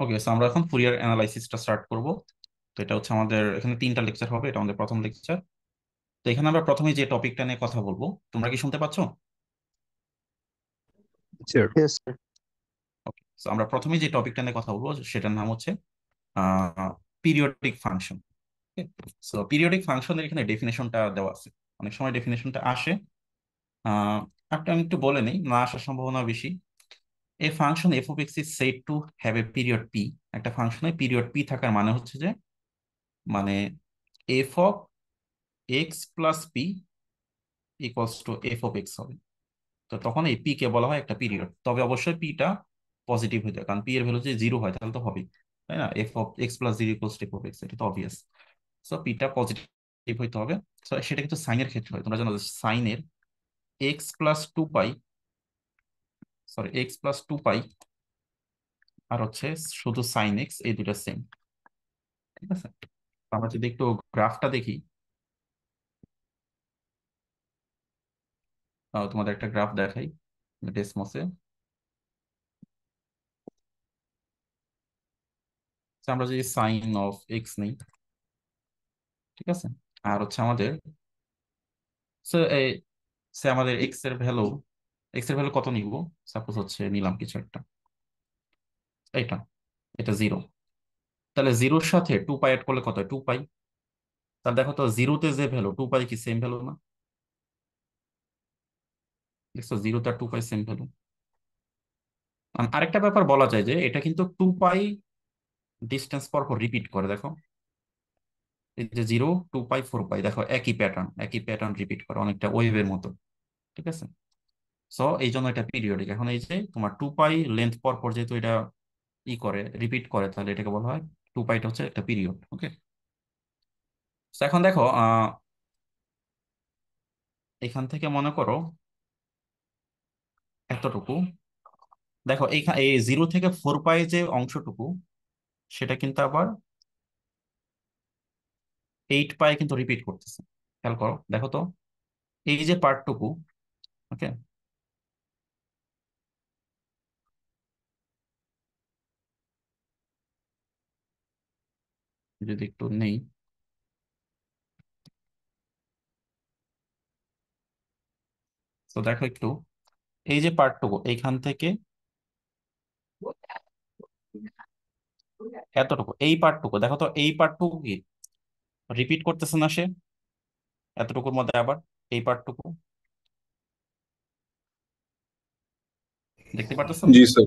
ওকে so আমরা এখন Fourier অ্যানালাইসিসটা start করব। তো এটা হচ্ছে আমাদের এখানে তিনটা লেকচার হবে এটা আমাদের প্রথম লেকচার তো এখানে আমরা প্রথমে যে টপিকটা নিয়ে কথা বলব তোমরা কি শুনতে পাচ্ছ? আমরা প্রথমে যে টপিকটা নিয়ে কথা বলব সেটার নাম হচ্ছে পিরিয়ডিক ফাংশন সো পিরিয়ডিক ফাংশনের এখানে ডেফিনেশনটা দেওয়া আছে। অনেক সময় ডেফিনেশনটা আসে। আহ একটা আমি একটু বলে নিই না আসার সম্ভাবনা বেশি। A function f of x is said to have a period p একটা ফাংশনে পিরিয়ড পি থাকার মানে হচ্ছে যে মানে f of x plus p equals to f of x হবে। তো তখন এই পি কে বলা হয় একটা পিরিয়ড তবে অবশ্যই পিটা পজিটিভ হইতে কারণ পি এর ভ্যালু যদি জিরো হয় তাহলে তো হবেই, তাই না? F of x plus zero equals to f of x এটা তো অবভিয়াস সো পিটা পজিটিভ হইতে হবে। সো সেটা কিন্তু সাইনের ক্ষেত্রে হয়। তোমরা জানো সাইনের x plus two pi sorry x plus two pi আর হচ্ছে শুধু সাইন এক্স এই দুটা সেম ঠিক আছে? আমরা যদি একটু গ্রাফটা দেখি। তোমাদের একটা গ্রাফ দেখাই ডেসমসে। আমরা যদি সাইন অফ এক্স নেই, ঠিক আছে? আর হচ্ছে আমাদের সে আমাদের এক্সের ভ্যালু এক্সের ভ্যালু কত নিব? সাপোজ হচ্ছে নিলাম কিছু একটা। এইটা, এটা জিরো তাহলে জিরোর সাথে টু পাই অ্যাড করলে কত হয়? টু পাই তাহলে দেখো তো জিরোতে যে ভ্যালু টু পাই কি সেম ভ্যালু না? জিরোতে আর টু পাই সেম ভ্যালু আরেকটা ব্যাপার বলা যায় যে, এটা কিন্তু টু পাই ডিস্টেন্স পর পর রিপিট করে, দেখো। এই যে zero two pi four pi দেখো, একই প্যাটার্ন একই প্যাটার্ন রিপিট করে, অনেকটা ওয়েভের মতো। ঠিক আছে? সো এই জন্য এটা পিরিয়ডিক এখন এই যে তোমার টু পাই লেন্থ পর পর যেহেতু এটা ই করে রিপিট করে, তাহলে এটাকে বলা হয় টু পাইটা হচ্ছে একটা পিরিয়ড ওকে এখন দেখো এখান থেকে মনে করো এতটুকু। দেখো, এই জিরো থেকে ফোর পাই যে অংশটুকু, সেটা কিন্তু আবার এইট পাই কিন্তু রিপিট করতেছে। খেয়াল করো, দেখো তো। এই যে পার্টটুকু ওকে যদি একটু নেই। তো দেখো একটু এই যে পার্টটুকু এইখান থেকে এতটুকু এই পার্টটুকু দেখো তো এই পার্টটুকু কি? রিপিট করতেছে না সে? এতটুকুর মধ্যে আবার এই পার্টটুকু। দেখতে পারতেছো? জি স্যার।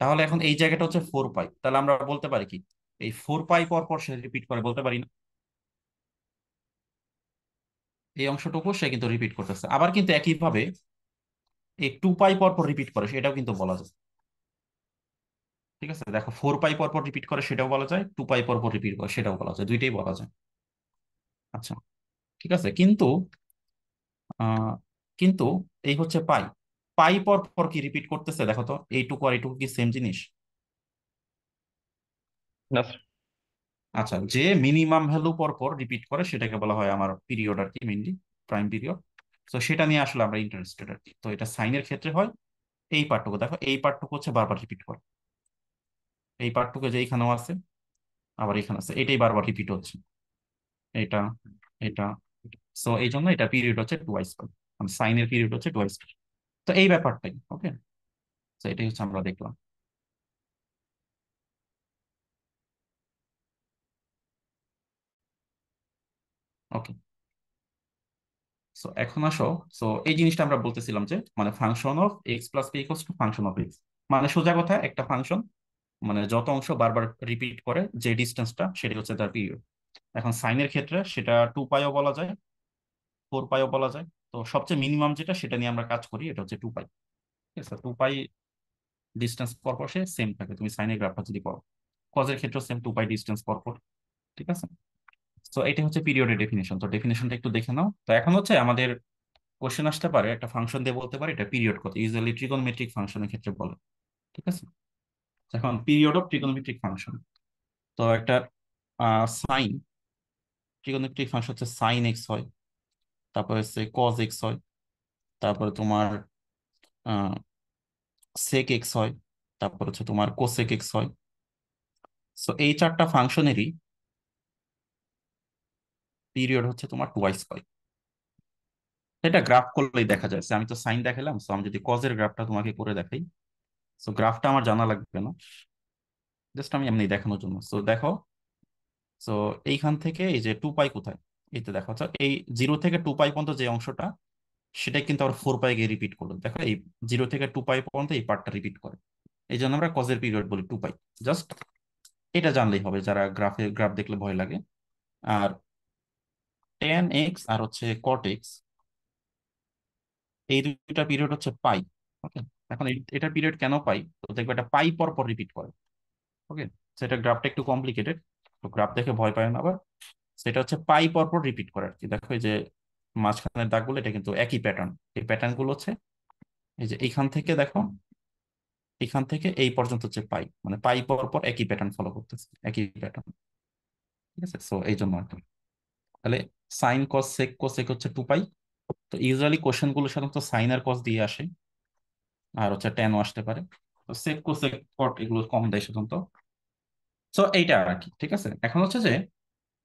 তাহলে এখন এই জায়গাটা হচ্ছে ফোর পাই তাহলে আমরা বলতে পারি কি? এই ফোর পাই পর পর সে রিপিট করে, বলতে পারি না। এই অংশটুকু সে কিন্তু রিপিট করতেছে। আবার কিন্তু একইভাবে এই টু পাই পর পর রিপিট করে, সেটাও কিন্তু বলা যায়। ঠিক আছে? দেখো ফোর পাই পর পর রিপিট করে, সেটাও বলা যায়। টু পাই পর পর রিপিট করে, সেটাও বলা যায়। দুইটাই বলা যায়। আচ্ছা ঠিক আছে? কিন্তু কিন্তু এই হচ্ছে পাই পাই পর পর কি রিপিট করতেছে? দেখো তো, এইটুকু আর এইটুকু কি সেম জিনিস? আচ্ছা যে মিনিমাম ভ্যালু পর পর রিপিট করে সেটাকে বলা হয় আমার পিরিয়ড আর কি, মেইনলি প্রাইম পিরিয়ড। তো সেটা নিয়ে আসলে আমরা ইন্টারেস্টেড আর কি। তো এটা সাইনের ক্ষেত্রে হয়, এই পার্টটুকু। দেখো, এই পার্টটুকু হচ্ছে বারবার রিপিট করে। এই পার্টটুকু যে এইখানেও আছে, আবার এখানে আছে। এটাই বারবার রিপিট হচ্ছে। এটা এটা সো এই জন্য এটা পিরিয়ড হচ্ছে টুয়াইস সাইনের পিরিয়ড হচ্ছে টুয়াইস তো এই ব্যাপারটাই ওকে তো এটাই হচ্ছে আমরা দেখলাম ওকে সো এখন আসো। সো এই জিনিসটা আমরা বলতেছিলাম যে মানে function of x plus p equals to function of x মানে সোজা কথা, একটা ফাংশন মানে যত অংশ বারবার রিপিট করে, যে ডিস্টেন্সটা সেটা হচ্ছে তার পিরিয়ড এখন সাইনের ক্ষেত্রে সেটা টু পাইও বলা যায় ফোর পাইও বলা যায়। তো সবচেয়ে মিনিমাম যেটা, সেটা নিয়ে আমরা কাজ করি, এটা হচ্ছে টু পাই ঠিক আছে? টু পাই ডিস্টেন্স পর পর সে সেম থাকে। তুমি সাইনের গ্রাফটা যদি করো কজের ক্ষেত্রে সেম টু পাই ডিস্টেন্স পর পর ঠিক আছে? তো এটা হচ্ছে পিরিয়ডের ডেফিনেশন তো ডেফিনেশনটা একটু দেখে নাও। তো এখন হচ্ছে আমাদের কোশ্চেন আসতে পারে, একটা ফাংশন দিয়ে বলতে পারে, এটা পিরিয়ড কত? ইউজুয়ালি ট্রিগোনোমেট্রিক ফাংশনের ক্ষেত্রে বলে। ঠিক আছে? এখন পিরিয়ড অফ ট্রিগোনোমেট্রিক ফাংশন তো একটা সাইন ট্রিগোনোমেট্রিক ফাংশন হচ্ছে সাইন এক্স হয়, তারপর হচ্ছে কজ এক্স হয়, তারপরে তোমার সেক এক্স হয়, তারপর হচ্ছে তোমার কোসেক এক্স হয়। সো এই চারটা ফাংশনেরই পিরিয়ড হচ্ছে তোমার টুয়াইস পাই। এটা গ্রাফ করলেই দেখা যায়। আমি তো সাইন দেখালাম সো আমি যদি কজের গ্রাফটা তোমাকে করে দেখাই। সো গ্রাফটা আমার জানা লাগবে না। জাস্ট আমি এমনি দেখানোর জন্য। সো দেখো সো এইখান থেকে এই যে টু পাই কোথায়? এই তো দেখো আচ্ছা এই জিরো থেকে টু পাই পর্যন্ত যে অংশটা সেটা কিন্তু আবার ফোর পাই গিয়ে রিপিট করল। দেখো, এই জিরো থেকে টু পাই পর্যন্ত এই পার্টটা রিপিট করে। এই জন্য আমরা কজের পিরিয়ড বলি টু পাই জাস্ট এটা জানলেই হবে, যারা গ্রাফে গ্রাফ দেখলে ভয় লাগে। আর টেন এক্স আর হচ্ছে কট এক্স এই দুইটা পিরিয়ড হচ্ছে পাই ওকে এখন এটা পিরিয়ড কেন পাই? তো দেখবে এটা পাই পর পর রিপিট করে ওকে সেটা গ্রাফটা একটু কমপ্লিকেটেড তো গ্রাফ দেখে ভয় পায় না আবার। সেটা হচ্ছে পাই পর পর রিপিট করে আর কি। দেখো এই যে মাঝখানের দাগগুলো, এটা কিন্তু একই প্যাটার্ন এই প্যাটার্নগুলো হচ্ছে এই যে এইখান থেকে দেখো এখান থেকে এই পর্যন্ত হচ্ছে পাই মানে পাই পর পর একই প্যাটার্ন ফলো করতেছে, একই প্যাটার্ন ঠিক আছে? সো এই জন্য আর কি। তাহলে সাইন কস সেক কোসেক হচ্ছে টু পাই তো ইউজুয়ালি কোশ্চেনগুলো সাধারণত সাইন আর কস দিয়ে আসে। আর হচ্ছে টেনও আসতে পারে। তো সেক কোসেক কট এগুলো কম দেয় সাধারণত। সো এইটা আর কি, ঠিক আছে? এখন হচ্ছে যে,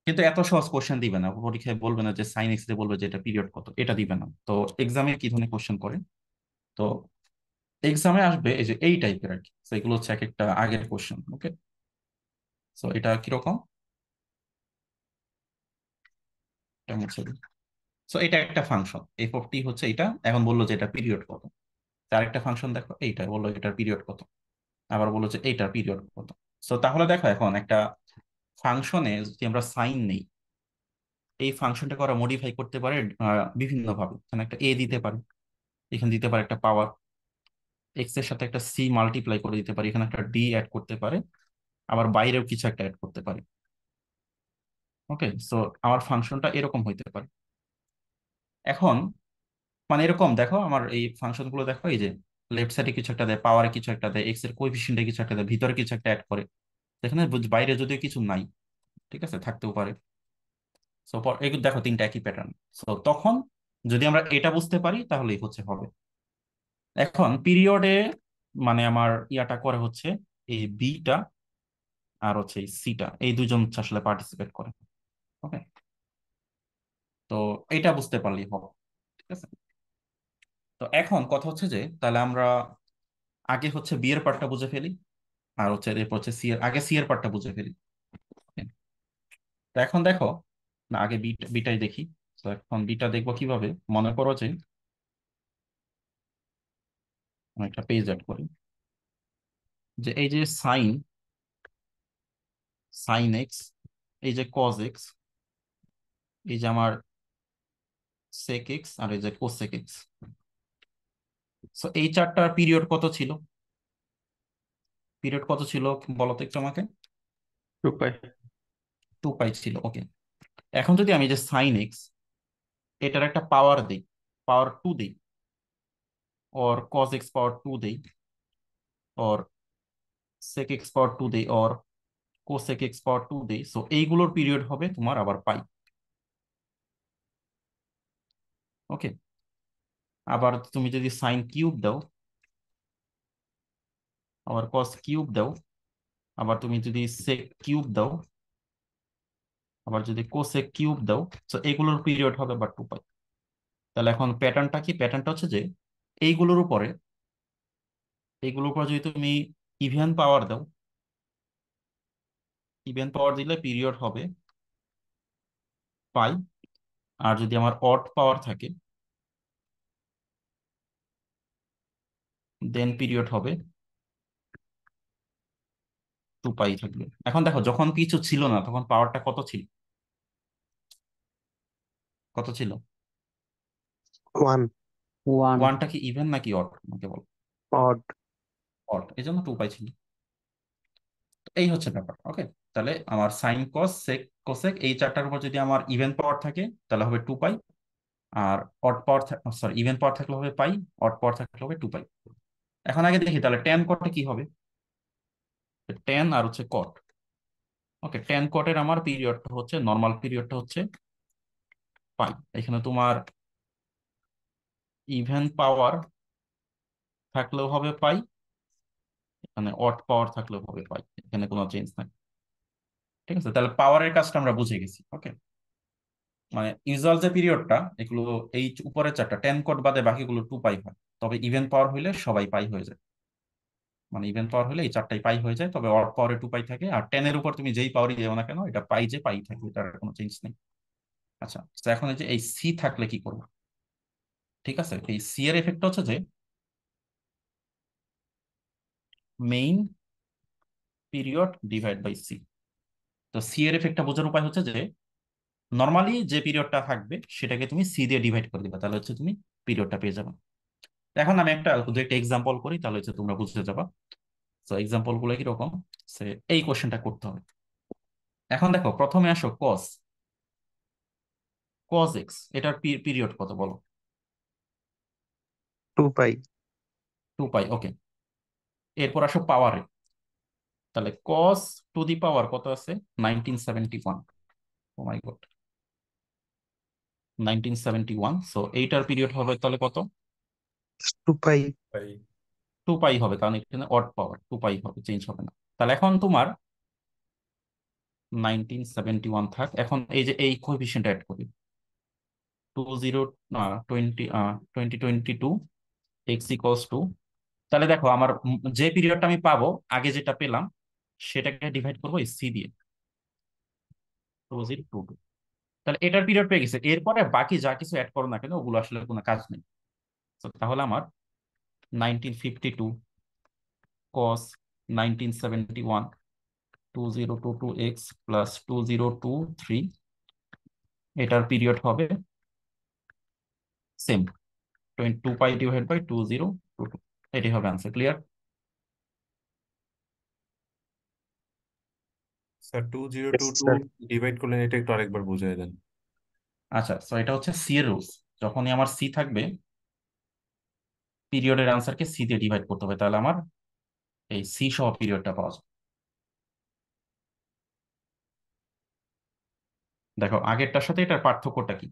কিন্তু এত সহজ কোশ্চেন দিবে না। পরীক্ষায় বলবে না যে সাইন এক্স বলবে যে এটা পিরিয়ড কত, এটা দিবে না। তো এক্সামে কি ধরনের কোশ্চেন করে? তো এক্সামে আসবে এই যে এই টাইপের আর কি। এগুলো হচ্ছে এক একটা আগের কোশ্চেন ওকে সো এটা কীরকম? সো এটা একটা ফাংশন এফ অফ টি হচ্ছে এটা, এখন বলল যে এটা পিরিয়ড কত। তার একটা ফাংশন দেখো, এইটা বলল এটার পিরিয়ড কত। আবার বলল যে এইটার পিরিয়ড কত। সো তাহলে দেখো এখন একটা ফাংশনে যদি আমরা সাইন নেই, এই ফাংশনটাকে ওরা মডিফাই করতে পারে বিভিন্ন ভাবে এখানে একটা এ দিতে পারে, এখানে দিতে পারে একটা পাওয়ার এক্সের সাথে একটা সি মাল্টিপ্লাই করে দিতে পারে, এখানে একটা ডি অ্যাড করতে পারে, আবার বাইরেও কিছু একটা অ্যাড করতে পারে। ওকে সো আমার ফাংশনটা এরকম হইতে পারে। এখন মানে এরকম দেখো, আমার এই ফাংশনগুলো দেখো, এই যে লেফট সাইডে কিছু একটা দেয় পাওয়ারে কিছু একটা দেয় এক্সের কোএফিসিয়েন্টে কিছু একটা দেয়, ভিতরে কিছু একটা অ্যাড করে। এখানে বাইরে যদিও কিছু নাই, ঠিক আছে, থাকতেও পারে। সো এগুলো দেখো তিনটা একই প্যাটার্ন সো তখন যদি আমরা এটা বুঝতে পারি তাহলেই হচ্ছে, হবে। এখন পিরিয়ডে মানে আমার ইয়াটা করে হচ্ছে, এই বিটা আর হচ্ছে এই সিটা এই দুজন হচ্ছে আসলে পার্টিসিপেট করে। এটা বুঝতে পারলেই হবে, ঠিক আছে? তো এখন কথা হচ্ছে যে, তাহলে আমরা আগে হচ্ছে বি এর পার্টটা বুঝে ফেলি, আর হচ্ছে এরপর হচ্ছে সি এর, আগে সি এর পার্টটা বুঝে ফেলি। তো এখন দেখো, না, আগে বিটা বিটাই দেখি। তো এখন বিটা দেখব কীভাবে? মনে করো যে একটা পেজ অ্যাড করি, যে এই যে সাইন সাইন এক্স এই যে কজ এক্স এই যে আমার সেক এক্স আর এই যে কোসেক এক্স সো এই চারটার পিরিয়ড কত ছিল? পিরিয়ড কত ছিল বলো তো একটু আমাকে? টু পাই টু পাই ছিল ওকে এখন যদি আমি যে সাইন এক্স এটার একটা পাওয়ার দিই পাওয়ার টু দিই or cos x power two দিই or sec x power two দিই or cosec x power two দিই সো এইগুলোর পিরিয়ড হবে তোমার আবার পাই ওকে। আবার তুমি যদি সাইন কিউব দাও, আবার cos কিউব দাও, আবার তুমি যদি sec কিউব দাও, আবার যদি cosec কিউব দাও তো এগুলোর পিরিয়ড হবে আবার টু পাই তাহলে এখন প্যাটার্নটা কি? প্যাটার্নটা হচ্ছে যে, এইগুলোর উপরে, এইগুলোর উপর যদি তুমি ইভেন পাওয়ার দাও ইভেন পাওয়ার দিলে পিরিয়ড হবে পাই আর যদি আমার অড পাওয়ার থাকে দেন পিরিয়ড হবে টু পাই থাকবে। এখন দেখো যখন কিছু ছিল না তখন পাওয়ারটা কত ছিল? কত ছিল? ওয়ান ওয়ান ওয়ানটা কি ইভেন নাকি অড আমাকে বল। অড অড এই জন্য টু পাই ছিল। তো এই হচ্ছে ব্যাপার ওকে তাহলে আমার সাইন কস সেক কোসেক এই চারটার উপর যদি আমার ইভেন পাওয়ার থাকে, তাহলে হবে টু পাই আর odd power sorry even power থাকলে হবে পাই অড পাওয়ার থাকলে হবে টু পাই এখন আগে দেখি, তাহলে টেন কটে কি হবে? টেন আর হচ্ছে কট ওকে টেন কটের আমার পিরিয়ডটা হচ্ছে নর্মাল পিরিয়ডটা হচ্ছে পাই এখানে তোমার ইভেন পাওয়ার থাকলেও হবে পাই এখানে অড পাওয়ার থাকলেও হবে পাই এখানে কোনো চেঞ্জ নাই। ঠিক আছে? তাহলে পাওয়ারের কাজটা আমরা বুঝে গেছি ওকে মানে ইউজুয়াল যে পিরিয়ডটা এগুলো এই উপরের চারটা টেন কোড বাদে বাকিগুলো টু পাই হয়। তবে ইভেন পাওয়ার হইলে সবাই পাই হয়ে যায়। মানে ইভেন পাওয়ার হলে এই চারটাই পাই হয়ে যায়, তবে অড পাওয়ারে টু পাই থাকে। আর টেন এর উপর তুমি যেই পাওয়ারই দেও না কেন, এটা পাই যে পাই থাকে, এটার কোনো চেঞ্জ নেই। আচ্ছা এখন এই যে, এই সি থাকলে কি করব? ঠিক আছে? এই সি এর এফেক্ট হচ্ছে যে main period divide by c তো সি এর এফেক্টটা বোঝার উপায় হচ্ছে যে নর্মালি যে পিরিয়ডটা থাকবে সেটাকে তুমি সি দিয়ে ডিভাইড করে দিবা তাহলে হচ্ছে তুমি পিরিয়ডটা পেয়ে যাবে। এখন আমি একটা দু একটা এক্সাম্পল করি তাহলে হচ্ছে তোমরা বুঝতে যাবা। তো এক্সাম্পলগুলো কীরকম? সে এই কোশ্চেনটা করতে হবে। এখন দেখো প্রথমে আসো কস কস এক্স এটার পিরিয়ড কত বলো? টু পাই টু পাই ওকে এরপর আসো পাওয়ারে তাহলে কস টু দি পাওয়ার কত আছে? Nineteen seventy one oh my god nineteen seventy one so এইটার পিরিয়ড হবে তাহলে কত? টু পাই টু পাই হবে কারণ এখানে অড পাওয়ার টু পাই হবে চেঞ্জ হবে না। তাহলে এখন তোমার নাইনটিন সেভেন্টি ওয়ান থাক। এখন এই যে এই কোএফিসিয়েন্ট অ্যাড করি। Two zero twenty twenty twenty two x two তাহলে দেখো আমার যে পিরিয়ডটা আমি পাবো আগে যেটা পেলাম সেটাকে ডিভাইড করব সি দিয়ে। টু জিরো টু টু তাহলে এটার পিরিয়ড পেয়ে গেছে। এরপরে বাকি যা কিছু অ্যাড করো না কেন, ওগুলো আসলে কোনো কাজ নেই। তো তাহলে আমার nineteen fifty two cos nineteen seventy one two zero two two x plus two zero two three এটার পিরিয়ড হবে same twenty two pi divide by two zero two two এটি হবে answer clear sir two zero two two. Divide করলেন এটা একটু আরেকবার বুঝিয়ে দেন। আচ্ছা সো এটা হচ্ছে সি এর রুলস যখনই আমার সি থাকবে পিরিয়ডের আনসারকে সি দিয়ে ডিভাইড করতে হবে তাহলে আমার এই সি সহ পিরিয়ডটা পাওয়া যাবে। দেখো আগেরটার সাথে এটার পার্থক্যটা কি?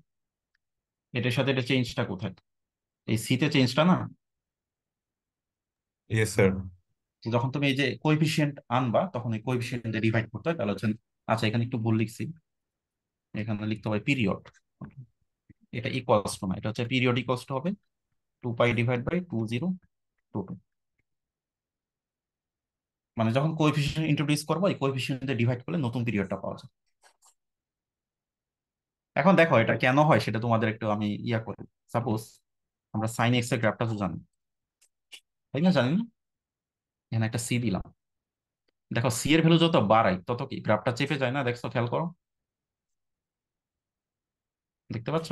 এটার সাথে এটা চেঞ্জটা কোথায়? এই সিতে চেঞ্জটা না? ইয়েস স্যার যখন তুমি এই যে কোএফিসিয়েন্ট আনবা, তখন এই কোএফিসিয়েন্ট ডিভাইড করতে হয়। তাহলে হচ্ছে আচ্ছা এখানে একটু ভুল লিখছি। এখানে লিখতে হবে পিরিয়ড এটা ইকুয়ালস টু না এটা হচ্ছে পিরিয়ড ইকুয়ালস টু হবে। Two pi divide by two zero two two মানে যখন কোএফিসিয়েন্ট ইন্ট্রোডিউস করব, এই কোএফিসিয়েন্ট ডিভাইড করলে নতুন পিরিয়ডটা পাওয়া যায়। এখন দেখো, এটা কেন হয় সেটা তোমাদের একটু আমি ইয়া করি। সাপোজ আমরা সাইন এক্সের গ্রাফটা তো জানি। তাই না? জানি না? এখানে একটা সি দিলাম। দেখো সি এর ভ্যালু যত বাড়াই, তত কি? গ্রাফটা চেপে যায় না? দেখছ? খেয়াল করো। দেখতে পাচ্ছ?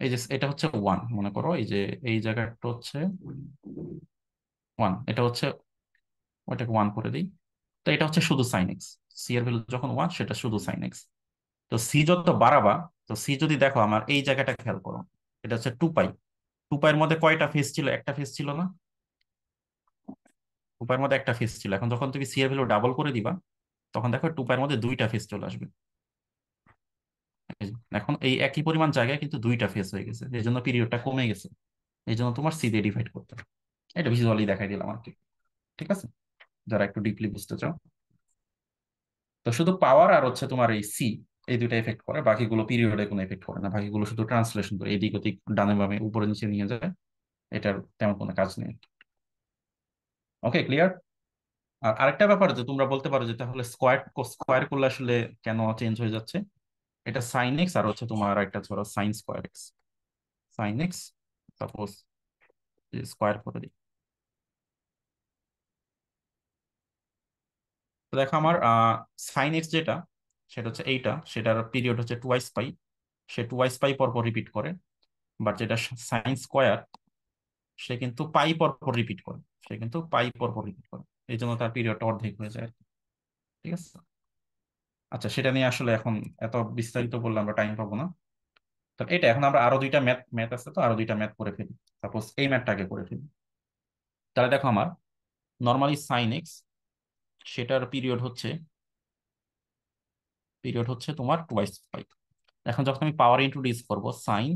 এই যে, এটা হচ্ছে ওয়ান মনে করো। এই যে, এই জায়গাটা হচ্ছে ওয়ান এটা হচ্ছে ওইটাকে ওয়ান করে দিই। তো এটা হচ্ছে শুধু সাইন এক্স সি এর ভ্যালু যখন ওয়ান সেটা শুধু সাইন এক্স তো সি যত বাড়াবা, তো সি যদি দেখো, আমার এই জায়গাটা খেয়াল করো। এটা হচ্ছে টু পাই টু পাইয়ের মধ্যে কয়টা ফেস ছিল? একটা ফেস ছিল না? টু পাইয়ের মধ্যে একটা ফেস ছিল। এখন যখন তুমি সি এর ভ্যালু ডাবল করে দিবা, তখন দেখো টু পাইয়ের মধ্যে দুইটা ফেস চলে আসবে। এখন এই একই পরিমাণ জায়গায় কিন্তু দুইটা ফেস হয়ে গেছে এই জন্য পিরিয়ডটা কমে গেছে। এই জন্য তোমার সি দিয়ে ডিভাইড করতে হবে। এটা ভিজুয়ালি দেখাই দিলাম আর কি। ঠিক আছে? যারা একটু ডিপলি বুঝতে চাও। তো শুধু পাওয়ার আর হচ্ছে তোমার এই সি এই দুইটা এফেক্ট করে বাকিগুলো পিরিয়ডে কোনো এফেক্ট করে না। বাকিগুলো শুধু ট্রান্সলেশন করে, এদিক ওদিক ডানে বামে, উপরে নিচে নিয়ে যায়, এটার তেমন কোনো কাজ নেই। ওকে ক্লিয়ার আর আরেকটা ব্যাপার যে তোমরা বলতে পারো যে তাহলে স্কোয়ার স্কোয়ার করলে আসলে কেন চেঞ্জ হয়ে যাচ্ছে? এটা সাইন এক্স আর হচ্ছে তোমার একটা ধরো sine square x sine x suppose square করে দিই। দেখো আমার সাইন এক্স যেটা সেটা হচ্ছে এইটা, সেটার পিরিয়ড হচ্ছে টুয়াইস পাই সে টুয়াইস পাই পর পর রিপিট করে বাট যেটা সাইন স্কোয়ার সে কিন্তু পাই পর পর রিপিট করে, সে কিন্তু পাই পর পর রিপিট করে এই জন্য তার পিরিয়ডটা অর্ধেক হয়ে যায় ঠিক আছে? আচ্ছা সেটা নিয়ে আসলে এখন এত বিস্তারিত বললে আমরা টাইম পাবো না। তো এটা এখন আমরা আরও দুইটা ম্যাথ ম্যাথ আছে তো, আরও দুইটা ম্যাথ করে ফেলি সাপোজ এই ম্যাথটাকে করে ফেলি। তাহলে দেখো আমার নর্মালি সাইন এক্স সেটার পিরিয়ড হচ্ছে পিরিয়ড হচ্ছে তোমার টুয়াইস পাই এখন যখন আমি পাওয়ার ইন্ট্রোডিউস করব সাইন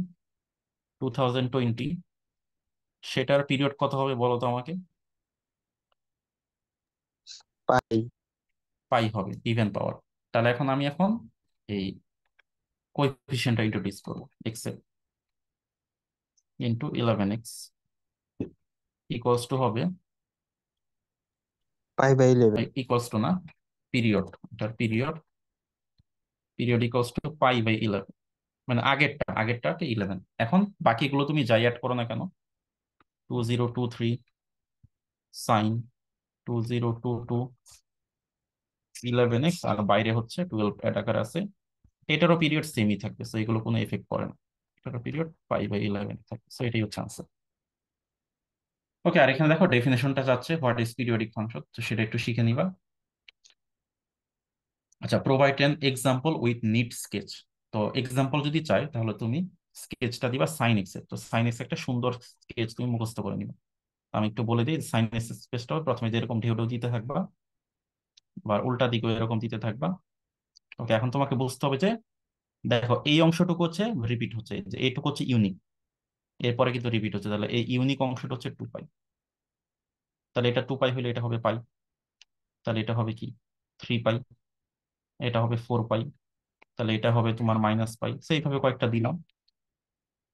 টু থাউজেন্ড টোয়েন্টি সেটার পিরিয়ড কত হবে বলো তো আমাকে? পাই। পাই হবে ইভেন পাওয়ার তাহলে এখন আমি এখন এই কোএফিসিয়েন্টটা ইন্ট্রোডিউস করব এক্সের into eleven x equals to হবে pi by eleven equals to না পিরিয়ড এটার period period equals to pi by eleven মানে আগেরটা আগেরটাকে ইলেভেন এখন বাকিগুলো তুমি যাই অ্যাড করো না কেন? Two zero two three sine two zero two two eleven x আর বাইরে হচ্ছে টুয়েলভ আকার আছে। এটারও পিরিয়ড সেমই থাকবে সো এগুলো কোনো এফেক্ট করে না। এটারও পিরিয়ড পাই বাই ইলেভেন থাকবে সো এটাই হচ্ছে আনসার ওকে আর এখানে দেখো ডেফিনেশনটা যাচ্ছে হোয়াট ইজ পিরিয়ডিক ফাংশন তো সেটা একটু শিখে নিবা। আচ্ছা provide an example with neat sketch তো এক্সাম্পল যদি চাই, তাহলে তুমি স্কেচটা দিবা সাইন এর তো সাইন এক্স একটা সুন্দর স্কেচ তুমি মুখস্থ করে নিবা। আমি একটু বলে দিই সাইন এক্স স্কেচটাও প্রথমে যেরকম ঢেউ ঢেউ দিতে থাকবা, বা উল্টা দিকেও এরকম দিতে থাকবা। ওকে এখন তোমাকে বুঝতে হবে যে, দেখো, এই অংশটুকু হচ্ছে রিপিট হচ্ছে যে এইটুকু হচ্ছে ইউনিক এরপরে কিন্তু রিপিট হচ্ছে, তাহলে এই ইউনিক অংশটা হচ্ছে টু পাই তাহলে এটা টু পাই হলে এটা হবে পাই তাহলে এটা হবে কি? থ্রি পাই এটা হবে ফোর পাই তাহলে এটা হবে তোমার মাইনাস পাই সেইভাবে কয়েকটা দিলাম।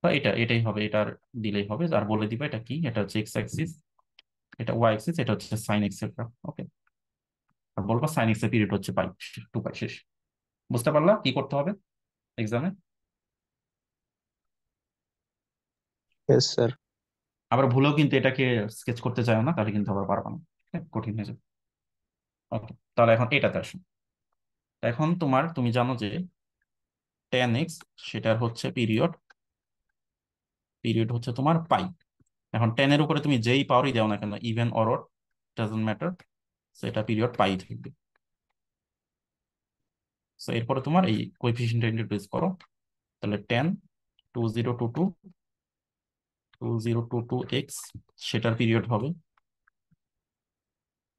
বা এটা এটাই হবে এটার দিলেই হবে। আর বলে দিবে এটা কি? এটা হচ্ছে এক্স অ্যাক্সিস এটা ওয়াই অ্যাক্সিস এটা হচ্ছে সাইন এক্সের ওকে আর বলবা সাইন এক্সের পিরিয়ড হচ্ছে পাই টু পাই শেষ। বুঝতে পারলা কি করতে হবে এক্সামে স্যার আবার ভুলেও কিন্তু এটাকে স্কেচ করতে চাও না তাহলে কিন্তু আবার পারবা না কঠিন হয়ে যাবে। ওকে তাহলে এখন এটাতে আসুন। এখন তোমার, তুমি জানো যে টেন এক্স সেটার হচ্ছে পিরিয়ড পিরিয়ড হচ্ছে তোমার পাই এখন টেন এর উপরে তুমি যেই পাওয়ারই দাও না কেন ইভেন অর ডাজন্ট ম্যাটার সেটা পিরিয়ড পাই থাকবে। সো এরপরে তোমার এই কোএফিসিয়েন্টটা ইন্ট্রোডিউস করো। তাহলে then two zero two two two zero two two x সেটার পিরিয়ড হবে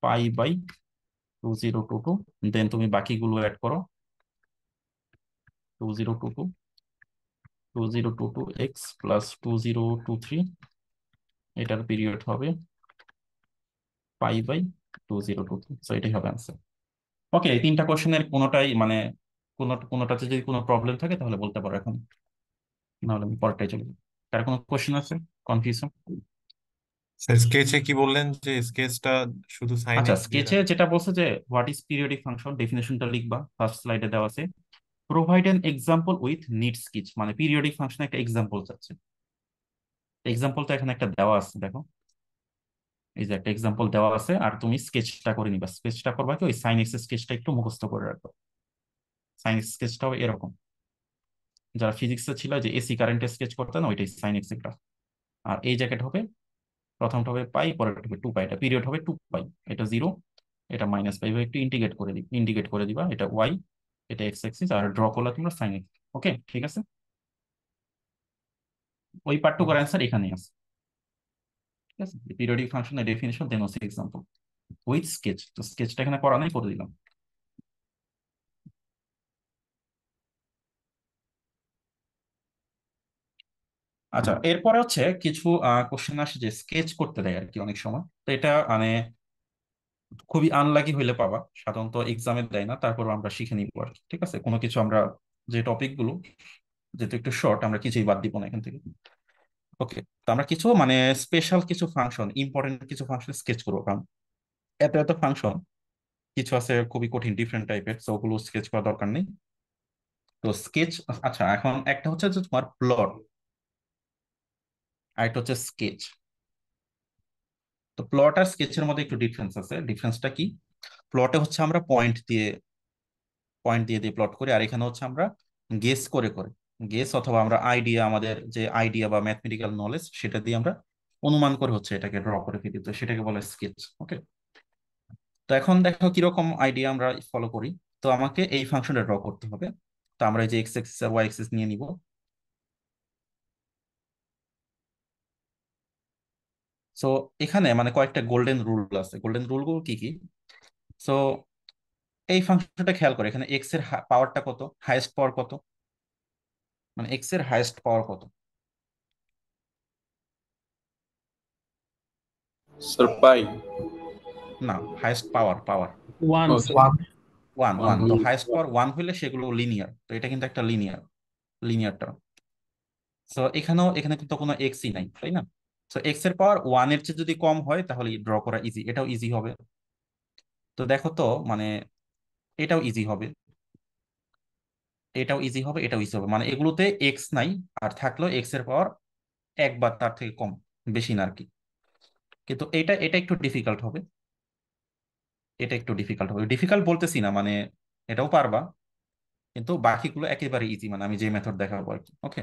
pi by two zero two two then তুমি বাকিগুলো অ্যাড করো। Two zero two two two zero two two x plus two zero two three এটার period হবে pi by two zero two three so এটাই হবে answer okay এই তিনটা কোশ্চেনের কোনোটাই মানে কোনো, কোনোটাতে যদি কোনো প্রবলেম থাকে তাহলে বলতে পারো এখন। নাহলে আমি পরেরটাই চলে যাব কার কোনো কোশ্চেন আছে? কনফিউশন স্কেচে কি বললেন যে স্কেচটা শুধু সাইন আচ্ছা স্কেচে যেটা বলছে যে হোয়াট ইজ পিরিয়ডিক ফাংশন ডেফিনেশনটা লিখবা ফার্স্ট স্লাইডে দেওয়া আছে। Provide an example with neat sketch মানে পিরিয়ডিক ফাংশন একটা এক্সাম্পল চাচ্ছে। এক্সাম্পল তো এখানে একটা দেওয়া আছে দেখো। এই যে একটা এক্সাম্পল দেওয়া আছে আর তুমি স্কেচটা করে নিবা। স্কেচটা করবা কি? ওই সাইন এক্স স্কেচটা একটু মুখস্থ করে রাখবা সাইন এক্স স্কেচটাও এরকম। যারা ফিজিক্সে ছিল যে এসি কারেন্টে স্কেচ করতে না ওইটাই সাইন এক্স গ্রাফ আর এই জ্যাকেট হবে প্রথমটা হবে পাই, পরেরটা হবে টু পাই। এটা পিরিয়ড হবে টু পাই। এটা জিরো এটা মাইনাস পাই একটু ইন্টিগ্রেট করে দিই। ইন্ডিকেট করে দিবা, এটা ওয়াই এটা এক্স এক্সিস আর ড্র করলে তোমরা সাইন এক্স ওকে ঠিক আছে? ওই পার্টটুকুর অ্যান্সার এখানেই আছে। ঠিক আছে? পিরিয়ডিক ফাংশনের ডেফিনেশন দেন হচ্ছে এক্সাম্পল উইথ স্কেচ তো স্কেচটা এখানে করা নাই, করে দিলাম। আচ্ছা এরপরে হচ্ছে কিছু কোশ্চেন আসে যে স্কেচ করতে দেয় আর কি অনেক সময়। তো এটা মানে খুবই আনলাকি হইলে পাবা। সাধারণত এক্সামে দেয় না তারপর আমরা শিখে নিব আর কি, ঠিক আছে? কোনো কিছু আমরা যে টপিকগুলো যেহেতু একটু শর্ট আমরা কিছুই বাদ দিব না এখান থেকে। ওকে তো আমরা কিছু মানে স্পেশাল কিছু ফাংশন ইম্পর্টেন্ট কিছু ফাংশন স্কেচ করব। কারণ এত এত ফাংশন কিছু আছে খুবই কঠিন ডিফারেন্ট টাইপের তো ওগুলো স্কেচ করা দরকার নেই। তো স্কেচ আচ্ছা এখন একটা হচ্ছে যে তোমার প্লট আর একটা হচ্ছে স্কেচ তো প্লট আর স্কেচের মধ্যে একটু ডিফারেন্স আছে। ডিফারেন্সটা কি? প্লটে হচ্ছে আমরা পয়েন্ট দিয়ে পয়েন্ট দিয়ে দিয়ে প্লট করি। আর এখানে হচ্ছে আমরা গেস করে করে। গেস অথবা আমরা আইডিয়া আমাদের যে আইডিয়া বা ম্যাথমেটিক্যাল নলেজ সেটা দিয়ে আমরা অনুমান করে হচ্ছে এটাকে ড্র করে ফেলি। তো সেটাকে বলে স্কেচ ওকে তো এখন দেখো কীরকম আইডিয়া আমরা ফলো করি। তো আমাকে এই ফাংশনটা ড্র করতে হবে। তো আমরা যে এক্স এক্সিস আর ওয়াই এক্সিস নিয়ে নিব। সো এখানে মানে কয়েকটা গোল্ডেন রুল আছে। গোল্ডেন রুলগুলো কি কি? সো এই ফাংশনটা খেয়াল করে এখানে এক্সের পাওয়ারটা কত? হাইয়েস্ট পাওয়ার কত? মানে এক্সের হাইয়েস্ট পাওয়ার কত? স্যার পাই না highest power power one one one তো হলে- হাইস্ট পাওয়ার ওয়ান হইলে সেগুলো লিনিয়ার তো এটা কিন্তু একটা লিনিয়ার লিনিয়ার টার্ম সো এখানেও এখানে কিন্তু কোনো এক্সই নাই তাই না? সো এক্সের পাওয়ার ওয়ানের চেয়ে যদি কম হয়, তাহলে ড্র করা ইজি এটাও ইজি হবে। তো দেখো তো মানে এটাও ইজি হবে। এটাও ইজি হবে, এটাও ইজি হবে। মানে এগুলোতে এক্স নাই, আর থাকলেও এক্সের পাওয়ার এক বা তার থেকে কম, বেশি না আর কি। কিন্তু এটা এটা একটু ডিফিকাল্ট হবে। এটা একটু ডিফিকাল্ট হবে। ডিফিকাল্ট বলতেছি না মানে এটাও পারবা, কিন্তু বাকিগুলো একেবারে ইজি মানে আমি যে মেথড দেখাবো আর কি ওকে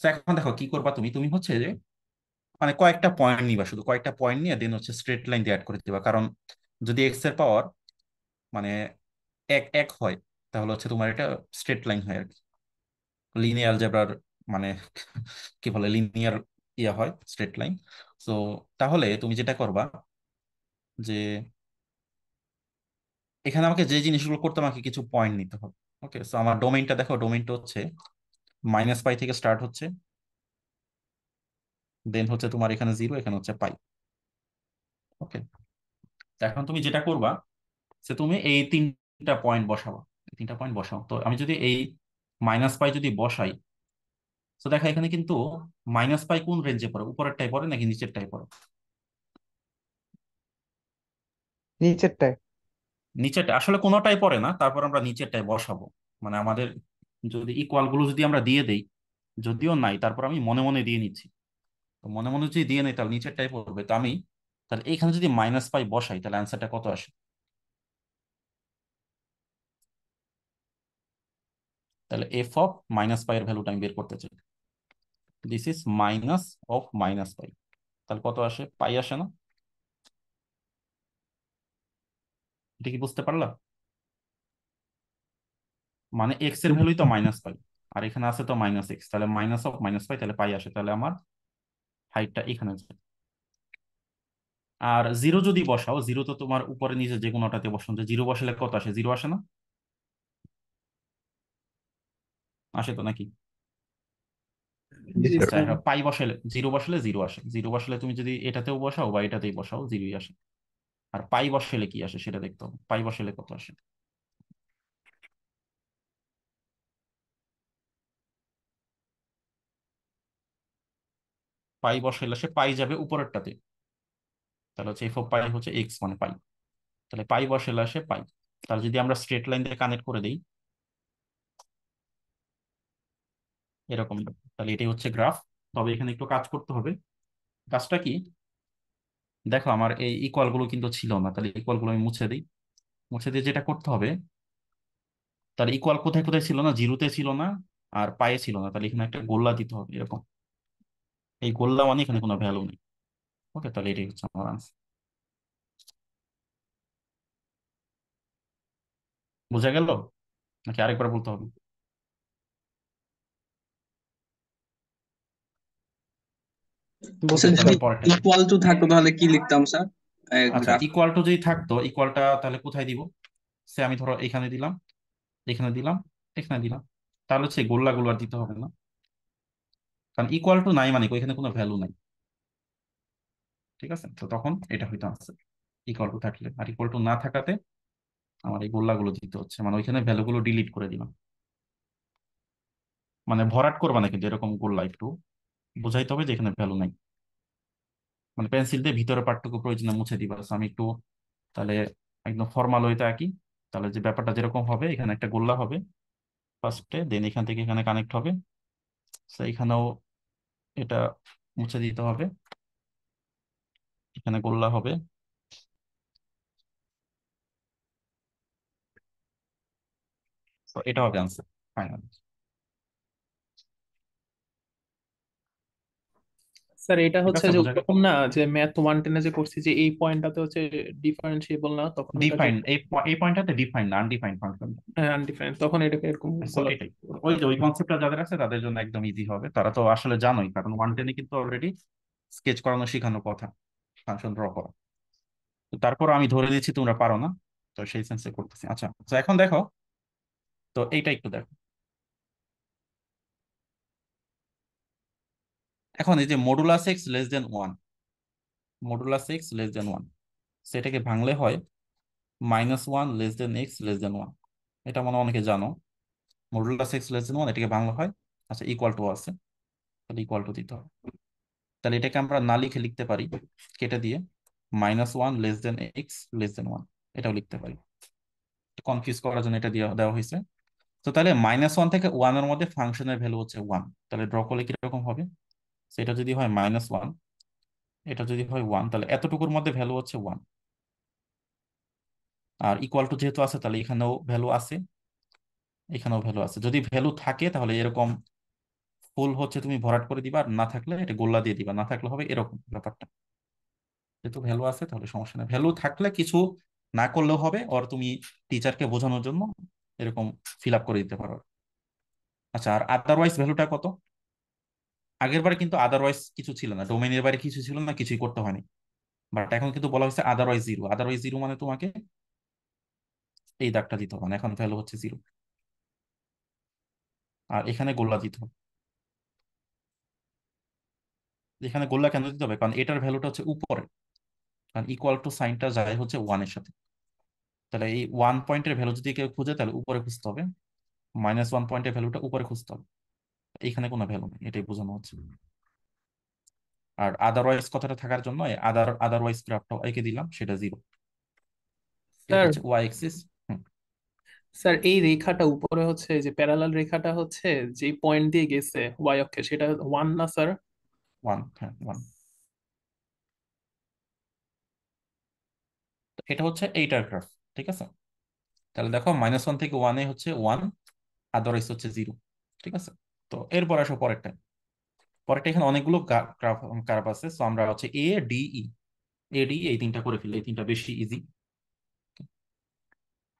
তো এখন দেখো কি করবা তুমি? তুমি হচ্ছে যে মানে কয়েকটা পয়েন্ট নিবা শুধু, কয়েকটা পয়েন্ট নিয়ে দেন হচ্ছে স্ট্রেট লাইন দিয়ে অ্যাড করে দিবা। কারণ যদি এক্সের পাওয়ার মানে এক এক হয়, তাহলে হচ্ছে তোমার এটা স্ট্রেট লাইন হয় আর কি লিনিয়ার অ্যালজেব্রার মানে কি বলে লিনিয়ার ইয়া হয় স্ট্রেট লাইন সো তাহলে তুমি যেটা করবা যে এখানে আমাকে যে জিনিসগুলো করতে আমাকে কিছু পয়েন্ট নিতে হবে। ওকে সো আমার ডোমেইনটা দেখো ডোমেইনটা হচ্ছে মাইনাস পাই থেকে স্টার্ট হচ্ছে। দেন হচ্ছে তোমার এখানে জিরো এখানে হচ্ছে পাই ওকে এখন তুমি যেটা করবা সে তুমি এই তিনটা পয়েন্ট বসাবা। তিনটা পয়েন্ট বসাও। তো আমি যদি এই মাইনাস পাই যদি বসাই তো দেখো এখানে কিন্তু মাইনাস পাই কোন রেঞ্জে পড়ে? উপরেরটাই পড়ে নাকি নিচেরটাই পড়ে? নিচেরটায় নিচেরটা আসলে কোনোটাই পড়ে না তারপর আমরা নিচেরটাই বসাবো। মানে আমাদের যদি ইকুয়ালগুলো যদি আমরা দিয়ে দেই যদিও নাই তারপর আমি মনে মনে দিয়ে নিচ্ছি। তো মনে মনে যদি দিয়ে নেই, তাহলে নিচেরটাই পড়বে। তো আমি তাহলে এখানে যদি মাইনাস পাই বসাই, তাহলে অ্যান্সারটা কত আসে? তাহলে এফ অফ মাইনাস পাই এর ভ্যালুটা আমি বের করতে চাই। This is minus of minus pi তাহলে কত আসে? পাই আসে না। এটা কি বুঝতে পারলা মানে এক্সের ভ্যালুই তো মাইনাস পাই আর এখানে আছে তো মাইনাস এক্স তাহলে মাইনাস অফ মাইনাস পাই তাহলে পাই আসে। তাহলে আমার হাইটটা এখানে আর জিরো যদি বসাও জিরো তো তোমার উপরে নিচে যে কোনোটাতে বসানো যায় জিরো বসালে কত আসে? জিরো আসে না? আসে তো নাকি? পাই বসালে জিরো বসালে জিরো আসে। জিরো বসালে তুমি যদি এটাতেও বসাও বা এটাতেই বসাও জিরোই আসে। আর পাই বসালে কি আসে সেটা দেখতে হবে। পাই বসালে কত আসে? পাই বসালে সে পাই যাবে উপরেরটাতে। তাহলে হচ্ছে এফ পাই হচ্ছে এক্স মানে পাই। তাহলে পাই বসালে আসে পাই। তাহলে যদি আমরা স্ট্রেট লাইন দিয়ে কানেক্ট করে দিই, এরকম। তাহলে এটাই হচ্ছে গ্রাফ তবে এখানে একটু কাজ করতে হবে। কাজটা কি? দেখো, আমার এই ইকুয়ালগুলো কিন্তু ছিল না। তাহলে ইকুয়ালগুলো আমি মুছে দিই। মুছে দিয়ে যেটা করতে হবে, তাহলে ইকুয়াল কোথায় কোথায় ছিল না? জিরোতে ছিল না আর পায়ে ছিল না। তাহলে এখানে একটা গোল্লা দিতে হবে, এরকম। এই গোল্লা মানে এখানে কোনো ভ্যালু নেই। ওকে তাহলে এটাই হচ্ছে আমার আনসার বোঝা গেল? নাকি আরেকবার বলতে হবে। ইকুয়াল টু থাকতো তাহলে কি লিখতাম স্যার আচ্ছা ইকুয়াল টু যদি থাকতো ইকুয়ালটা তাহলে কোথায় দিব? সে আমি ধরো এখানে দিলাম এখানে দিলাম এখানে দিলাম। তাহলে হচ্ছে গোল্লা গোল্লা দিতে হবে না। কারণ ইকুয়াল টু নাই মানে ওইখানে কোনো ভ্যালু নাই। ঠিক আছে? তো তখন এটা হইতে আসছে ইকুয়াল টু থাকলে। আর ইকুয়াল টু না থাকাতে আমার এই গোল্লাগুলো দিতে হচ্ছে। মানে ওইখানে ভ্যালুগুলো ডিলিট করে দিলাম। মানে ভরাট করবা না কিন্তু এরকম গোল্লা একটু? বোঝাইতে হবে যে এখানে ভ্যালু নাই। মানে পেন্সিল দিয়ে ভিতরের পার্টটুকু প্রয়োজনে মুছে দিবা। আমি একটু তাহলে একদম ফর্মাল হইতে আঁকি। তাহলে যে ব্যাপারটা যেরকম হবে, এখানে একটা গোল্লা হবে। ফার্স্টে দেন এখান থেকে এখানে কানেক্ট হবে। So এখানেও এটা মুছে দিতে হবে। এখানে গোল্লা হবে। এটা হবে আনসার ফাইনাল স্যার এটা হচ্ছে যে? ওরকম না যে ম্যাথ ওয়ান টেনে যে করছি যে এই পয়েন্টটাতে হচ্ছে ডিফারেন্সিয়েবল না তখন ডিফাইন এই এই পয়েন্টটাতে ডিফাইন না আনডিফাইন্ড ফাংশন আনডিফারেন্ট তখন এটাকে এরকম ওই যে ওই কনসেপ্টটা যাদের আছে তাদের জন্য একদম ইজি হবে। তারা তো আসলে জানোই কারণ ওয়ান টেনে কিন্তু অলরেডি স্কেচ করানো শেখানোর কথা ফাংশন ড্র করা। তো তারপর আমি ধরে নিচ্ছি তোমরা পারো না। তো সেই সেন্সে করতেছি। আচ্ছা তো এখন দেখো তো এইটা একটু দেখো। এখন এই যে modulus x less than one modulus x less than one সেটাকে ভাঙলে হয় minus one less than x less than one এটা মনে অনেকে জানো। Modulus x less than one এটাকে বাংলা হয় আচ্ছা ইকুয়াল টু আছে, তাহলে ইকুয়াল টু দিতে হবে। তাহলে এটাকে আমরা না লিখে লিখতে পারি, কেটে দিয়ে minus one less than x less than one এটাও লিখতে পারি। কনফিউজ করার জন্য এটা দেওয়া দেওয়া হয়েছে। তো তাহলে মাইনাস ওয়ান থেকে ওয়ানের মধ্যে ফাংশনের ভ্যালু হচ্ছে ওয়ান তাহলে ড্র করলে কীরকম হবে? সেটা যদি হয় মাইনাস ওয়ান এটা যদি হয় ওয়ান তাহলে এতটুকুর মধ্যে ভ্যালু হচ্ছে ওয়ান আর ইকুয়াল টু যেহেতু আছে, তাহলে এখানেও ভ্যালু আছে, এখানেও ভ্যালু আছে। যদি ভ্যালু থাকে, তাহলে এরকম ফুল হচ্ছে তুমি ভরাট করে দিবা, আর না থাকলে এটা গোল্লা দিয়ে দিবা, না থাকলে হবে এরকম ব্যাপারটা। যেহেতু ভ্যালু আছে, তাহলে সমস্যা নেই। ভ্যালু থাকলে কিছু না করলেও হবে ওর তুমি টিচারকে বোঝানোর জন্য এরকম ফিল আপ করে দিতে পারো। আচ্ছা আর আদারওয়াইজ ভ্যালুটা কত? আগের বারে কিন্তু আদারওয়াইজ কিছু ছিল না ডোমেনের বাইরে কিছু ছিল না, কিছুই করতে হয়নি। বাট এখন কিন্তু বলা হয়েছে আদারওয়াইজ জিরো আদারওয়াইজ জিরো মানে তোমাকে এই দাগটা দিতে হবে এখন ভ্যালু হচ্ছে জিরো আর এখানে গোল্লা দিতে হবে। এখানে গোল্লা কেন দিতে হবে? কারণ এটার ভ্যালুটা হচ্ছে উপরে। কারণ ইকুয়াল টু সাইনটা যায় হচ্ছে ওয়ানের সাথে। তাহলে এই ওয়ান পয়েন্টের ভ্যালু যদি কেউ খুঁজে, তাহলে উপরে খুঁজতে হবে। মাইনাস ওয়ান পয়েন্টের ভ্যালুটা উপরে খুঁজতে হবে। এখানে কোনো ভ্যালু নেই এটাই বোঝানো হচ্ছে। আর আদারওয়াইজ কথাটা থাকার জন্য আদার আদারওয়াইজ গ্রাফটা এঁকে দিলাম সেটা জিরো ওয়াই এক্সিস স্যার এই রেখাটা উপরে হচ্ছে যে প্যারালাল রেখাটা হচ্ছে যে পয়েন্ট দিয়ে গেছে ওয়াই অক্ষে সেটা ওয়ান না স্যার ওয়ান হ্যাঁ ওয়ান এটা হচ্ছে এইটার গ্রাফ ঠিক আছে? তাহলে দেখো মাইনাস ওয়ান থেকে ওয়ানে হচ্ছে ওয়ান আদারওয়াইজ হচ্ছে জিরো ঠিক আছে? তো এরপর আসো পরেরটা। পরেরটা এখানে অনেকগুলো কার্ভ আছে। সো আমরা হচ্ছে A D E A D এই তিনটা করে ফেলি। এই তিনটা বেশি ইজি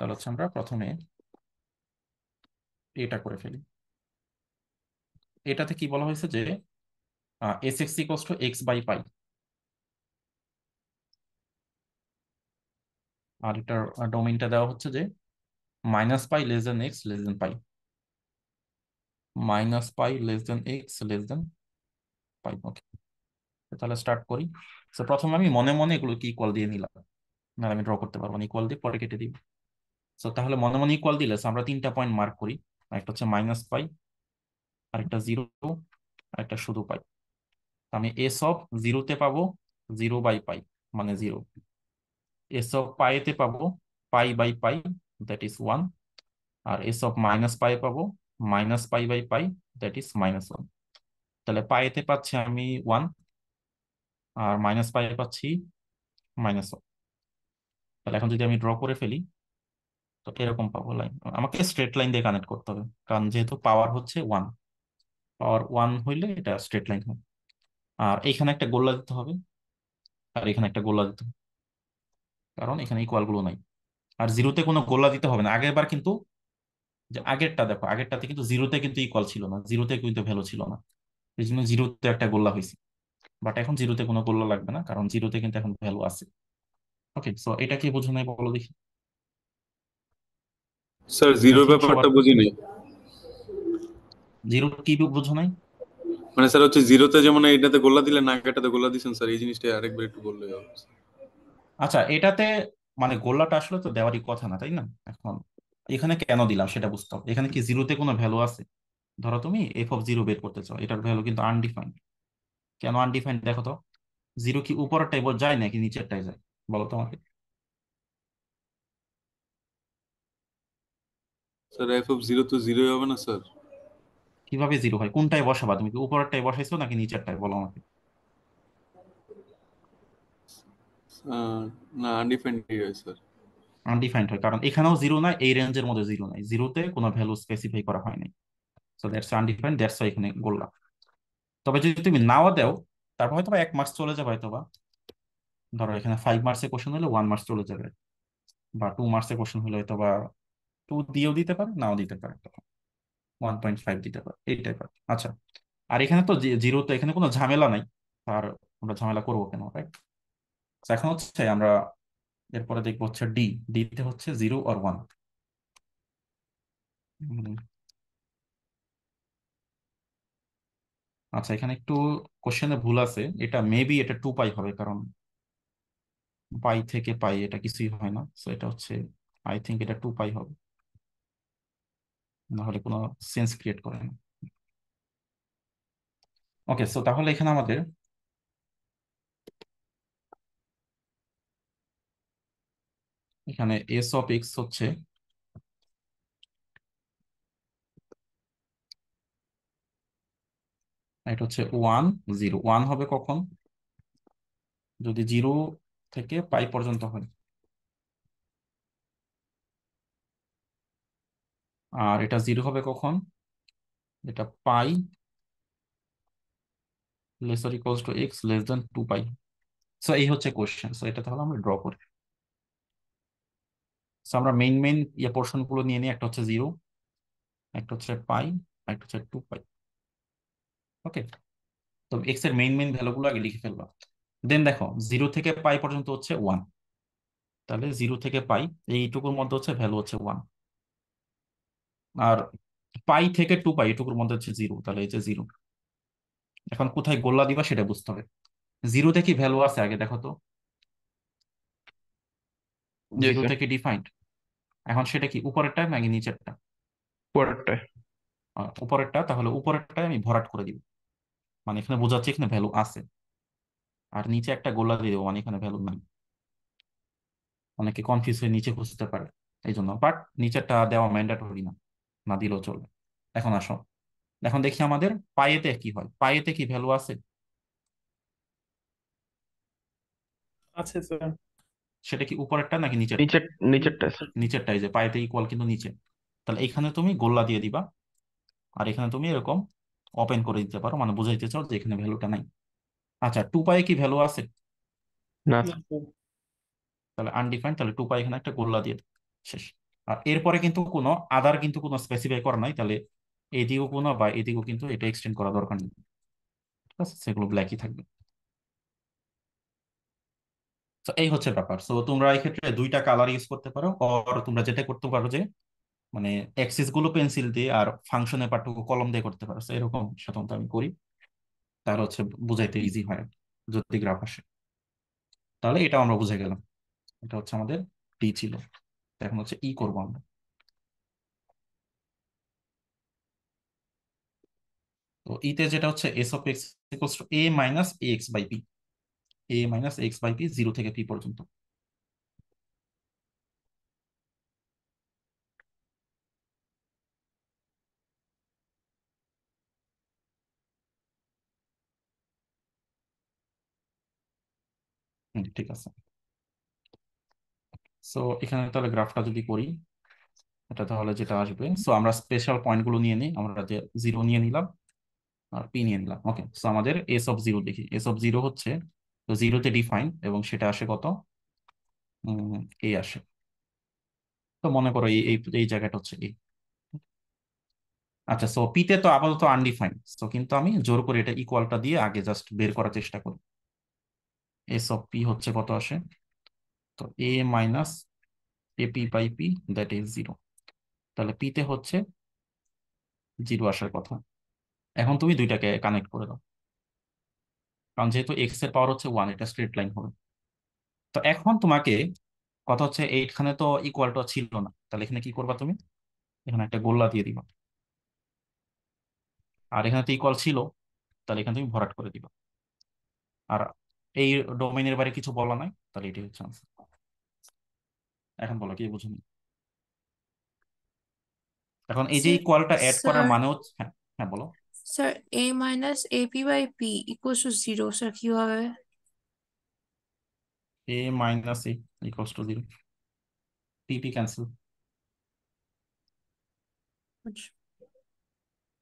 তাহলে হচ্ছে আমরা প্রথমে এটা করে ফেলি। এটাতে কি বলা হয়েছে যে s x equals to x by pi আর এটার ডোমেইনটা দেওয়া হচ্ছে যে minus pi less than x less than pi minus pi less than x less than pi okay তাহলে স্টার্ট করি। তো প্রথমে আমি মনে মনে এগুলো কি ইকুয়াল দিয়ে নিলাম। না আমি ড্র করতে পারব না ইকুয়াল দিয়ে পরে কেটে দিব। সো তাহলে মনে মনে ইকুয়াল দিলে আমরা তিনটা পয়েন্ট মার্ক করি। একটা হচ্ছে মাইনাস পাই আরেকটা জিরো আরেকটা শুধু পাই আমি এস অফ জিরোতে পাবো জিরো বাই পাই মানে জিরো এস অফ পাইতে পাবো pi by pi that is one R s of minus pi পাবো minus pi by pi that is minus one তাহলে পাইতে পাচ্ছি আমি ওয়ান আর মাইনাস পাই পাচ্ছি মাইনাস ওয়ান তাহলে এখন যদি আমি ড্র করে ফেলি, তো এরকম পাবো লাইন আমাকে স্ট্রেট লাইন দিয়ে কানেক্ট করতে হবে, কারণ যেহেতু পাওয়ার হচ্ছে ওয়ান পাওয়ার ওয়ান হইলে এটা স্ট্রেট লাইন হবে। আর এখানে একটা গোল্লা দিতে হবে, আর এখানে একটা গোল্লা দিতে হবে, কারণ এখানে ইকুয়ালগুলো নাই। আর জিরোতে কোনো গোল্লা দিতে হবে না আগের বার কিন্তু যে আগেরটা দেখো আগেরটাতে কিন্তু জিরোতে কিন্তু ইকুয়াল ছিল না জিরোতে কিন্তু ভ্যালু ছিল না। এই জন্য জিরোতে একটা গোল্লা হয়েছে। বাট এখন জিরোতে কোনো গোল্লা লাগবে না কারণ জিরোতে কিন্তু এখন ভ্যালু আছে। ওকে সো এটা কি বোঝো নাই বলো দেখি। স্যার জিরোর নাকি ব্যাপারটা বুঝি নাই। জিরো কি বোঝো নাই? মানে স্যার হচ্ছে জিরোতে যেমন এইটাতে গোল্লা দিলে নাগাটাতে গোল্লা দিছেন স্যার এই জিনিসটা আরেকবার একটু বললে হবে। আচ্ছা এটাতে মানে গোল্লাটা আসলে তো দেওয়ারই কথা না তাই না? এখন এখানে কেন দিলাম সেটা বুঝতে হবে। এখানে কি জিরোতে কোনো ভ্যালু আছে? ধরো তুমি এফ অফ জিরো বের করতে চাও এটার ভ্যালু কিন্তু আনডিফাইন্ড কেন আনডিফাইন্ড দেখো তো? জিরো কি উপরেরটাই যায় নাকি নিচেরটাই যায়? বলো তো আমাকে স্যার এফ অফ জিরো তো জিরোই হবে না স্যার কীভাবে জিরো হয়? কোনটায় বসাবা? তুমি কি উপরেরটাই বসাইছো নাকি নিচেরটায় বলো আমাকে। না আনডিফাইন্ড হয় স্যার আনডিফাইন্ড হয়। কারণ এখানেও জিরো নাই, এই রেঞ্জের মধ্যে জিরো নাই। জিরোতে কোনো ভ্যালু স্পেসিফাই করা হয়নি সো দ্যাটস আনডিফাইন্ড দ্যাটস এখানে গোল্লা তবে যদি তুমি নাও দাও, তারপর হয়তো এক মার্কস চলে যাবে হয়তো বা ধরো এখানে ফাইভ মার্কসের কোশ্চেন হলে ওয়ান মার্কস চলে যাবে। বা টু মার্কসের কোশ্চেন হলে হয়তো বা টু দিয়েও দিতে পারে, নাও দিতে পারে। ওয়ান পয়েন্ট ফাইভ দিতে পারে, এই টাইপের আচ্ছা আর এখানে তো জিরো তো এখানে কোনো ঝামেলা নাই। আর আমরা ঝামেলা করব কেন রাইট এখন হচ্ছে আমরা এরপরে দেখব হচ্ছে ডি ডিতে হচ্ছে জিরো আর ওয়ান আচ্ছা এখানে একটু কোশ্চেনে ভুল আছে। এটা মেবি এটা টু পাই হবে, কারণ পাই থেকে পাই এটা কিছুই হয় না। সো এটা হচ্ছে আই থিঙ্ক এটা টু পাই হবে। নাহলে কোনো সেন্স ক্রিয়েট করে না। ওকে সো তাহলে এখানে আমাদের এখানে এস অফ এক্স হচ্ছে এটা হচ্ছে ওয়ান জিরো ওয়ান হবে কখন? যদি জিরো থেকে পাই পর্যন্ত হয়। আর এটা জিরো হবে কখন? এটা pi lesser equals to x less than two pi so এই হচ্ছে কোশ্চেন সো এটা তাহলে আমরা ড্র করি। সো আমরা মেইন মেইন ইয়ে পোর্শনগুলো নিয়ে নিই, একটা হচ্ছে জিরো একটা হচ্ছে পাই একটা হচ্ছে টু পাই ওকে তো এক্সের মেইন মেইন ভ্যালু গুলো আগে লিখে ফেলবা। দেন দেখো জিরো থেকে পাই পর্যন্ত হচ্ছে ওয়ান তাহলে জিরো থেকে পাই এইটুকুর মধ্যে হচ্ছে ভ্যালু হচ্ছে ওয়ান আর পাই থেকে টু পাই এটুকুর মধ্যে হচ্ছে জিরো তাহলে এই যে জিরো এখন কোথায় গোল্লা দিবা সেটা বুঝতে হবে। জিরোতে কি ভ্যালু আছে? আগে দেখো তো। জিরো থেকে ডিফাইন্ড এখন সেটা কি? উপরেরটা নাকি নিচেরটা? আহ, উপরেরটা তাহলে উপরেরটায় আমি ভরাট করে দিব। মানে এখানে বোঝাচ্ছে এখানে ভ্যালু আছে। আর নিচে একটা গোলা দিয়ে দেবো মানে এখানে ভ্যালু নাই। অনেকে কনফিউজ হয়ে নিচে খুঁজতে পারে এই জন্য বাট নিচেরটা দেওয়া ম্যান্ডেটরি না না দিলেও চলবে। এখন আসো। এখন দেখি আমাদের পায়েতে কি হয়। পায়েতে কি ভ্যালু আছে? আছে স্যার সেটা কি উপরেরটা নাকি নিচের নিচের নিচেরটায় স্যার নিচেরটাই যে পায়েতে ইকুয়াল কিন্তু নিচে। তাহলে এখানে তুমি গোল্লা দিয়ে দিবা। আর এখানে তুমি এরকম ওপেন করে দিতে পারো মানে বুঝাইতে চাও যে এখানে ভ্যালুটা নাই। আচ্ছা টু পায়ে কি ভ্যালু আছে? না তাহলে আনডিফাইন্ড তাহলে টু পাই এখানে একটা গোল্লা দিয়ে। শেষ। আর এরপরে কিন্তু কোনো আদার কিন্তু কোনো স্পেসিফাই করা নাই তাহলে এদিকেও কোনো বা এদিকেও কিন্তু এটা এক্সটেন্ড করা দরকার নেই। ঠিক আছে? সেগুলো ব্ল্যাকই থাকবে। তো এই হচ্ছে ব্যাপার। সো তোমরা এই ক্ষেত্রে দুইটা কালার ইউজ করতে পারো। আর তোমরা যেটা করতে পারো যে মানে অ্যাক্সিসগুলো পেন্সিল দিয়ে আর ফাংশনের পার্টটুকু কলম দিয়ে করতে পারো। এরকম সাধারণত আমি করি। তাহলে হচ্ছে বুঝাইতে ইজি হয় যদি গ্রাফ আসে। তাহলে এটা আমরা বুঝে গেলাম। এটা হচ্ছে আমাদের ডি ছিল। এখন হচ্ছে ই করব আমরা। তো ইতে যেটা হচ্ছে s of x equals to a minus a x by p a minus x by p zero থেকে পি পর্যন্ত। ঠিক আছে। সো এখানে তাহলে গ্রাফটা যদি করি, এটা তাহলে যেটা আসবে। সো আমরা স্পেশাল পয়েন্টগুলো নিয়ে নিই। আমরা যে জিরো নিয়ে নিলাম আর পি নিয়ে নিলাম। ওকে সো আমাদের এস অফ জিরো দেখি। এস অফ জিরো হচ্ছে তো জিরোতে ডিফাইন এবং সেটা আসে কত? এ আসে। তো মনে করো এই এই এই জায়গাটা হচ্ছে এ আচ্ছা সো পিতে তো আপাতত আনডিফাইন সো কিন্তু আমি জোর করে এটা ইকুয়ালটা দিয়ে আগে জাস্ট বের করার চেষ্টা করি। এস অফ পি হচ্ছে কত আসে? তো a minus a p by p that is zero তাহলে পিতে হচ্ছে জিরো আসার কথা। এখন তুমি দুইটাকে কানেক্ট করে দাও। কারণ যেহেতু এক্সের পাওয়ার হচ্ছে ওয়ান এটা স্ট্রেট লাইন হবে। তো এখন তোমাকে কথা হচ্ছে এইখানে তো ইকুয়ালটা ছিল না। তাহলে এখানে কি করবা তুমি? এখানে একটা গোল্লা দিয়ে দিবা। আর এখানে তো ইকুয়াল ছিল তাহলে এখানে তুমি ভরাট করে দিবা। আর এই ডোমেইনের বাইরে কিছু বলা নাই তাহলে এটাই হচ্ছে আনসার এখন বলো কি বুঝুন? এখন এই যে ইকুয়ালটা অ্যাড করার মানে হচ্ছে হ্যাঁ হ্যাঁ বলো। Sir a minus a p by p equals to zero sir কীভাবে a minus a equals to zero t p cancel আচ্ছা,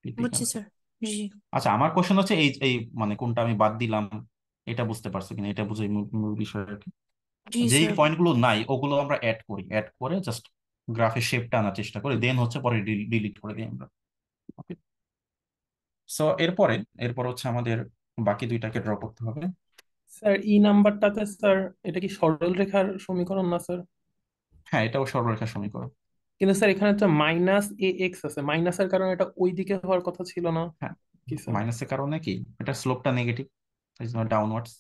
টিপি বুঝছি ক্যান্সেল স্যার জি আচ্ছা আমার কোশ্চেন হচ্ছে এই এই মানে কোনটা আমি বাদ দিলাম এটা বুঝতে পারছ কিনা? এটা বুঝে মূল বিষয় আর কি যেই পয়েন্টগুলো নাই ওগুলো আমরা অ্যাড করি। অ্যাড করে জাস্ট গ্রাফের শেপটা আনার চেষ্টা করি। দেন হচ্ছে পরে ডিলিট করে দিই আমরা। সো এরপরে এরপর হচ্ছে আমাদের বাকি দুইটাকে ড্র করতে হবে। স্যার ই নাম্বারটাতে স্যার এটা কি সরল রেখার সমীকরণ না স্যার হ্যাঁ এটাও সরলরেখা সমীকরণ। কিন্তু স্যার এখানে তো মাইনাস এ এক্স আছে মাইনাসের কারণে এটা ওই দিকে হওয়ার কথা ছিল না। হ্যাঁ কি স্যার মাইনাসের কারণে কি? এটা স্লোপটা নেগেটিভ ডাউনওয়ার্ডস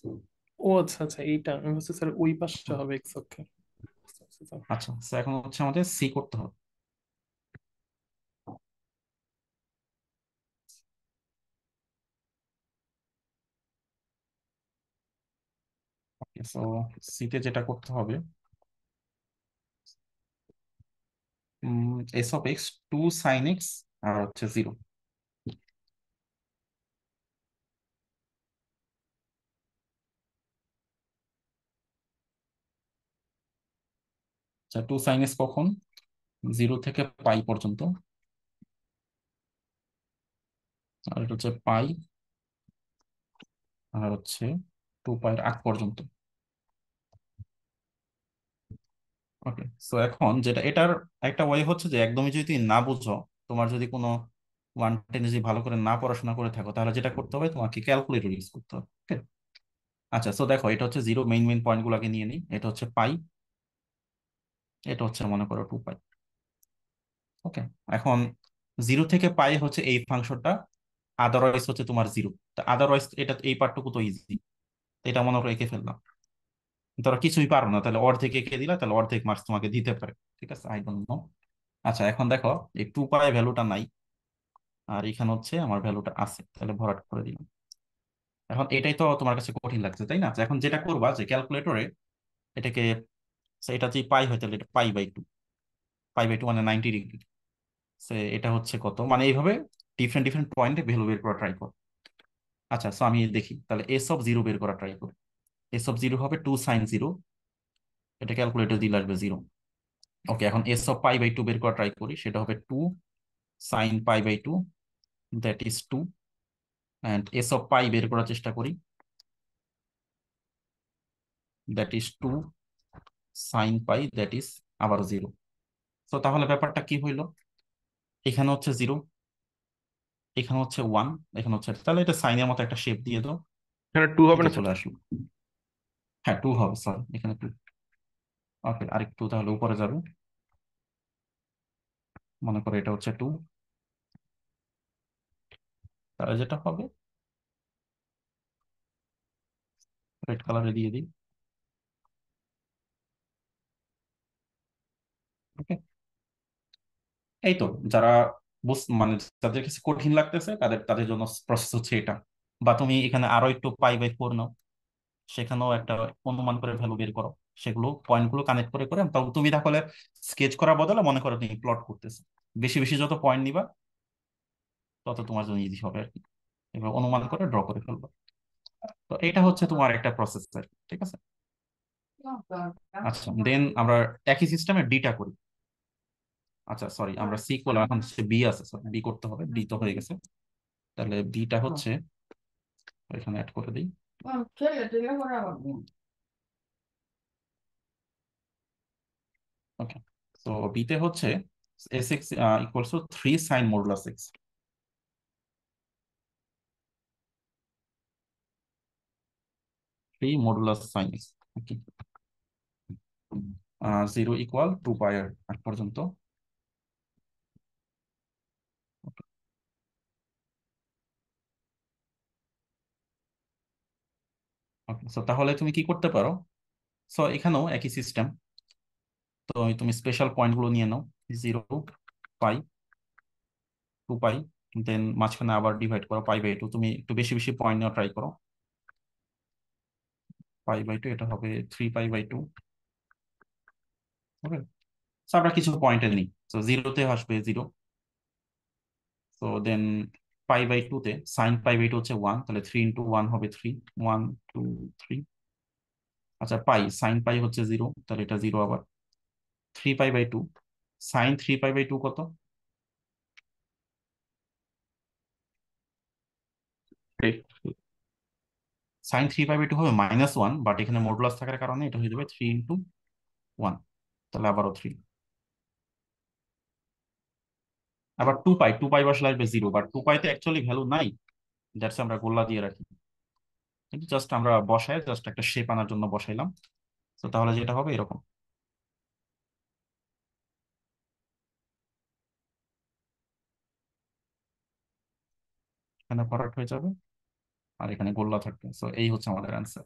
ও আচ্ছা আচ্ছা এইটা আমি ভাবছি স্যার ওই পাশটা হবে এক্স অক্ষের। আচ্ছা, স্যার। আচ্ছা এখন হচ্ছে আমাদের সি করতে হবে। সো সিতে যেটা করতে হবে s of x two sine x আর হচ্ছে জিরো আচ্ছা টু সাইন এক্স কখন? জিরো থেকে পাই পর্যন্ত। আর এটা হচ্ছে পাই আর হচ্ছে টু পাইয়ের আগ পর্যন্ত। ওকে সো এখন যেটা, এটার একটা ওয়ে হচ্ছে যে, একদমই যদি না বুঝো, তোমার যদি কোনো ওয়ান টেন যদি ভালো করে না পড়াশোনা করে থাকো, তাহলে যেটা করতে হবে, তোমাকে ক্যালকুলেটর ইউজ করতে হবে ওকে আচ্ছা সো দেখো, এটা হচ্ছে জিরো মেইন মেইন নিয়ে নিই, এটা হচ্ছে পাই এটা হচ্ছে মনে করো টু পাই ওকে এখন জিরো থেকে পাই হচ্ছে এই ফাংশনটা আদারওয়াইজ হচ্ছে তোমার জিরো তা আদারওয়াইজ এটা, এই পার্টটুকু তো ইজি এটা মনে করো এঁকে ফেললাম। ধরো কিছুই পারো না তাহলে অর্ধেক এঁকে দিলা তাহলে অর্ধেক মার্কস তোমাকে দিতে পারে ঠিক আছে? আই ডোন্ট নো আচ্ছা এখন দেখো এই টু পাই ভ্যালুটা নাই আর এখানে হচ্ছে আমার ভ্যালুটা আছে তাহলে ভরাট করে দিলাম। এখন এটাই তো তোমার কাছে কঠিন লাগছে তাই না? আচ্ছা, এখন যেটা করবা যে ক্যালকুলেটরে এটাকে so এটা যদি পাই হয় তাহলে এটা pi by two pi by two মানে নাইনটি ডিগ্রি সে এটা হচ্ছে কত? মানে এইভাবে ডিফারেন্ট ডিফারেন্ট পয়েন্টে ভ্যালু বের করা ট্রাই কর। আচ্ছা সো আমি দেখি তাহলে এস জিরো বের করা ট্রাই করি। এস অফ জিরো হবে টু সাইন জিরো এটা ক্যালকুলেটর দিলে আসবে জিরো ওকে এখন s of pi by two বের করা ট্রাই করি সেটা হবে two sine pi by two that is two and s of pi বের করার চেষ্টা করি। That is two sine pi that is আবার জিরো তো তাহলে ব্যাপারটা কি হইল? এখানে হচ্ছে জিরো এখানে হচ্ছে ওয়ান এখানে হচ্ছে তাহলে এটা সাইনের মতো একটা শেপ দিয়ে দাও। এখানে টু হবে না চলে আসলো। হ্যাঁ টু হবে সরি এখানে টু ওকে আরেকটু তাহলে উপরে যাবে। মনে করো এটা হচ্ছে টু তাহলে যেটা হবে রেড কালারে দিয়ে দিই। ওকে এই তো, যারা মানে যাদের কাছে কঠিন লাগতেছে, তাদের তাদের জন্য প্রসেস হচ্ছে এটা। বা তুমি এখানে আরও একটু পাই বাই ফোর নাও। সেখানেও একটা অনুমান করে ভ্যালু বের করো। সেগুলো পয়েন্টগুলো কানেক্ট করে করে তুমি তাহলে স্কেচ করার বদলে মনে করো তুমি প্লট করতেছো। বেশি বেশি যত পয়েন্ট নিবা, তত তোমার জন্য ইজি হবে আর কি এবার অনুমান করে ড্র করে ফেলবা। তো এটা হচ্ছে তোমার একটা প্রসেস আর ঠিক আছে? আচ্ছা দেন আমরা একই সিস্টেমে ডিটা করি। আচ্ছা সরি আমরা সি করলাম, এখন বি আছে বি করতে হবে ডি তো হয়ে গেছে। তাহলে বিটা হচ্ছে, এখানে অ্যাড করে দিই। ওকে তো বিতে হচ্ছে s x equals three sine modulus x three modulus sine x zero equal to আগ পর্যন্ত সো তাহলে তুমি কি করতে পারো? সো এখানেও একই সিস্টেম তো তুমি স্পেশাল পয়েন্টগুলো নিয়ে নাও জিরো পাই টু পাই দেন মাঝখানে আবার ডিভাইড করো পাই বাই টু তুমি একটু বেশি বেশি পয়েন্ট নেওয়া ট্রাই করো। পাই বাই টু এটা হবে three pi by two okay আমরা কিছু পয়েন্টে নিই তো জিরোতে আসবে জিরো তো দেন পাই বাই টু তে সাইন পাই বাই টু হচ্ছে ওয়ান তাহলে থ্রি ইন্টু ওয়ান হবে থ্রি ওয়ান টু থ্রি আচ্ছা পাই সাইন পাই হচ্ছে জিরো তাহলে এটা জিরো আবার। Three pi by two sine three pi by two কত? Sine three pi by two হবে মাইনাস ওয়ান বাট এখানে মডুলাস থাকার কারণে এটা হয়ে যাবে থ্রি ইন্টু ওয়ান তাহলে আবারও থ্রি আবার টু পাই টু পাই বসলে আসবে জিরো বাট টু পাইতে অ্যাকচুয়ালি ভ্যালু নাই দ্যাটস আমরা গোল্লা দিয়ে রাখি। কিন্তু জাস্ট আমরা বসাই জাস্ট একটা শেপ আনার জন্য বসাইলাম। তো তাহলে যেটা হবে এরকম। এখানে ভরাট হয়ে যাবে, আর এখানে গোল্লা থাকবে। সো এই হচ্ছে আমাদের অ্যান্সার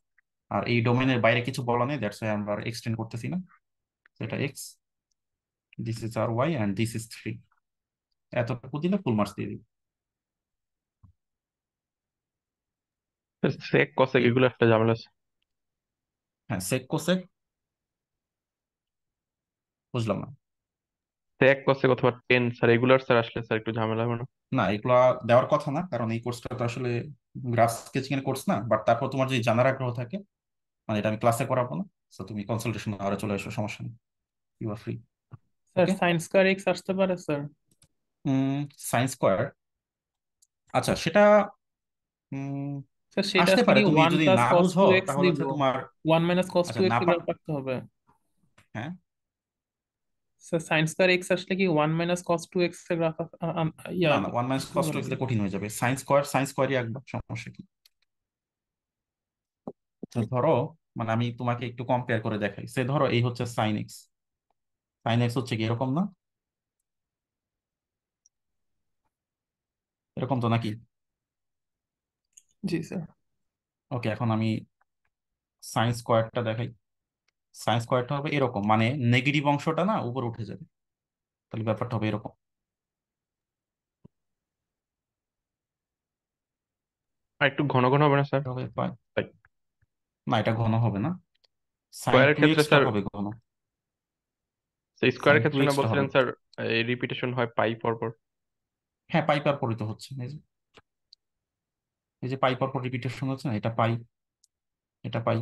আর এই ডোমেনের বাইরে কিছু বলা নেই দ্যাটস ওয়াই আমরা এক্সটেন্ড করতেছি না। এটা x this is R y and this is three এতটুকু দিলে ফুল মার্কস দিয়ে দিই সেক কসেক এগুলো একটা ঝামেলা আছে। হ্যাঁ সেক কোসেক। বুঝলাম না। সেক কসেক অথবা টেন স্যার এগুলার স্যার আসলে স্যার একটু ঝামেলা হবে না। না এগুলা দেওয়ার কথা না কারণ এই কোর্সটা তো আসলে গ্রাফ স্কেচিং এর কোর্স না বাট তারপর তোমার যদি জানার আগ্রহ থাকে মানে এটা আমি ক্লাসে করাবো না তো তুমি কনসালটেশন আরে চলে এসো সমস্যা নেই। You are free sir. Sine x আসতে পারে স্যার সাইন্স স্কোয়ার আচ্ছা সেটা সেটা আসতে আসলে পারে। কি তুমি ওয়ান যদি প্লাস না বুঝো টু এক্স তাহলে হচ্ছে তোমার ওয়ান মাইনাস কস আচ্ছা এক্স রাখতে হবে। হ্যাঁ। স্যার সাইন স্কয়ার এক্স আসলে কি ওয়ান মাইনাস কস টু এর রাখা আ- আ- ইয়া না ওয়ান মাইনাস কঠিন হয়ে যাবে। স্কোয়ার স্কোয়ারই একবার সমস্যা কি? তো ধরো মানে আমি তোমাকে একটু কম্পেয়ার করে দেখাই। সে ধরো এই হচ্ছে সাইন এক্স সাইন এক্স হচ্ছে কি এরকম না? এরকম তো নাকি? জি স্যার। ওকে এখন আমি সাইন স্কোয়ারটা দেখাই। সাইন স্কোয়ারটা হবে এরকম মানে নেগেটিভ অংশটা না উপরে উঠে যাবে। তাহলে ব্যাপারটা হবে এরকম। আর একটু ঘন ঘন হবে না স্যার? হবে না এটা ঘন হবে না। সাইন স্কোয়ারের টু ক্ষেত্রে স্যার হবে ঘন। সেই স্কোয়ারের ক্ষেত্রে না বলছিলেন স্যার এই রিপিটেশন হয় পাই পর পর। হ্যাঁ পাই পার পরই তো হচ্ছে এই যে। এই যে পাই পর রিপিটেশন হচ্ছে না এটা পাই এটা পাই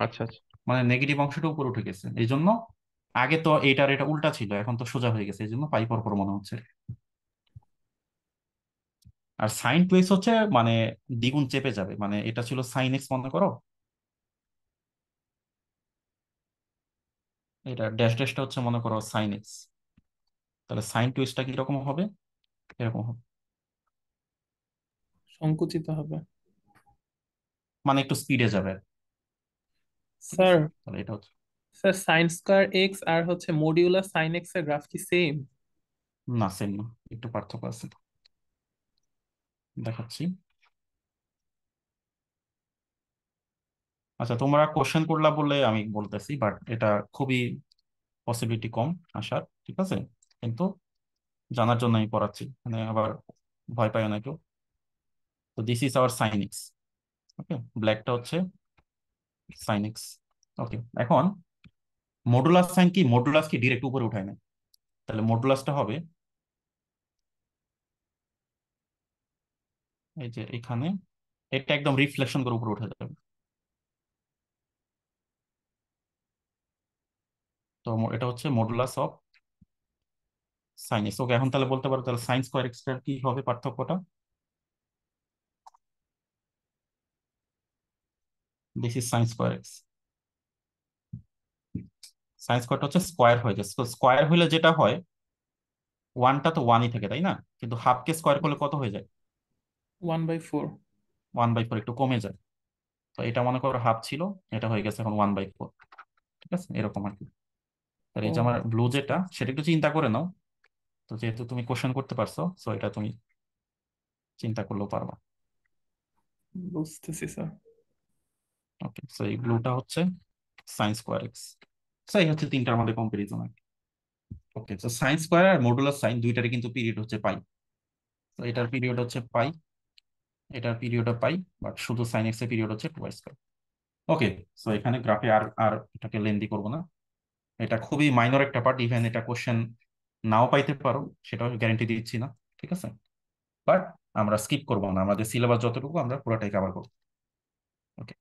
আচ্ছা আচ্ছা। মানে নেগেটিভ অংশটা উপরে উঠে গেছে। এই জন্য আগে তো এইটার এটা উল্টা ছিল এখন তো সোজা হয়ে গেছে এই জন্য পাই পর পর মনে হচ্ছে। আর সাইন টু এক্স হচ্ছে মানে দ্বিগুণ চেপে যাবে মানে এটা ছিল সাইন এক্স মনে করো। এটা ড্যাশ ড্যাশটা হচ্ছে মনে করো সাইন এক্স তাহলে সাইন টু এক্সটা কীরকম হবে? এরকম হবে। সংকুচিত হবে। মানে একটু স্পিডে যাবে। স্যার তাহলে এটা হচ্ছে। স্যার সাইন স্কয়ার এক্স আর হচ্ছে মডিউলার সাইন এক্সের গ্রাফ কি সেম না সেম না। একটু পার্থক্য আছে। দেখাচ্ছি। আচ্ছা তোমরা কোশ্চেন করলা বলে আমি বলতেছি বাট এটা খুবই পসিবিলিটি কম আসার ঠিক আছে? কিন্তু জানার জন্য আমি পড়াচ্ছি। মানে আবার ভয় পাই না কেউ। তো this is our sine x okay ব্ল্যাকটা হচ্ছে সাইনিক্স ওকে এখন মডুলাস সাইন কি? মডুলাস কি? ডিরেক্ট উপরে উঠায় না তাহলে মডুলাসটা হবে এই যে এখানে এটা একদম রিফ্লেকশন করে উপরে উঠে যাবে। তো এটা হচ্ছে modulus of sine x okay এখন তাহলে বলতে পারো তাহলে সাইন স্কোয়ার এক্স কি হবে পার্থক্যটা? This is sine square x sine স্কোয়ারটা হচ্ছে স্কোয়ার হয়ে যায় স্কোয়ার হলে যেটা হয় ওয়ানটা তো ওয়ানই থাকে তাই না? কিন্তু হাফকে স্কোয়ার করলে কত হয়ে যায়? One by four one by four একটু কমে যায়। তো এটা মনে করো হাফ ছিল এটা হয়ে গেছে এখন ওয়ান বাই ফোর ঠিক আছে? এরকম আর কি। তাহলে এই যে আমার ব্লু যেটা সেটা একটু চিন্তা করে নাও। তো যেহেতু তুমি কোশ্চেন করতে পারছ সো এটা তুমি চিন্তা করলেও পারবা। বুঝতেছি স্যার ওকে সো এই ব্লুটা হচ্ছে সাইন স্কোয়ার এক্স সো এই হচ্ছে তিনটার মধ্যে কম্পারিজন আর ওকে সো সাইন স্কোয়ার আর মডুলাস সাইন দুইটারই কিন্তু পিরিয়ড হচ্ছে পাই তো এটার পিরিয়ড হচ্ছে পাই এটার পিরিয়ড পাই বাট শুধু সাইন এক্সের পিরিয়ড হচ্ছে টু স্কোয়ার ওকে সো এখানে গ্রাফে আর আর এটাকে লেন্দি করব না। এটা খুবই মাইনর একটা পার্ট ইভেন এটা কোশ্চেন নাও পাইতে পারো, সেটাও গ্যারান্টি দিচ্ছি না, ঠিক আছে? বাট আমরা স্কিপ করব না, আমাদের সিলেবাস যতটুকু, আমরা পুরোটাই কভার করব। ওকে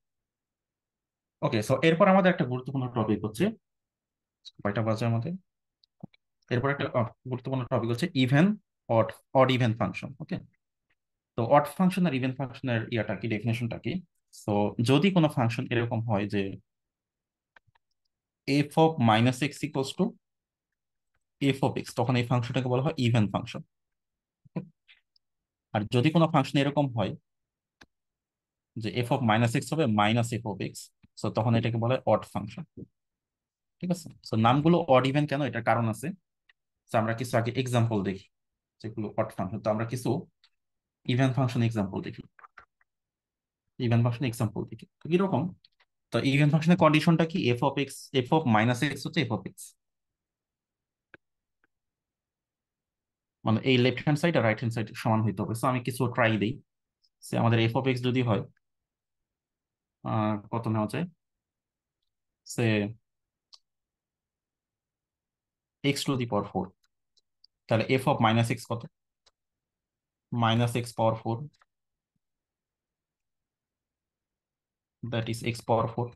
ওকে সো এরপর আমাদের একটা গুরুত্বপূর্ণ টপিক হচ্ছে, কয়টা বাজে আমাদের? এরপর একটা গুরুত্বপূর্ণ টপিক হচ্ছে even odd odd even function okay তো অড ফাংশন আর ইভেন ফাংশনের ইয়াটা কি ডেফিনেশনটা কি? সো যদি কোনো ফাংশন এরকম হয় যে f of minus x equals to f of x তখন এই ফাংশনটাকে বলা হয় ইভেন ফাংশন আর যদি কোনো ফাংশন এরকম হয়, যে এফ অফ মাইনাস এক্স হবে minus f of x so তখন এটাকে বলা হয় অড ফাংশন ঠিক আছে? সো নামগুলো অড ইভেন কেন? এটার কারণ আছে। আমরা কিছু আগে এক্সাম্পল দেখি, যেগুলো অড ফাংশন তো আমরা কিছু ইভেন ফাংশন এক্সাম্পল দেখি। ইভেন ফাংশন এক্সাম্পল দেখি। কীরকম? তো ইভেন ফাংশনের কন্ডিশনটা কি? F of x f of minus x হচ্ছে এফ অফ এক্স মানে এই লেফট হ্যান্ড সাইড আর রাইট হ্যান্ড সাইড সমান হইতে হবে। সো আমি কিছু ট্রাই দিই। সে আমাদের এফ অফ এক্স যদি হয় কত নেওয়া যায়? Say x to the power four তাহলে এফ অফ মাইনাস এক্স কত? Minus x power four that is x power four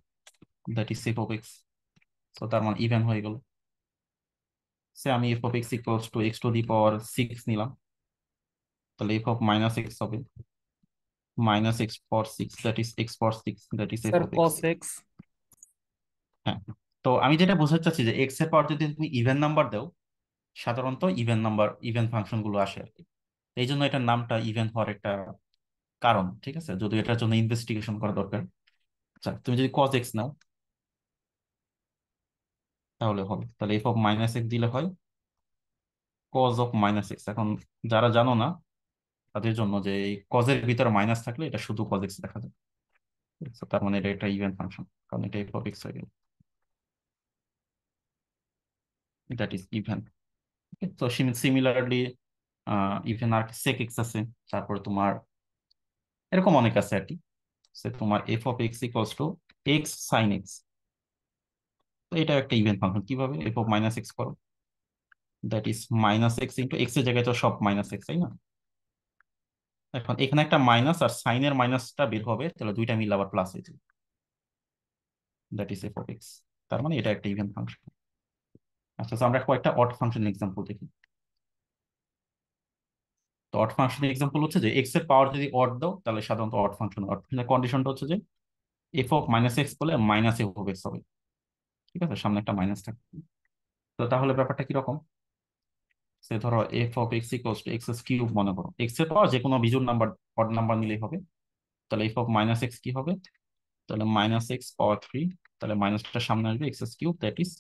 that is f of x তো তার মানে ইভেন হয়ে গেল। সে আমি f of x equals to x to the power six নিলাম। তাহলে এফ অফ মাইনাস এক্স হবে। Minus x power six that is x power six that is f of x হ্যাঁ তো আমি যেটা বোঝাতে চাচ্ছি যে এক্সের পাওয়ার যদি তুমি ইভেন নাম্বার দাও সাধারণত ইভেন নাম্বার ইভেন ফাংশনগুলো আসে আর কি। এই জন্য এটার নামটা ইভেন হওয়ার একটা কারণ ঠিক আছে? যদি এটার জন্য ইনভেস্টিগেশন করা দরকার। আচ্ছা তুমি যদি কজ এক্স নাও তাহলে হবে। তাহলে এফ অফ মাইনাস এক্স দিলে হয় কজ অফ মাইনাস এক্স এখন যারা জানো না, তাদের জন্য যে এই কজের ভিতরে মাইনাস থাকলে এটা শুধু কজ এক্স দেখা যায় তার মানে এটা একটা ইভেন ফাংশন কারণ এটা এফ অফ এক্স হয়ে গেল। দ্যাট ইজ ইভেন তো সিমিলারলি ইভেন আর সেক এক্স আছে। তারপরে তোমার, এরকম অনেক আছে আর কি। তোমার f of x equals to x sine x তো এটা একটা ইভেন্ট ফাংশন কীভাবে? এফ অফ মাইনাস এক্স করো। That is minus x into এক্সের জায়গায় তো সব মাইনাস এক্স তাই না? এখন এখানে একটা মাইনাস আর সাইনের মাইনাসটা বের হবে, তাহলে দুইটা মিল আবার প্লাস হয়ে যাবে। That is f of x তার মানে এটা একটা ইভেন্ট ফাংশন আচ্ছা আমরা কয়েকটা অড ফাংশন এক্সাম্পল দেখি। তো অড ফাংশনের এক্সাম্পল হচ্ছে যে এক্সের পাওয়ার যদি অড দাও, তাহলে সাধারণত অড ফাংশন অড ফাংশনের কন্ডিশনটা হচ্ছে যে এফ অফ মাইনাস এক্স বলে মাইনাস এফ অফ এক্স হবে। ঠিক আছে? সামনে একটা মাইনাস থাকবে। তো তাহলে ব্যাপারটা কীরকম? সে ধরো f of x equals to x cube মনে করো। এক্সের পাওয়ার যে কোনো বিজুর নাম্বার অড নাম্বার নিলেই হবে। তাহলে এফ অফ মাইনাস এক্স কি হবে? তাহলে মাইনাস এক্স পাওয়ার থ্রি তাহলে মাইনাসটা সামনে আসবে x cube that is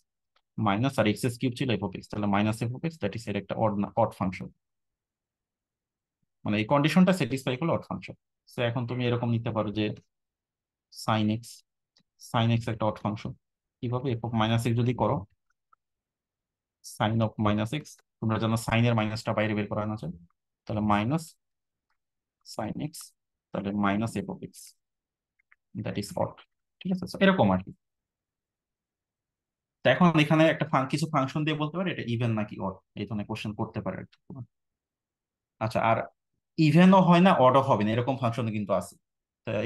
minus R x cube ছিল এফ অফ এক্স তাহলে minus f of x that is এর একটা অড অড ফাংশন মানে এই কন্ডিশনটা স্যাটিসফাই করলে অড ফাংশন সো এখন তুমি এরকম নিতে পারো যে সাইন এক্স সাইন এক্স একটা অড ফাংশন কীভাবে এফ অফ মাইনাস এক্স যদি করো সাইন অফ মাইনাস এক্স তোমরা জানো সাইনের মাইনাসটা বাইরে বের করা আছে, তাহলে মাইনাস সাইন এক্স তাহলে minus f of x that is odd ঠিক আছে? এরকম আর কি। এখন এখানে একটা কিছু ফাংশন দিয়ে বলতে পারে, এটা ইভেন নাকি অড এই ধরনের কোশ্চেন করতে পারে আচ্ছা আর ইভেনও হয় না অডও হবে না, এরকম ফাংশন কিন্তু আছে।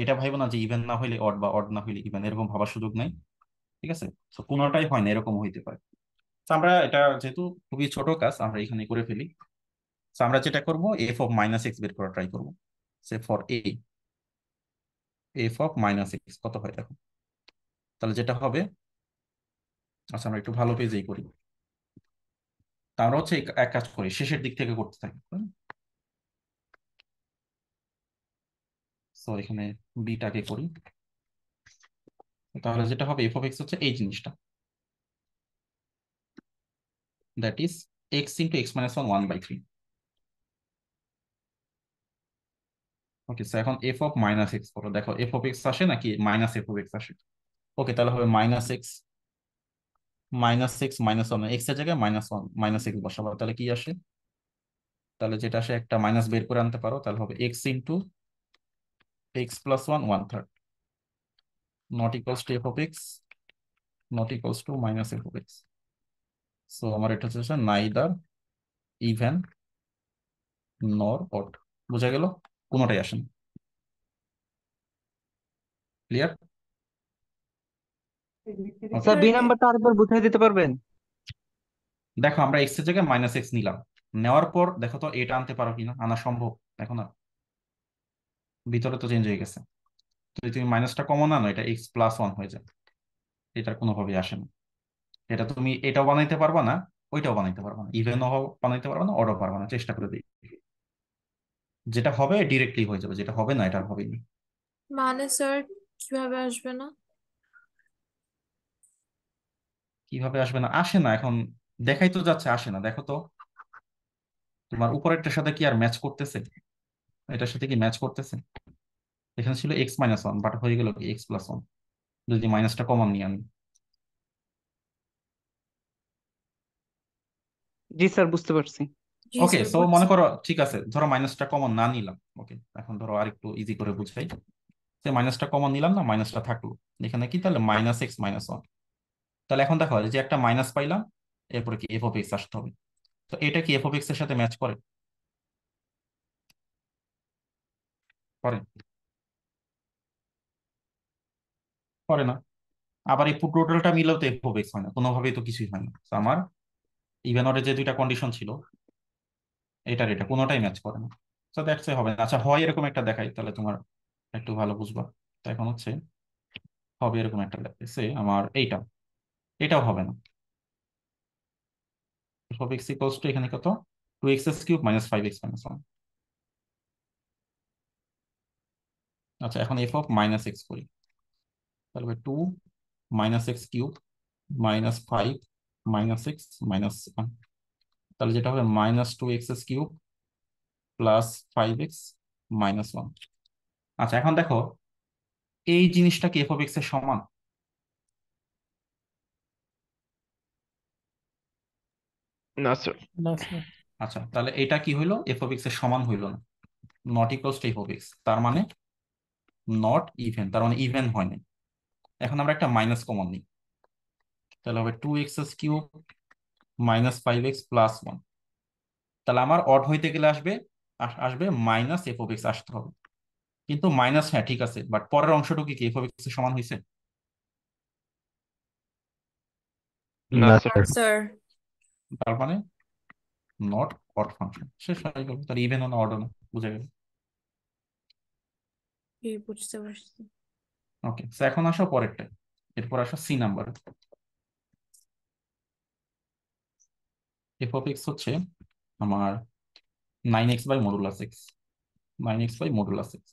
এটা ভাইবো না যে ইভেন না হইলে অড বা অড না হইলে ইভেন এরকম ভাবার সুযোগ নাই। ঠিক আছে? তো হয় না, এরকম হইতে পারে। আমরা এটা যেহেতু খুবই ছোট কাজ, আমরা এখানে করে ফেলি। তো আমরা যেটা করব এফ অফ মাইনাস এক্স বের করা ট্রাই করব। Say for a f of minus x কত হয় দেখো? তাহলে যেটা হবে আচ্ছা আমরা একটু ভালো পেজেই করি। আমরা হচ্ছে এক কাজ করি, শেষের দিক থেকে করতে থাকি। সো এখানে বিটাকে করি। তাহলে যেটা হবে এফ অফ এক্স হচ্ছে এই জিনিসটা। That is x into x minus one one by three okay sir এখন এফ অফ মাইনাস এক্স করো দেখো এফ অফ এক্স আসে নাকি মাইনাস এফ অফ এক্স আসে? ওকে তাহলে হবে minus x minus x minus one এক্সের জায়গায় মাইনাস ওয়ান মাইনাস এক্স বসাবো। তাহলে কি আসে? তাহলে যেটা আসে একটা মাইনাস বের করে আনতে পারো, তাহলে হবে x into x plus one one third not equals to f of x not equals to minus f of x so আমার এটা হচ্ছে নাইদার ইভেন নর অড বোঝা গেল? কোনোটাই আসে না। ক্লিয়ার স্যার বি নাম্বারটা আরেকবার বুঝিয়ে দিতে পারবেন? দেখো আমরা এক্সের জায়গায় মাইনাস এক্স নিলাম। নেওয়ার পর দেখো তো এটা আনতে পারো কিনা? আনা সম্ভব। দেখো না। ভিতরে তো চেঞ্জ হয়ে গেছে। যদি তুমি মাইনাসটা কমন আনো এটা এক্স প্লাস ওয়ান হয়ে যায় এটা কোনোভাবেই আসে না। এটা তুমি এটাও বানাইতে পারবা না ওইটাও বানাইতে পারবা না। ইভেনও বানাইতে পারবা না অডও পারবা না। চেষ্টা করে দিই যেটা হবে ডিরেক্টলি হয়ে যাবে যেটা হবে না এটা হবেই না। মানে স্যার কীভাবে আসবে না? কীভাবে আসবে না? আসে না এখন দেখাই তো যাচ্ছে আসে না। দেখো তো। তোমার উপরেরটার সাথে কি আর ম্যাচ করতেছে? এটার সাথে কি ম্যাচ করতেছে? এখানে ছিল এক্স মাইনাস ওয়ান বাট হয়ে গেল কি? এক্স প্লাস ওয়ান যদি মাইনাসটা কমন নিই আমি। জি স্যার বুঝতে পারছি। ওকে সো মনে করো ঠিক আছে ধরো মাইনাসটা কমন না নিলাম। ওকে এখন ধরো আর একটু ইজি করে বুঝাই। সে মাইনাসটা কমন নিলাম না মাইনাসটা থাকল। এখানে কি? তাহলে মাইনাস এক্স মাইনাস ওয়ান তাহলে এখন দেখো যে একটা মাইনাস পাইলাম এরপরে কি এফ অফ এক্স আসতে হবে। তো এটা কি এফ অফ এক্সের সাথে ম্যাচ করে? করে। করে না। আবার এই টোটালটা মিলেও তো এফ অফ এক্স হয় না, কোনোভাবেই তো কিছুই হয় না। আমার ইভেন অর্ডার যে দুইটা কন্ডিশন ছিল, এটার এটা, কোনোটাই ম্যাচ করে না। তো দ্যাটস হবে। না আচ্ছা হয় এরকম একটা দেখাই, তাহলে তোমার একটু ভালো বুঝবা। তো এখন হচ্ছে, হবে এরকম একটা সে আমার এইটা। এটাও হবে না। এক্স টু এখানে কত? Two x s cube minus five x minus one আচ্ছা এখন এফ অফ মাইনাস এক্স করি। তাহলে two minus x cube minus five minus x minus one তাহলে যেটা হবে minus two x s cube plus five x minus one আচ্ছা এখন দেখো এই জিনিসটা কি এফ অফ এক্সের সমান? না স্যার আচ্ছা তাহলে এটা কি হইল? এফ অফ এক্সের সমান হইল না। Not equals to f of x তার মানে নট ইভেন তার মানে ইভেন হয় নাই। এখন আমরা একটা মাইনাস কমন নিই। তাহলে হবে two x s cube minus five x plus one তাহলে আমার অড হইতে গেলে আসবে আসবে মাইনাস এফ এক্স আসতে হবে। কিন্তু মাইনাস হ্যাঁ ঠিক আছে বাট পরের অংশটুকু কি এফ এক্সের সমান হয়েছে তার মানে নট অড ফাংশন শেষ হয়ে গেল তার ইভেন না অড না বুঝে গেল? বুঝতে পারছি। ওকে এখন আসো পরেরটা। এরপর আসো c number f of x হচ্ছে আমার nine x by modulus x nine x by modulus x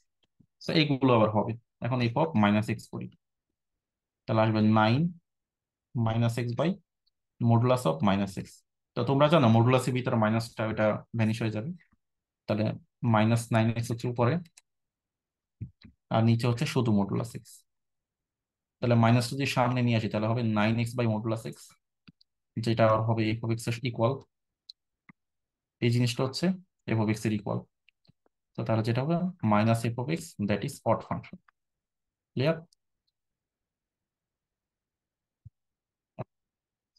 তো এইগুলো আবার হবে। এখন এফ অফ মাইনাস এক্স করি। তাহলে আসবে nine minus x by modulus of minus x তো তোমরা জানো মডুলাসের ভিতরে মাইনাসটা ওটা ভ্যানিশ হয়ে যাবে। তাহলে মাইনাস নাইন এক্স হচ্ছে উপরে। আর নিচে হচ্ছে শুধু মডুলাস এক্স তাহলে মাইনাস যদি সামনে নিয়ে আসি, তাহলে হবে nine x by modulus x যেটা আবার হবে এফ এক্সের ইকুয়াল এই জিনিসটা হচ্ছে এফ এক্সের ইকুয়াল তো তাহলে যেটা হবে minus f x that is odd function clear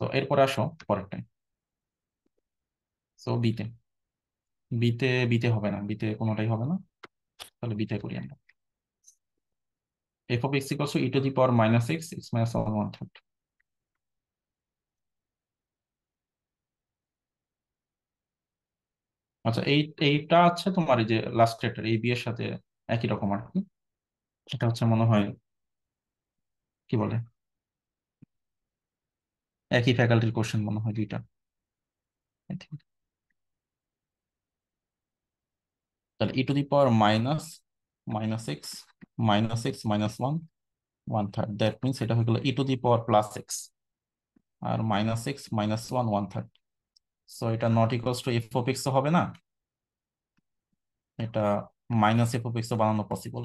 তো এরপরে আসো পরেরটায় সো বিতে বিতে বিতে হবে না। বিতে কোনোটাই হবে না। তাহলে বিতে করি আমরা। F of x equals to e to the power minus x x minus one one third আচ্ছা এই, এইটা আছে তোমার এই যে লাস্ট এটার এই বিয়ের সাথে একই রকম আর কি। এটা হচ্ছে মনে হয়, কি বলে? একই ফ্যাকাল্টির কোশ্চেন মনে হয় দুইটা। তাহলে e to the power minus minus x minus x minus one one third that means এটা হয়ে গেল e to the power plus x R minus x minus one one third so এটা not equals to f of x হবে না? এটা minus f of x বানানো possible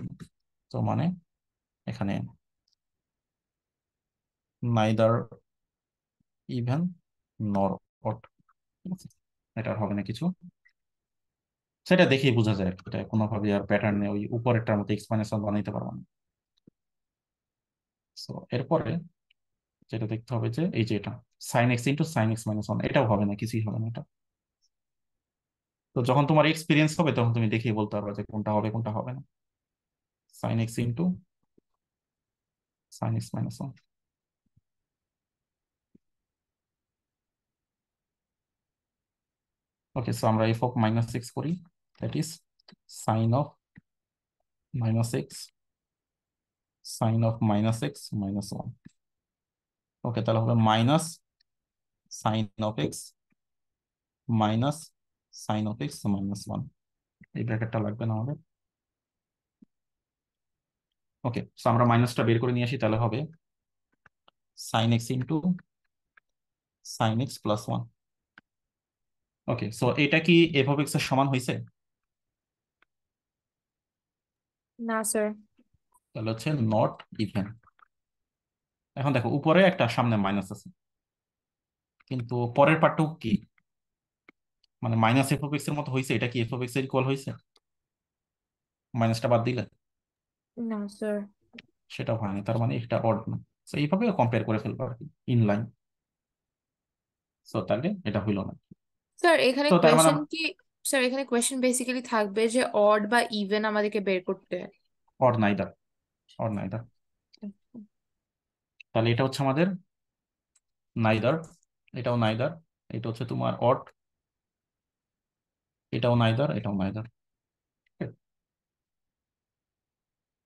তো মানে এখানে নাইদার ইভেন নর অট এটা হবে না কিছু। সেটা দেখেই বোঝা যায় এটা কোনোভাবে আর প্যাটার্নে ওই উপরেরটার মতো এক্সপ্লেনেশন বানাইতে পারব না। সো এরপরে যেটা দেখতে হবে যে এই যে এটা sine x into sine x minus one এটাও হবে না, কিছুই হবে না এটা। তো যখন তোমার এক্সপিরিয়েন্স হবে, তখন তুমি দেখেই বলতে পারবে যে কোনটা হবে কোনটা হবে না। Sine x into sine x minus one okay so আমরা এফ অফ মাইনাস এক্স করি। That is sine of minus x sine of minus x minus one okay তাহলে হবে minus sine of x minus sine of x minus one এই ব্র্যাকেটটা লাগবে না আমাদের। ওকে so আমরা মাইনাসটা বের করে নিয়ে আসি, তাহলে হবে sine x into sine x plus one okay so এটা কি এফ অফ এক্সের সমান হয়েছে? না স্যার তাহলে হচ্ছে নট ইভেন এখন দেখো উপরে একটা সামনে মাইনাস আছে। কিন্তু পরের পার্টটুকু কি? মানে মাইনাস এফ এর মতো হয়েছে এটা কি এফ এর ইকুয়াল হয়েছে মাইনাসটা বাদ দিলে? না স্যার সেটা হয়নি তার মানে এটা অড না। তো এইভাবে কম্পেয়ার করে ফেলব আর কি ইন লাইন সো তাহলে এটা হইল না। স্যার এখানে তো মানে কোয়েশ্চেন কি স্যার এখানে কোয়েশ্চেন বেসিক্যালি থাকবে যে অড বা ইভেন আমাদেরকে বের করতে। অড নাইদার অড নাইদার তাহলে এটা হচ্ছে আমাদের নাইদার এটাও নাইদার এটা হচ্ছে তোমার অড এটাও নাইদার এটাও নাইদার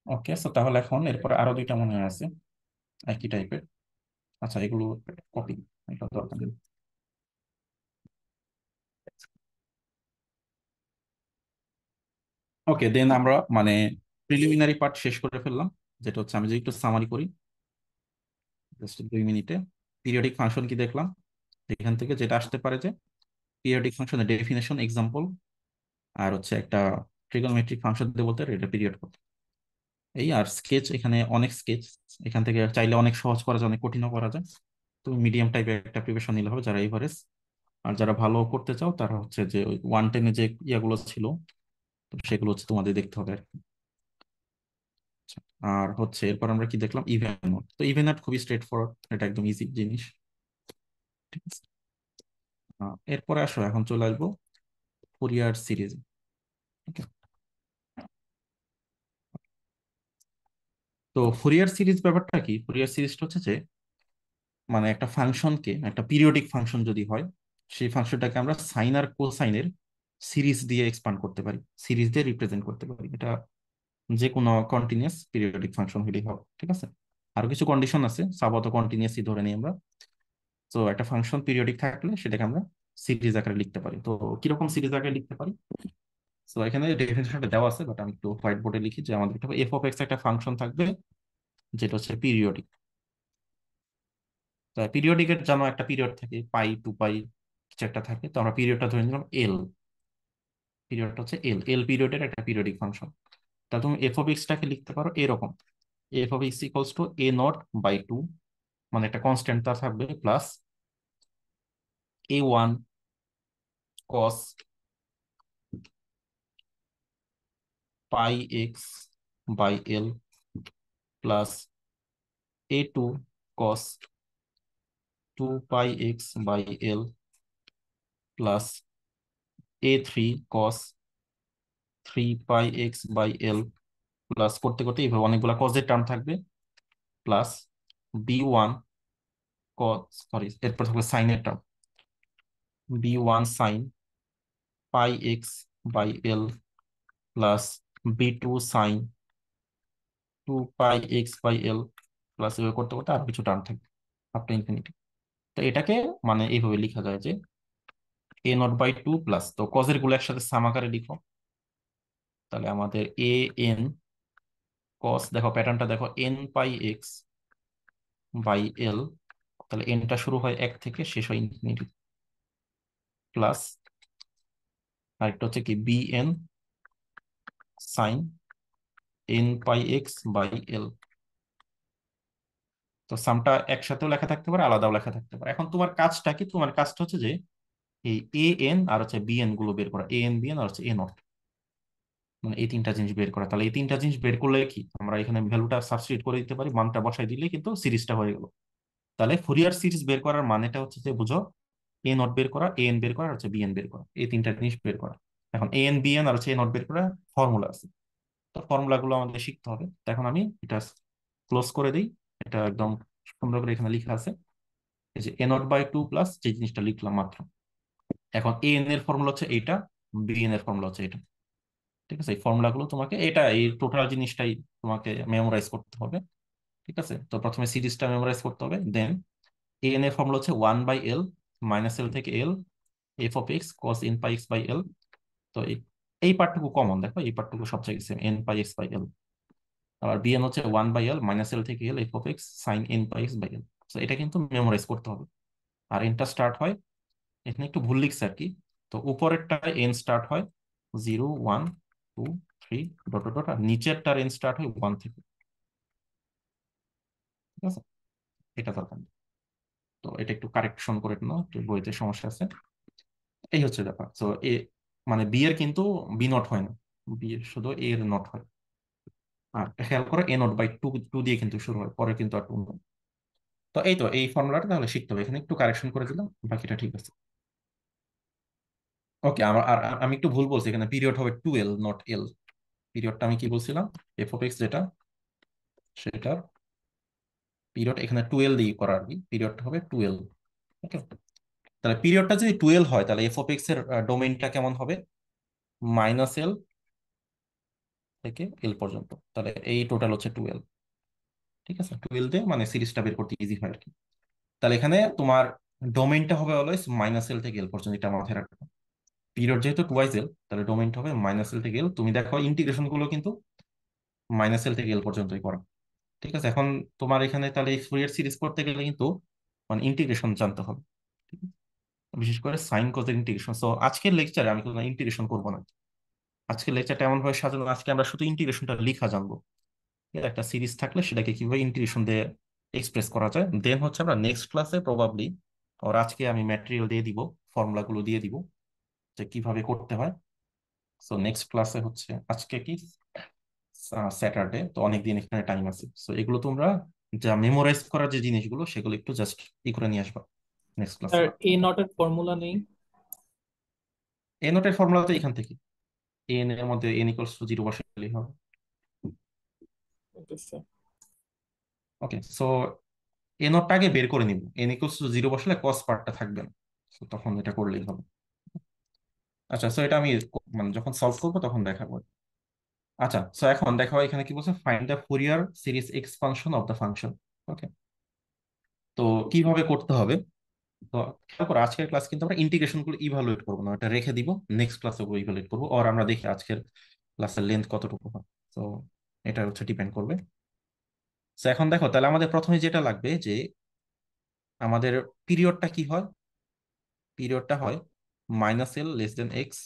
ওকে সো তাহলে এখন এরপরে আরও দুইটা মনে হয় আছে, একই টাইপের আচ্ছা এগুলো কপি এটা দরকার। নেই ওকে দেন আমরা মানে প্রিলিমিনারি পার্ট শেষ করে ফেললাম, যেটা হচ্ছে আমি যদি একটু সামারি করি। জাস্ট দুই মিনিটে পিরিয়ডিক ফাংশন কি দেখলাম? এখান থেকে যেটা আসতে পারে যে পিরিয়ডিক ফাংশনের ডেফিনেশন এক্সাম্পল আর হচ্ছে একটা ট্রিগোনোমেট্রিক ফাংশন দিয়ে বলতে এটা পিরিয়ড কত এই আর স্কেচ এখানে অনেক স্কেচ এখান থেকে চাইলে অনেক সহজ করা যায়, অনেক কঠিনও করা যায়। তুমি মিডিয়াম টাইপের একটা প্রিপারেশন নিলে হবে যারা এভারেজ আর যারা ভালো করতে চাও, তারা হচ্ছে যে ওই ওয়ান টেনে যে ইয়াগুলো ছিল তো সেগুলো হচ্ছে তোমাদের দেখতে হবে আর কি। আর হচ্ছে এরপর আমরা কি দেখলাম? ইভেন তো ইভেন নোট খুবই স্ট্রেট ফরওয়ার্ড এটা একদম ইজি জিনিস। ঠিক এরপরে আসো, এখন চলে আসব ফুরিয়ার সিরিজ তো ফুরিয়ার সিরিজ ব্যাপারটা কি? ফুরিয়ার সিরিজটা হচ্ছে যে মানে একটা ফাংশনকে একটা পিরিয়ডিক ফাংশন যদি হয়, সেই ফাংশনটাকে আমরা সাইন আর কোসাইনের সিরিজ দিয়ে এক্সপান্ড করতে পারি সিরিজ দিয়ে রিপ্রেজেন্ট করতে পারি। এটা যে কোনো কন্টিনিউয়াস পিরিয়ডিক ফাংশন হলেই হবে, ঠিক আছে? আরও কিছু কন্ডিশন আছে সাবত কন্টিনিউয়াসই ধরে নিই আমরা। তো একটা ফাংশন পিরিয়ডিক থাকলে সেটাকে আমরা সিরিজ আকারে লিখতে পারি। তো কীরকম সিরিজ আকারে লিখতে পারি? তো এখানে ডেফিনেশনটা দেওয়া আছে বাট আমি একটু হোয়াইট বোর্ডে লিখি যে আমাদের এফ অফ এক্স একটা ফাংশন থাকবে, যেটা হচ্ছে পিরিয়ডিক পিরিয়ডিকের জন্য একটা পিরিয়ড থাকে পাই টু পাই কিছু একটা থাকে, তো আমরা পিরিয়ডটা ধরে নিলাম এল পিরিয়ডটা হচ্ছে এল এল পিরিয়ডের একটা পিরিয়ডিক ফাংশন তা তুমি এফ অফ এক্সটাকে লিখতে পারো এরকম। F of x equals to a naught by two মানে একটা কনস্ট্যান্ট তার থাকবে plus a one cos pi x by l plus a two cos two pi x by l plus a three cos three pi x by l plus করতে করতে এইভাবে অনেকগুলো কজের term থাকবে plus b one cos sorry এরপর থাকবে সাইনের term b one sine pi x by l plus b two sine two pi x by l plus এভাবে করতে করতে আরও কিছু টার্ম থাকবে। আপ টু ইনফিনিটি তো এটাকে মানে এইভাবে লেখা যায় যে a naught by two plus তো কজেরগুলো একসাথে সাম আকারে লিখো। তাহলে আমাদের এ এন কস দেখো প্যাটার্নটা দেখো n pi x by l তাহলে এনটা শুরু হয় এক থেকে, শেষ হয় ইনফিনিটি প্লাস আরেকটা হচ্ছে কি b n sine n pi x by l তো সামটা একসাথেও লেখা থাকতে পারে, আলাদাও লেখা থাকতে পারে। এখন তোমার কাজটা কি? তোমার কাজটা হচ্ছে যে এই এ এন আর হচ্ছে বি এনগুলো বের করা। এ এন বি এন আর হচ্ছে এ নট মানে এই তিনটা জিনিস বের করা। তাহলে এই তিনটা জিনিস বের করলে কি? আমরা এখানে ভ্যালুটা সাবস্টিটিউট করে দিতে পারি, মানটা বসাই দিলে কিন্তু সিরিজটা হয়ে গেল। তাহলে ফুরিয়ার সিরিজ বের করার মানেটা হচ্ছে যে, বুঝো এ নট বের করা এ এন বের করা, আর হচ্ছে বি এন বের করা। এই তিনটা জিনিস বের করা। এখন এ এন বি এন আর হচ্ছে এ নট বের করা ফর্মুলা আছে। তো ফর্মুলা গুলো আমাদের শিখতে হবে। এখন আমি এটা ক্লোজ করে দিই। এটা একদম সুন্দর করে এখানে লেখা আছে। এই যে a naught by two plus যে জিনিসটা লিখলাম মাত্র। এখন এ এন এর ফর্মুলা হচ্ছে এইটা বি এন এর ফর্মুলা হচ্ছে এটা ঠিক আছে? এই ফর্মুলা গুলো তোমাকে, এটা, এই টোটাল জিনিসটাই তোমাকে মেমোরাইজ করতে হবে। ঠিক আছে? তো প্রথমে সিরিজটা মেমোরাইজ করতে হবে দেন এ এন এর ফর্মুলা হচ্ছে one by l minus l থেকে l f of x cos n pi x by l তো এই পার্টটুকু কমন দেখো, এই পার্টটুকু সব জায়গায় same n pi x by l আবার বি এন হচ্ছে one by l minus l থেকে l f of x sine n pi x by l তো এটা কিন্তু মেমোরাইজ করতে হবে। আর এনটা স্টার্ট হয় এখানে একটু ভুল লিখছে আর কি। তো উপরেরটা এন স্টার্ট হয় zero one two three dot dot আর নিচেরটার এন স্টার্ট হয় ওয়ান থেকে। ঠিক আছে? এটা দরকার তো এটা একটু কারেকশন করে নাও, একটু বইতে সমস্যা আছে। এই হচ্ছে ব্যাপার। তো এ মানে বি এর কিন্তু বি নট হয় না। বি এর শুধু এ এর নট হয়। আর খেয়াল করো a naught by two two দিয়ে কিন্তু শুরু হয়, পরে কিন্তু আর টু তো এই তো, এই ফর্মুলাটা তাহলে শিখতে হবে। এখানে একটু কারেকশন করে দিলাম, বাকিটা ঠিক আছে। ওকে আমার আমি একটু ভুল বলছি, এখানে পিরিয়ড হবে টু এল নট এল পিরিয়ডটা আমি কি বলছিলাম? এফ অফ এক্স যেটা সেটার পিরিয়ড এখানে টুয়েলভ দিয়ে করা আর কি পিরিয়ডটা হবে টুয়েলভ ওকে তাহলে পিরিয়ডটা যদি টুয়েলভ হয়, তাহলে এফ অফ এক্সের ডোমেইনটা কেমন হবে? মাইনাস এল থেকে এল পর্যন্ত, তাহলে এই টোটাল হচ্ছে টুয়েলভ ঠিক আছে? টুয়েলভ দিয়ে মানে সিরিজটা বের করতে ইজি হয় আর কি। তাহলে এখানে তোমার ডোমেইনটা হবে অলওয়েজ মাইনাস এল থেকে এল পর্যন্ত, এটা মাথায় রাখবে পিরিয়ড যেহেতু টুয়াইস এল তাহলে ডোমেইনটা হবে মাইনাস এল থেকে এল তুমি দেখো ইন্টিগ্রেশনগুলো কিন্তু মাইনাস এল থেকে এল পর্যন্তই করা। ঠিক আছে? এখন তোমার এখানে তাহলে এই ফুরিয়ার সিরিজ করতে গেলে কিন্তু মানে ইন্টিগ্রেশন জানতে হবে। ঠিক? বিশেষ করে সাইন কজের ইন্টিগ্রেশন সো আজকের লেকচারে আমি কোনো ইন্টিগ্রেশন করব না। আজকের লেকচারটা এমন ভাবে সাজানো, আজকে আমরা শুধু ইন্টিগ্রেশনটা লেখা জানব। একটা সিরিজ থাকলে সেটাকে কীভাবে ইন্টিগ্রেশন দিয়ে এক্সপ্রেস করা যায়। দেন হচ্ছে আমরা নেক্সট ক্লাসে প্রবাবলি আর আজকে আমি ম্যাটেরিয়াল দিয়ে দিব ফর্মুলা গুলো দিয়ে দিব। যে কীভাবে করতে হয়। সো নেক্সট ক্লাসে হচ্ছে আজকে কি? স্যাটারডে তো অনেকদিন এখানে টাইম আছে। সো এগুলো তোমরা যা মেমোরাইজ করার যে জিনিসগুলো সেগুলো একটু জাস্ট ই করে নিয়ে আসবা নেক্সট ক্লাসে স্যার এ নটের ফর্মুলা নেই? এ নোটের ফর্মুলা তো এখান থেকে। এন এর মধ্যে এন ইকুয়ালস টু জিরো বসালেই হবে। ওকে সো এ নোটটা আগে বের করে নিব। এন ইকুয়ালস টু জিরো বসালে কস পার্টটা থাকবে না। তখন এটা করলেই হবে। আচ্ছা সো এটা আমি মানে যখন সলভ করব তখন দেখাবো। আচ্ছা সো এখন দেখো এখানে কি বলছে? Find the Fourier series expansion of the function okay তো কীভাবে করতে হবে? তো খেয়াল করো, আজকের ক্লাস কিন্তু আমরা ইন্টিগ্রেশনগুলো ইভালুয়েট করব না এটা রেখে দিব নেক্সট ক্লাসে ওগুলো ইভালুয়েট করব আর আমরা দেখি আজকের ক্লাসের লেন্থ কতটুকু হয়। তো এটা হচ্ছে ডিপেন্ড করবে। তো এখন দেখো, তাহলে আমাদের প্রথমে যেটা লাগবে যে আমাদের পিরিয়ডটা কি হয়? পিরিয়ডটা হয় minus l less than x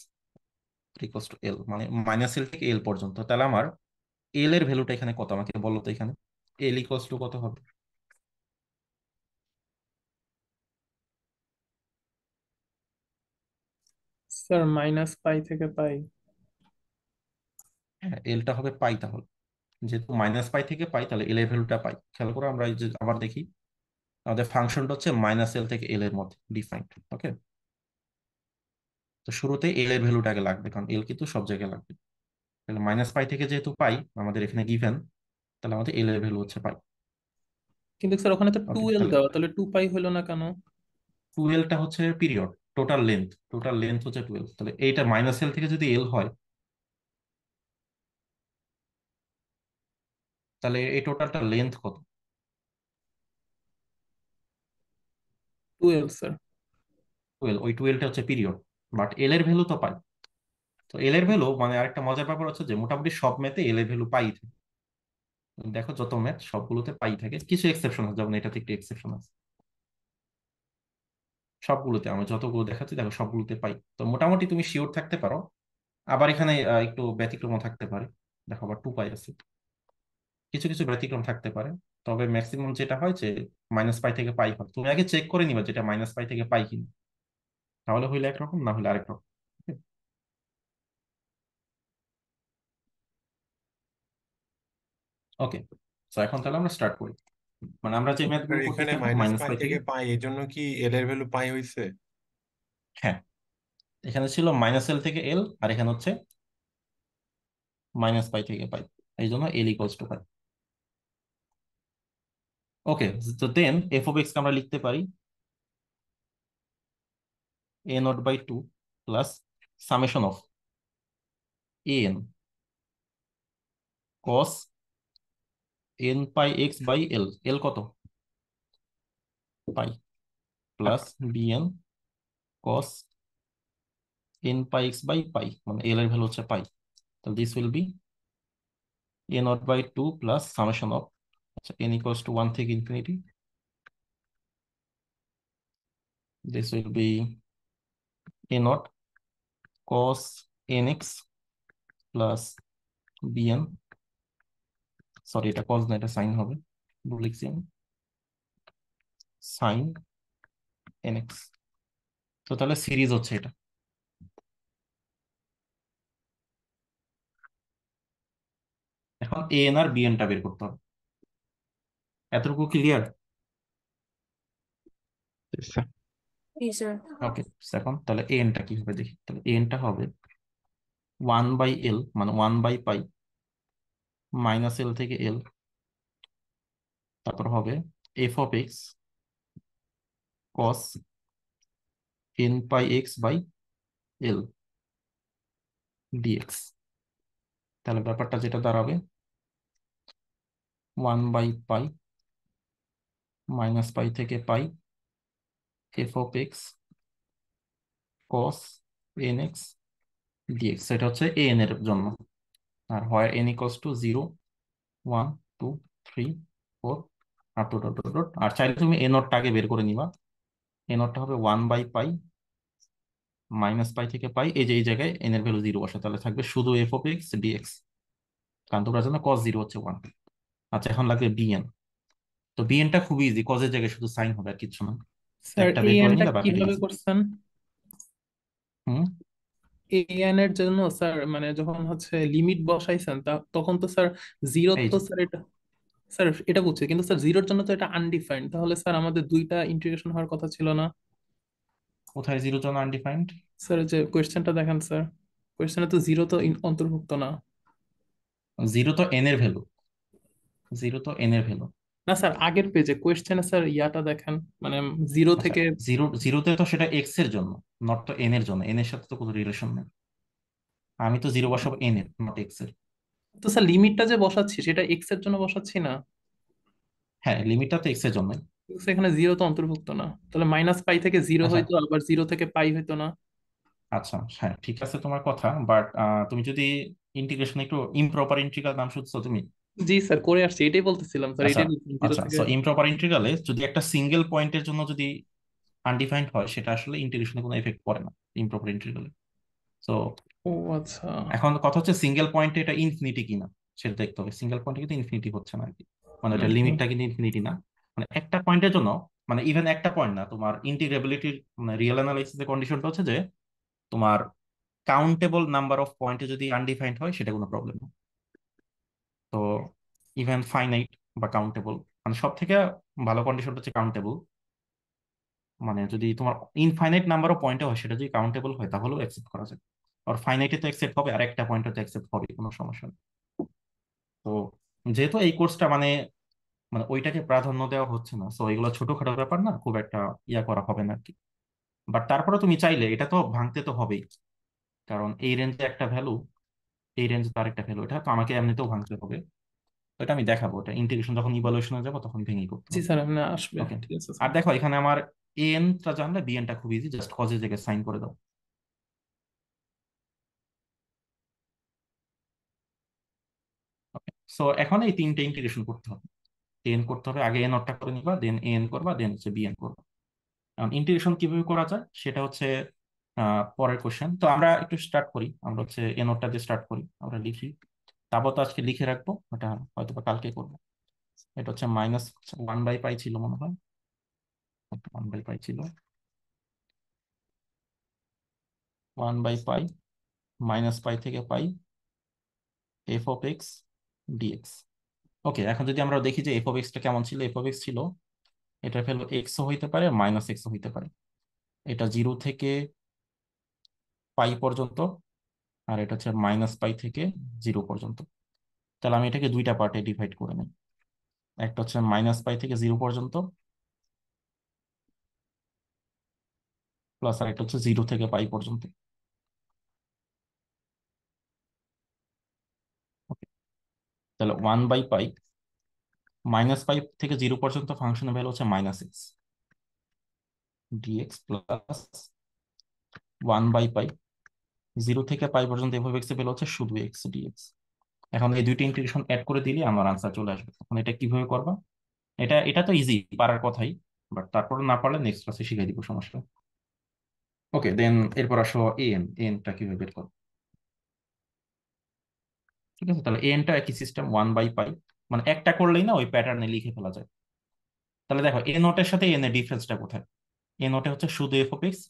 equals to l মানে মাইনাস এল থেকে এল পর্যন্ত। তাহলে আমার এল এর ভ্যালুটা এখানে কত? আমাকে বলো তো এখানে। এল ইকুয়ালস টু কত হবে? স্যার মাইনাস পাই থেকে পাই হ্যাঁ এলটা হবে পাই তাহলে। যেহেতু মাইনাস পাই থেকে পাই তাহলে এল এর ভ্যালুটা পাই খেয়াল করো আমরা আবার দেখি। আমাদের ফাংশনটা হচ্ছে মাইনাস এল থেকে এল এর মধ্যে ডিফাইন্ড ওকে তো শুরুতে এল এর ভ্যালুটা আগে লাগবে কারণ এল কিন্তু সব জায়গায় লাগবে। তাহলে মাইনাস পাই থেকে যেহেতু পাই আমাদের এখানে গিভেন তাহলে আমাদের এল এর ভ্যালু হচ্ছে পাই কিন্তু স্যার ওখানে তো ওকে টু এল তাহলে দেওয়া তাহলে টু পাই হলো না কেন? টুয়েলভটা হচ্ছে period total length total length হচ্ছে টুয়েলভ তাহলে এইটা মাইনাস এল থেকে যদি এল হয় তাহলে এই টোটালটা লেন্থ কত? টুয়েলভ স্যার টুয়েলভ ওই টুয়েলভটা হচ্ছে পিরিয়ড বাট এল এর ভ্যালু তো পাই। তো এল এর ভ্যালু মানে আরেকটা মজার ব্যাপার হচ্ছে যে মোটামুটি সব ম্যাথে এল এর ভ্যালু পাই থাকে। দেখো যত ম্যাথ সবগুলোতে পাই থাকে, কিছু এক্সেপশন আছে, যেমন এটাতে একটু এক্সেপশন আছে। সবগুলোতে, আমি যতগুলো দেখাচ্ছি, দেখো সবগুলোতে পাই। তো মোটামুটি তুমি শিওর থাকতে পারো। আবার এখানে একটু ব্যতিক্রম থাকতে পারে। দেখো আবার টু পাই আছে। কিছু কিছু ব্যতিক্রম থাকতে পারে। তবে ম্যাক্সিমাম যেটা হয় যে মাইনাস পাই থেকে পাই হয়। তুমি আগে চেক করে নিবা যেটা মাইনাস পাই থেকে পাই কিনা। তাহলে হইলে একরকম না হলে আরেক রকম। ওকে তো এখন তাহলে আমরা স্টার্ট করি। মানে আমরা যে ম্যাথগুলো এখানে মাইনাস পাই থেকে পাই এই জন্য কি এল এর ভ্যালু পাই হইছে? হ্যাঁ এখানে ছিল মাইনাস এল থেকে এল আর এখানে হচ্ছে মাইনাস পাই থেকে পাই এই জন্য এল ইকুয়ালস টু পাই ওকে তো দেন এফ অফ এক্স কে আমরা লিখতে পারি by two plus summation of a n cos n pi x by l l কত? Pi plus b n cos n pi x by pi মানে l এর value হচ্ছে pi তাহলে this will be a naught by two plus summation of আচ্ছা n equals to one থেকে infinity this will be a naught cos nx plus bn. Sorry এটা cos না, এটা sign হবে। ভুল লিখছি আমি। এন এক্স তো তাহলে সিরিজ হচ্ছে এটা। এখন এন আর এনটা বের করতে হবে। এতটুকু ক্লিয়ার ওকে এখন তাহলে এ এনটা কি দেখি? এ এনটা হবে ওয়ান বাই এল মানে one by pi minus l থেকে এল তারপর হবে f of x cos n pi x by l dx তাহলে ব্যাপারটা যেটা দাঁড়াবে one by pi minus pi থেকে pi f of x cos n x dx সেটা হচ্ছে এন এর জন্য আর হয় n equals to zero one two three four R two dot dot আর চাইলে তুমি এ নটটাকে বের করে নিবা এ নটটা হবে one by pi minus pi থেকে পাই এই যে এই জায়গায় এন এর ভ্যালু জিরো বসে তাহলে থাকবে শুধু এফ অফ এক্স ডিএক্স কারণ তোমরা জানো কস জিরো হচ্ছে ওয়ান আচ্ছা এখন লাগবে বিএন তো বিএনটা খুবই ইজি কজের জায়গায় শুধু সাইন হবে আর কিছু না স্যার এই এনটা কীভাবে করছেন? হুম? এই এর জন্য স্যার মানে যখন হচ্ছে লিমিট বসাইছেন তখন তো স্যার জিরো তো স্যার এটা স্যার এটা বুঝছি কিন্তু স্যার জিরোর জন্য তো এটা আনডিফাইন্ড তাহলে স্যার আমাদের দুইটা ইন্টিগ্রেশন হওয়ার কথা ছিল না। কোথায় জিরো জন আনডিফাইন্ড স্যার যে কোয়েশ্চেনটা দেখেন স্যার কোয়েশ্চেনে তো জিরো তো অন্তর্ভুক্ত না। জিরো তো এন এর ভ্যালু জিরো তো এন এর ভ্যালু না স্যার আগের পেজে কোয়েশ্চেনে স্যার ইয়াটা দেখেন মানে জিরো আচ্ছা থেকে জিরো জিরোতে তো সেটা এক্সের জন্য নট তো এন এর জন্য এন এর সাথে তো কোনো রিলেশন নেই। আমি তো জিরো বসাবো এন এর নট এক্সের। তো স্যার লিমিটটা যে বসাচ্ছি সেটা এক্সের জন্য বসাচ্ছি না? হ্যাঁ লিমিটটা তো এক্সের জন্য সেখানে জিরো তো অন্তর্ভুক্ত না। তাহলে মাইনাস পাই থেকে জিরো আচ্ছা। হইতো আবার জিরো থেকে পাই হইতো না। আচ্ছা হ্যাঁ ঠিক আছে তোমার কথা বাট তুমি যদি ইন্টিগ্রেশন একটু ইমপ্রপার ইন্টিগ্রাল নাম শুনছো তুমি জি স্যার করে আসছি এটাই বলতেছিলাম স্যার আচ্ছা এটাই আচ্ছা সো ইমপ্রপার ইন্টিগ্রালে যদি একটা সিঙ্গেল পয়েন্টের জন্য যদি আনডিফাইন্ড হয় সেটা আসলে ইন্টিগ্রেশনে কোনো এফেক্ট পড়ে না ইমপ্রপার ইন্টিগ্রালে সো ও আচ্ছা। এখন কথা হচ্ছে সিঙ্গেল পয়েন্টে এটা ইনফিনিটি কিনা সেটা দেখতে হবে। সিঙ্গেল পয়েন্টে কিন্তু ইনফিনিটি হচ্ছে না আর কি। মানে এটা। লিমিটটা কিন্তু ইনফিনিটি না। মানে একটা পয়েন্টের জন্য মানে ইভেন একটা পয়েন্ট না তোমার ইন্টিগ্রেবিলিটির মানে রিয়েল অ্যানালাইসিসের কন্ডিশনটা হচ্ছে যে তোমার কাউন্টেবল নাম্বার অফ পয়েন্টে যদি আনডিফাইন্ড হয় সেটা কোনো প্রবলেম না। তো ইভেন ফাইনাইট বা কাউন্টেবল মানে সব থেকে ভালো কন্ডিশনটা হচ্ছে কাউন্টেবল মানে যদি তোমার ইনফাইনাইট নাম্বার অফ পয়েন্টে হয়, সেটা যদি কাউন্টেবল হয়, তাহলেও অ্যাকসেপ্ট করা যায়। আর ফাইনাইটে তো অ্যাকসেপ্ট হবে আর একটা পয়েন্টে তো অ্যাকসেপ্ট হবে, কোনো সমস্যা নেই। তো যেহেতু এই কোর্সটা মানে মানে ওইটাকে প্রাধান্য দেওয়া হচ্ছে না সো এগুলো ছোটখাটো ব্যাপার না, খুব একটা ইয়া করা হবে না আর কি বাট তারপরে তুমি চাইলে, এটা তো ভাঙতে তো হবেই। কারণ এই রেঞ্জে একটা ভ্যালু এই রেঞ্জে তার একটা ভ্যালু এটা তো আমাকে এমনিতেও ভাঙতে হবে। তো এটা আমি দেখাবো এটা ইন্টিগ্রেশন যখন ইভালুয়েশনে যাব তখন ভেঙে করতে জি স্যার আপনি আসবে। ঠিক আছে আর দেখো এখানে আমার এনটা জানলে বিএনটা খুব ইজি জাস্ট কজের জায়গায় সাইন করে দাও। সো এখন এই তিনটে ইন্টিগ্রেশন করতে হবে। এন করতে হবে আগে এন নটটা করে নিবা দেন এন করবা দেন হচ্ছে বিএন করবা। এখন ইন্টিগ্রেশন কীভাবে করা যায়? সেটা হচ্ছে পরের কোশ্চেন তো আমরা একটু স্টার্ট করি। আমরা হচ্ছে এ নোটটা দিয়ে স্টার্ট করি। আমরা লিখি। তারপর তো আজকে লিখে রাখব। ওটা হয়তো বা কালকে করব। এটা হচ্ছে মাইনাস ওয়ান বাই পাই ছিল মনে হয়। ওয়ান বাই পাই ছিল। One by pi minus pi থেকে pi f of x dx okay এখন যদি আমরা দেখি যে এফ অফ এক্সটা কেমন ছিল এফ অফ এক্স ছিল এটা ভ্যালু এক্সও হইতে পারে মাইনাস এক্সও হইতে পারে। এটা জিরো থেকে পাই পর্যন্ত, আর এটা হচ্ছে মাইনাস পাই থেকে জিরো পর্যন্ত। তাহলে আমি এটাকে দুইটা পার্টে ডিভাইড করে নিই। একটা হচ্ছে মাইনাস পাই থেকে জিরো পর্যন্ত প্লাস আর একটা হচ্ছে জিরো থেকে পাই পর্যন্ত। তাহলে one by pi minus pi থেকে জিরো পর্যন্ত ফাংশনের ভ্যালু হচ্ছে minus x dx plus one by pi zero থেকে পাই পর্যন্ত এভাবে এক্স ভ্যালু হচ্ছে শুধু এক্স ডিএক্স এখন এই দুইটা ইন্টিগ্রেশন অ্যাড করে দিলে আমার আনসার চলে আসবে। এখন এটা কীভাবে করবা? এটা এটা তো ইজি পারার কথাই বাট তারপরে না পারলে নেক্সট ক্লাসে শিখিয়ে দিব, সমস্যা ওকে দেন এরপর আসো এন এনটা কীভাবে বের করব? ঠিক আছে, তাহলে এনটা একই সিস্টেম ওয়ান বাই পাই মানে একটা করলেই না ওই প্যাটার্নে লিখে ফেলা যায়। তাহলে দেখো এ নটের সাথে এন এর ডিফারেন্সটা কোথায়? এ নোটে হচ্ছে শুধু এফ অফ এক্স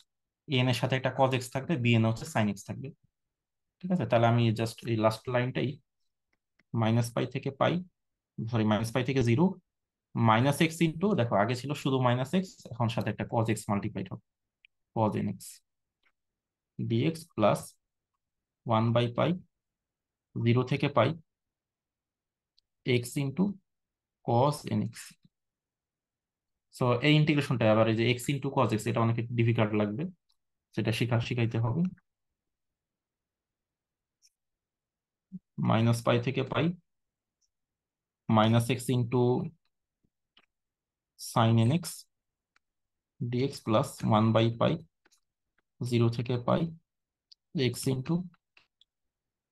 এন এর সাথে একটা কজ এক্স থাকবে বি এন হচ্ছে সাইন এক্স থাকবে। ঠিক আছে? তাহলে আমি জাস্ট এই লাস্ট লাইনটাই মাইনাস পাই থেকে পাই সরি মাইনাস পাই থেকে জিরো মাইনাস এক্স ইন্টু দেখো, আগে ছিল শুধু মাইনাস এক্স এখন সাথে একটা কজ এক্স মাল্টিপ্লাইড হবে। Cos n x dx plus one by pi zero থেকে pi x into cos n x so এই ইন্টিগ্রেশনটা আবার এই যে এক্স ইন্টু কজ এক্স এটা অনেক ডিফিকাল্ট লাগবে। সেটা শিখা শিখাইতে হবে। মাইনাস পাই থেকে pi, minus x into sine n x dx plus one by pi, zero থেকে pi x into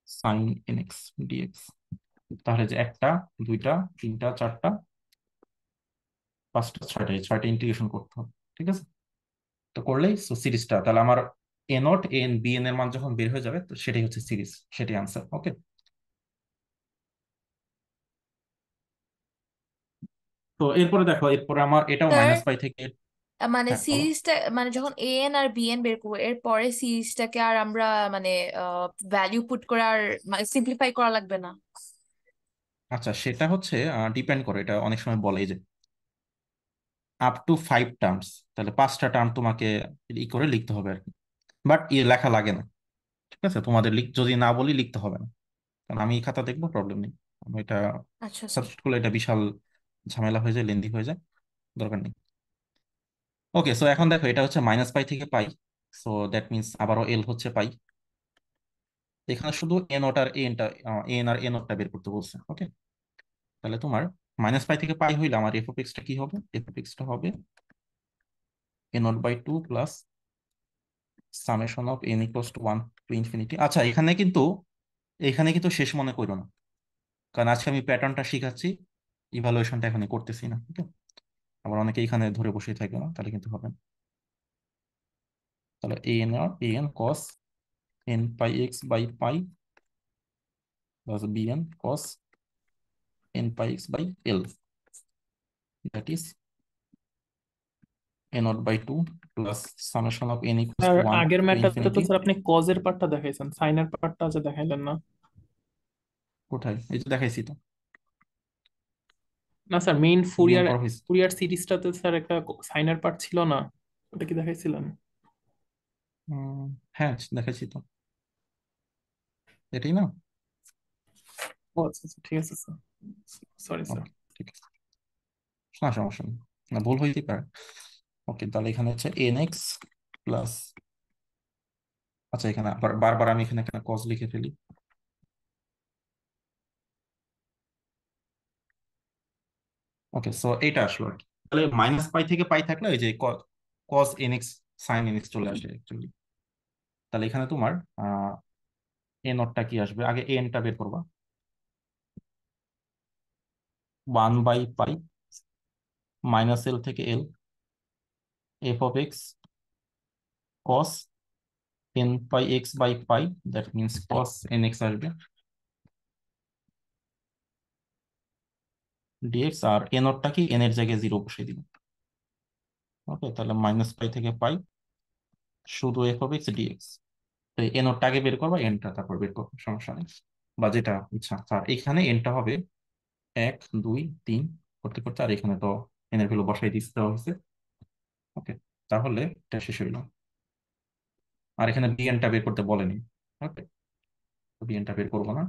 sine n x dx. তাহলে যে একটা, দুইটা, তিনটা, চারটা, পাঁচটা, ছয়টা ছয়টা ইন্টিগ্রেশন করতে হবে, ঠিক আছে? তো করলেই সো সিরিজটা তাহলে আমার a naught n b n এর মান যখন বের হয়ে যাবে তো সেটাই হচ্ছে সিরিজ সেটাই আনসার ওকে তো এরপরে দেখো এরপরে আমার এটাও মাইনাস পাই থেকে মানে হ্যাঁ সিরিজটা মানে যখন এ এন আর বি এন বের করব এরপরে সিরিজটাকে আর আমরা মানে ভ্যালু পুট করে আর সিম্পলিফাই করা লাগবে না। আচ্ছা সেটা হচ্ছে ডিপেন্ড করে এটা অনেক সময় বলে যে আপ টু ফাইভ টার্মস তাহলে পাঁচটা টার্ম তোমাকে ই করে লিখতে হবে আর কি। বাট ইয়ে লেখা লাগে না। ঠিক আছে? তোমাদের লিখ যদি না বলি লিখতে হবে না। কারণ আমি খাতা দেখব প্রবলেম নেই। আমি এটা আচ্ছা করলে এটা বিশাল ঝামেলা হয়ে যায় লেন্দি হয়ে যায়। দরকার নেই। ওকে সো এখন দেখো এটা হচ্ছে মাইনাস পাই থেকে পাই সো দ্যাট মিনস আবারও এল হচ্ছে পাই এখানে শুধু এ নট আর এনটা এন আর এ নটটা বের করতে বলছে ওকে তাহলে তোমার মাইনাস পাই থেকে পাই হইলে আমার এফ অফ কি হবে? এফ অফ হবে a naught by two plus summation of n equals to one to infinity আচ্ছা এখানে কিন্তু এখানে কিন্তু শেষ মনে করো না। কারণ আজকে আমি প্যাটার্নটা শিখাচ্ছি ইভালুয়েশনটা এখনই করতেছি না ওকে আবার অনেকে এখানে ধরে বসে থাকবে না, তাহলে কিন্তু হবে না। তাহলে a n R a n cos n pi x by pi plus b n cos n pi x by l that is a naught by two plus summation of n equals R two আগের two তো sir আপনি কজের পার্টটা দেখাইছেন সাইনের পার্টটা যে দেখাইলেন না। কোথায়? এই যে দেখাইছি তো। না স্যার মেইন ফুরিয়ার ফুরিয়ার সিরিজটাতে স্যার একটা সাইনের পার্ট ছিল না ওটা কি দেখাইছিলেন? হ্যাঁ দেখাইছি তো। এটাই না? ও আচ্ছা আচ্ছা ঠিক আছে স্যার সরি স্যার ঠিক আছে না, সমস্যা নেই। না, ভুল হইতেই পারে ওকে তাহলে এখানে হচ্ছে এন এক্স প্লাস আচ্ছা এখানে বারবার আমি এখানে একটা কজ লিখে ফেলি। ওকে সো এইটা আসলো আর কি। তাহলে মাইনাস পাই থেকে পাই থাকলে ওই যে cos n x sine n x চলে আসে অ্যাকচুয়ালি তাহলে এখানে তোমার এ নটটা কি আসবে? আগে এনটা বের করবা। One by pi minus l থেকে l, f of x cos n pi x by pi, that means cos n x আসবে। ডিএক্স আর এ নটটা কি? এন এর জায়গায় জিরো বসিয়ে দিব ওকে, তাহলে মাইনাস পাই থেকে পাই শুধু এফ অফ এক্স ডিএক্স। তো এ নটটা আগে বের করবা, এনটা তারপর বের করব, সমস্যা নেই। বা যেটা ইচ্ছা আর এখানে এনটা হবে এক, দুই, তিন, করতে করতে আর এখানে তো এন এর ভ্যালু বসাই দিতে দেওয়া হয়েছে। ওকে, তাহলে এটা শেষ হইল। আর এখানে বিএনটা বের করতে বলেনি। ওকে বিএনটা বের করব না।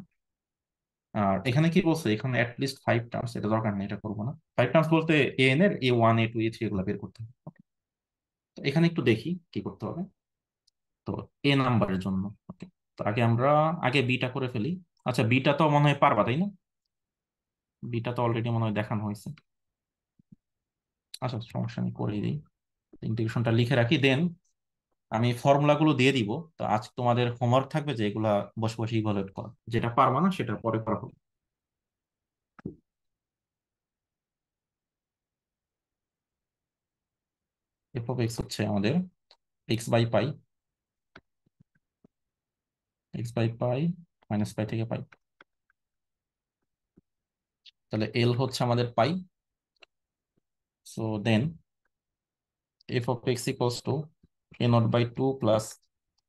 আর এখানে কি বলছে? এখানে লিস্ট ফাইভ টার্মস এটা দরকার নেই, এটা করব না। ফাইভ টার্মস বলতে এ এন এর a one a two a three এগুলো বের করতে হবে। Okay? তো এখানে একটু দেখি কি করতে হবে। তো এ নাম্বারের জন্য, ওকে, তো আগে আমরা, আগে বিটা করে ফেলি। আচ্ছা বিটা তো মনে হয় পারবা, তাই না? বিটা তো অলরেডি মনে হয় দেখানো হয়েছে। আচ্ছা সমস্যা নেই, করে দিই। ইন্টিগ্রেশনটা লিখে রাখি দেন আমি ফর্মুলা গুলো দিয়ে দিব। তো আজ তোমাদের হোমওয়ার্ক থাকবে যে এগুলা বসে বসে ইভালুয়েট করা। যেটা পারবা না, সেটা পরে করা হবে। এফ অফ এক্স হচ্ছে আমাদের x by pi x by pi minus pi থেকে পাই তাহলে এল হচ্ছে আমাদের pi. So then f of x equals to a naught by two plus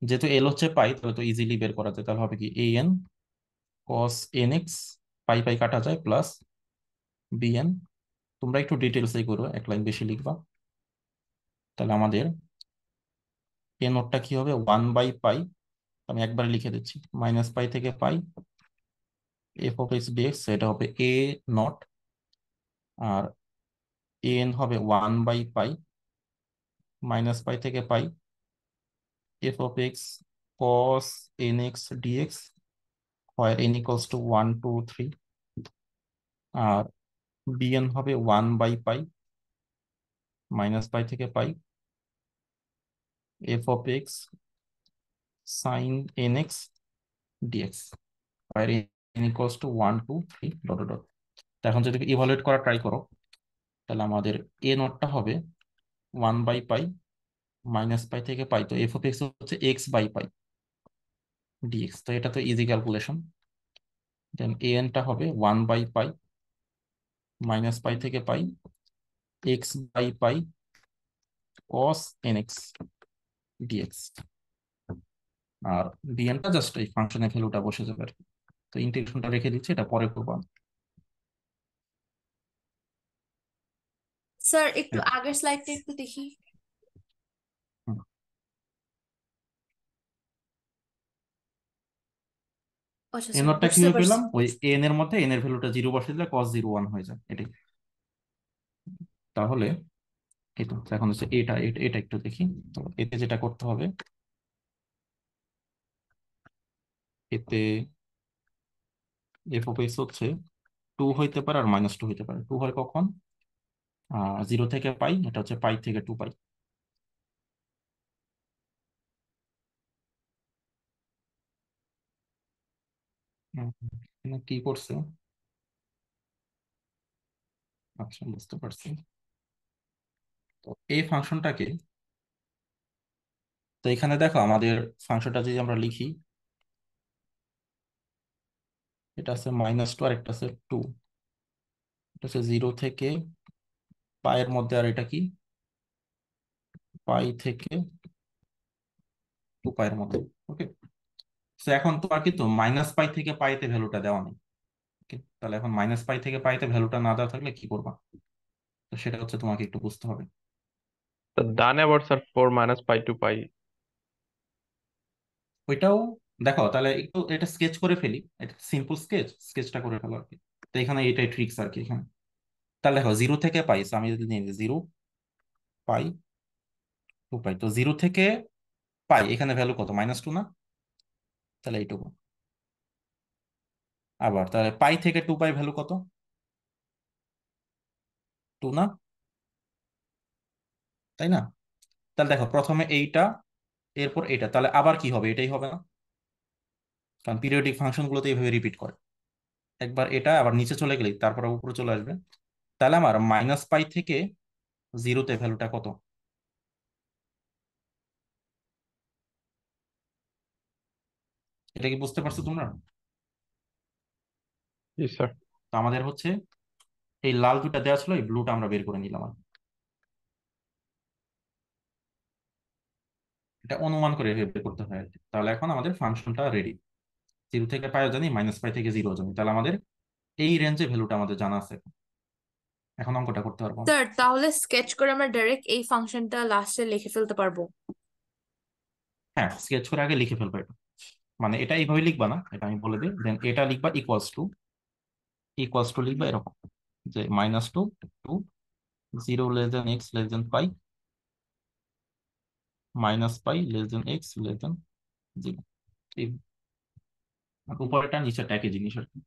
যেহেতু এল হচ্ছে পাই, তাহলে তো ইজিলি বের করা যায়। তাহলে হবে কি a n cos n x pi pi কাটা যায় প্লাস বি এন তোমরা একটু ডিটেলসে করো, এক লাইন বেশি লিখবা। তাহলে আমাদের এ নোটটা কি হবে? One by pi. আমি একবারে লিখে দিচ্ছি। মাইনাস পাই থেকে pi f of x dx এটা হবে এ নট আর এন হবে one by pi minus pi থেকে pi f of x cos n x dx হয় n equals to one two three R bn হবে one by pi minus pi থেকে pi f of x sine n x dx R n equals to one two three dot dot এখন যদি evaluate করা try করো, তাহলে আমাদের a নটটা হবে one by pi minus pi থেকে পাই তো এফ হচ্ছে এক্স বাই পাই ডিএক্স তো এটা তো ইজি ক্যালকুলেশন দেন এ হবে one by pi minus pi থেকে pi x by pi cos n x dx আর বিএনটা জাস্ট এই ফাংশনের ভ্যালুটা বসে যাবে আর কি। তো ইন্টিগ্রেশনটা রেখে দিচ্ছি এটা পরে করব স্যার একটু হ্যাঁ। আগের স্লাইডটা একটু দেখি। নটটা বুঝতে কীভাবে পেলাম? ওই এন এর মধ্যে এন এর ভ্যালুটা জিরো বসিয়ে দিলে কস জিরো ওয়ান হয়ে যায় এটাই। তাহলে এই তো এখন হচ্ছে এটা এটা এটা একটু দেখি। তো এতে যেটা করতে হবে এতে এফ অফ এক্স হচ্ছে টু হইতে পারে আর মাইনাস টু হইতে পারে। টু হয় কখন? জিরো থেকে পাই, এটা হচ্ছে পাই থেকে টু পাই। কি করছে? আচ্ছা বুঝতে পারছি। তো এই ফাংশনটাকে তো এখানে দেখো আমাদের ফাংশনটা যদি আমরা লিখি এটা আছে মাইনাস টু আর একটা আছে টু এটা আছে জিরো থেকে পায়ের মধ্যে আর এটা কি? পাই থেকে টু পায়ের মধ্যে ওকে তো এখন তোমার কিন্তু মাইনাস পাই থেকে পাইতে ভ্যালুটা দেওয়া নেই ওকে তাহলে এখন মাইনাস পাই থেকে পাইতে ভ্যালুটা না দেওয়া থাকলে কি করবা? তো সেটা হচ্ছে তোমাকে একটু বুঝতে হবে। তো ডানে আবার sir for minus pi to pi. ওইটাও দেখো, তাহলে একটু এটা স্কেচ করে ফেলি। এটা সিম্পল স্কেচ স্কেচটা করে ফেলো আর কি তো এখানে এটাই ট্রিক্স আর কি এখানে। তাহলে দেখো জিরো থেকে পাই আমি যদি নিই জিরো পাই টু পাই, তো জিরো থেকে পাই, এখানে ভ্যালু কত? মাইনাস টু না? তাহলে এইটুকু। আবার তাহলে পাই থেকে টু পাই ভ্যালু কত? টু না? তাই না? তাহলে দেখো, প্রথমে এইটা, এরপর এটা তাহলে আবার কি হবে? এটাই হবে না? কারণ পিরিয়ডিক ফাংশন গুলোতে এইভাবে রিপিট করে। একবার এটা আবার নিচে চলে গেলে তারপর উপরে চলে আসবে। তাহলে আমার মাইনাস পাই থেকে জিরোতে ভ্যালুটা কত? এটা কি বুঝতে পারছ তোমরা? তো আমাদের হচ্ছে এই লাল দুটা দেওয়া ছিল এই ব্লুটা আমরা বের করে নিলাম আর এটা অনুমান করে বের করতে হয়। তাহলে এখন আমাদের ফাংশনটা রেডি জিরো থেকে পাইও জানি মাইনাস পাই থেকে জিরো জানি তাহলে আমাদের এই রেঞ্জে ভ্যালুটা আমাদের জানা আছে। এখন অঙ্কটা করতে পারব স্যার তাহলে স্কেচ করে আমরা ডাইরেক্ট এই ফাংশনটা লাস্টে লিখে ফেলতে পারব। হ্যাঁ স্কেচ করে আগে লিখে ফেলব এটা। মানে এটা এইভাবে লিখবা না এটা আমি বলে দিই। দেন এটা লিখবা ইকুয়ালস টু ইকুয়ালস টু লিখবা এরকম। যে minus two to zero less than x less than pi minus pi less than x less than zero উপরেটা নিচেটা একই জিনিস আর কি।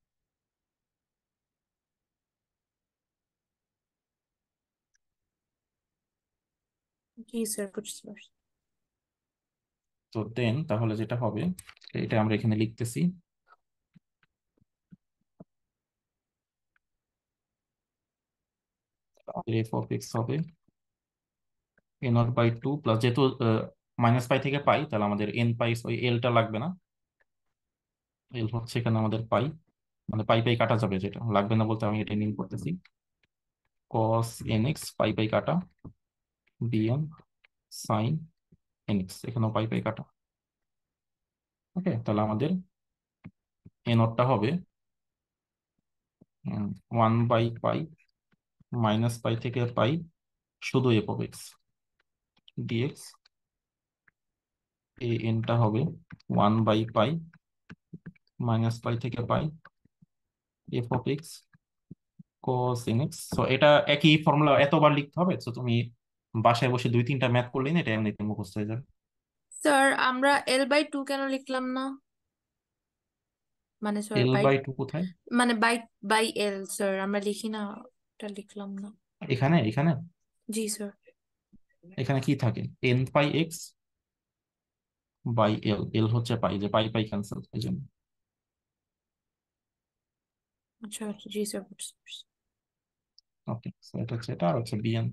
জি স্যার বুঝতে পারছি। তো দেন তাহলে যেটা হবে এটা আমরা এখানে লিখতেছি। এফ অফ এক্স হবে a naught by two plus যেহেতু মাইনাস পাই থেকে পাই তাহলে আমাদের এন পাই ওই এলটা লাগবে না। এল হচ্ছে এখানে আমাদের পাই। মানে পাই পাই কাটা যাবে যেটা। লাগবে না বলতে আমি এটা নিন করতেছি। কস এন এক্স পাই পাই কাটা। সাইন এন এক্স এখানেও পাই পাই কাটা। ওকে তাহলে আমাদের এ নটটা হবে। One by pi minus pi থেকে পাই শুধু f of x dx a এনটা হবে one by pi minus pi থেকে pi f of x cos nx. So এটা একই ফর্মুলা এতবার লিখতে হবে তো তুমি বাসায় বসে দুই তিনটা ম্যাথ করলেই না এটা এমনিতে মুখস্থ হয়ে যাবে। স্যার আমরা এল বাই টু কেন লিখলাম না? মানে স্যার এল বাই টু কোথায়? মানে বাই বাই এল স্যার আমরা লিখি না এটা লিখলাম না। এখানে এখানে? জি স্যার এখানে কি থাকে? N pi x by l l হচ্ছে পাই যে পাই পাই ক্যান্সেল এই জন্য। আচ্ছা জি স্যার। ওকে এটা হচ্ছে এটা আর হচ্ছে bn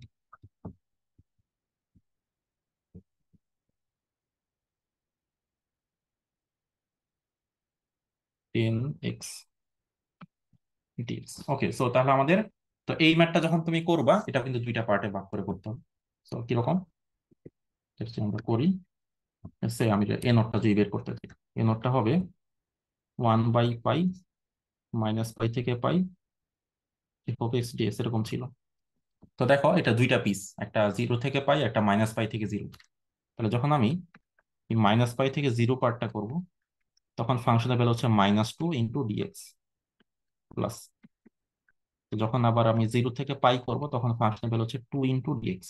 ten x dx okay so তাহলে আমাদের, তো এই ম্যাথটা যখন তুমি করবা, এটা কিন্তু দুইটা পার্টে ভাগ করে করতে হবে। সো কীরকম? আমরা করি সে আমি এ নোটটা যদি বের করতে চাই এ নোটটা হবে one by pi minus pi থেকে পাই ডিএক্স এরকম ছিল। তো দেখো, এটা দুইটা পিস একটা জিরো থেকে পাই একটা মাইনাস পাই থেকে জিরো তাহলে যখন আমি মাইনাস পাই থেকে জিরো পার্টটা করব, তখন ফাংশনের ভ্যালু হচ্ছে minus two into dx plus যখন আবার আমি জিরো থেকে পাই করব, তখন ফাংশনের ভ্যালু হচ্ছে টু ইন্টু ডিএক্স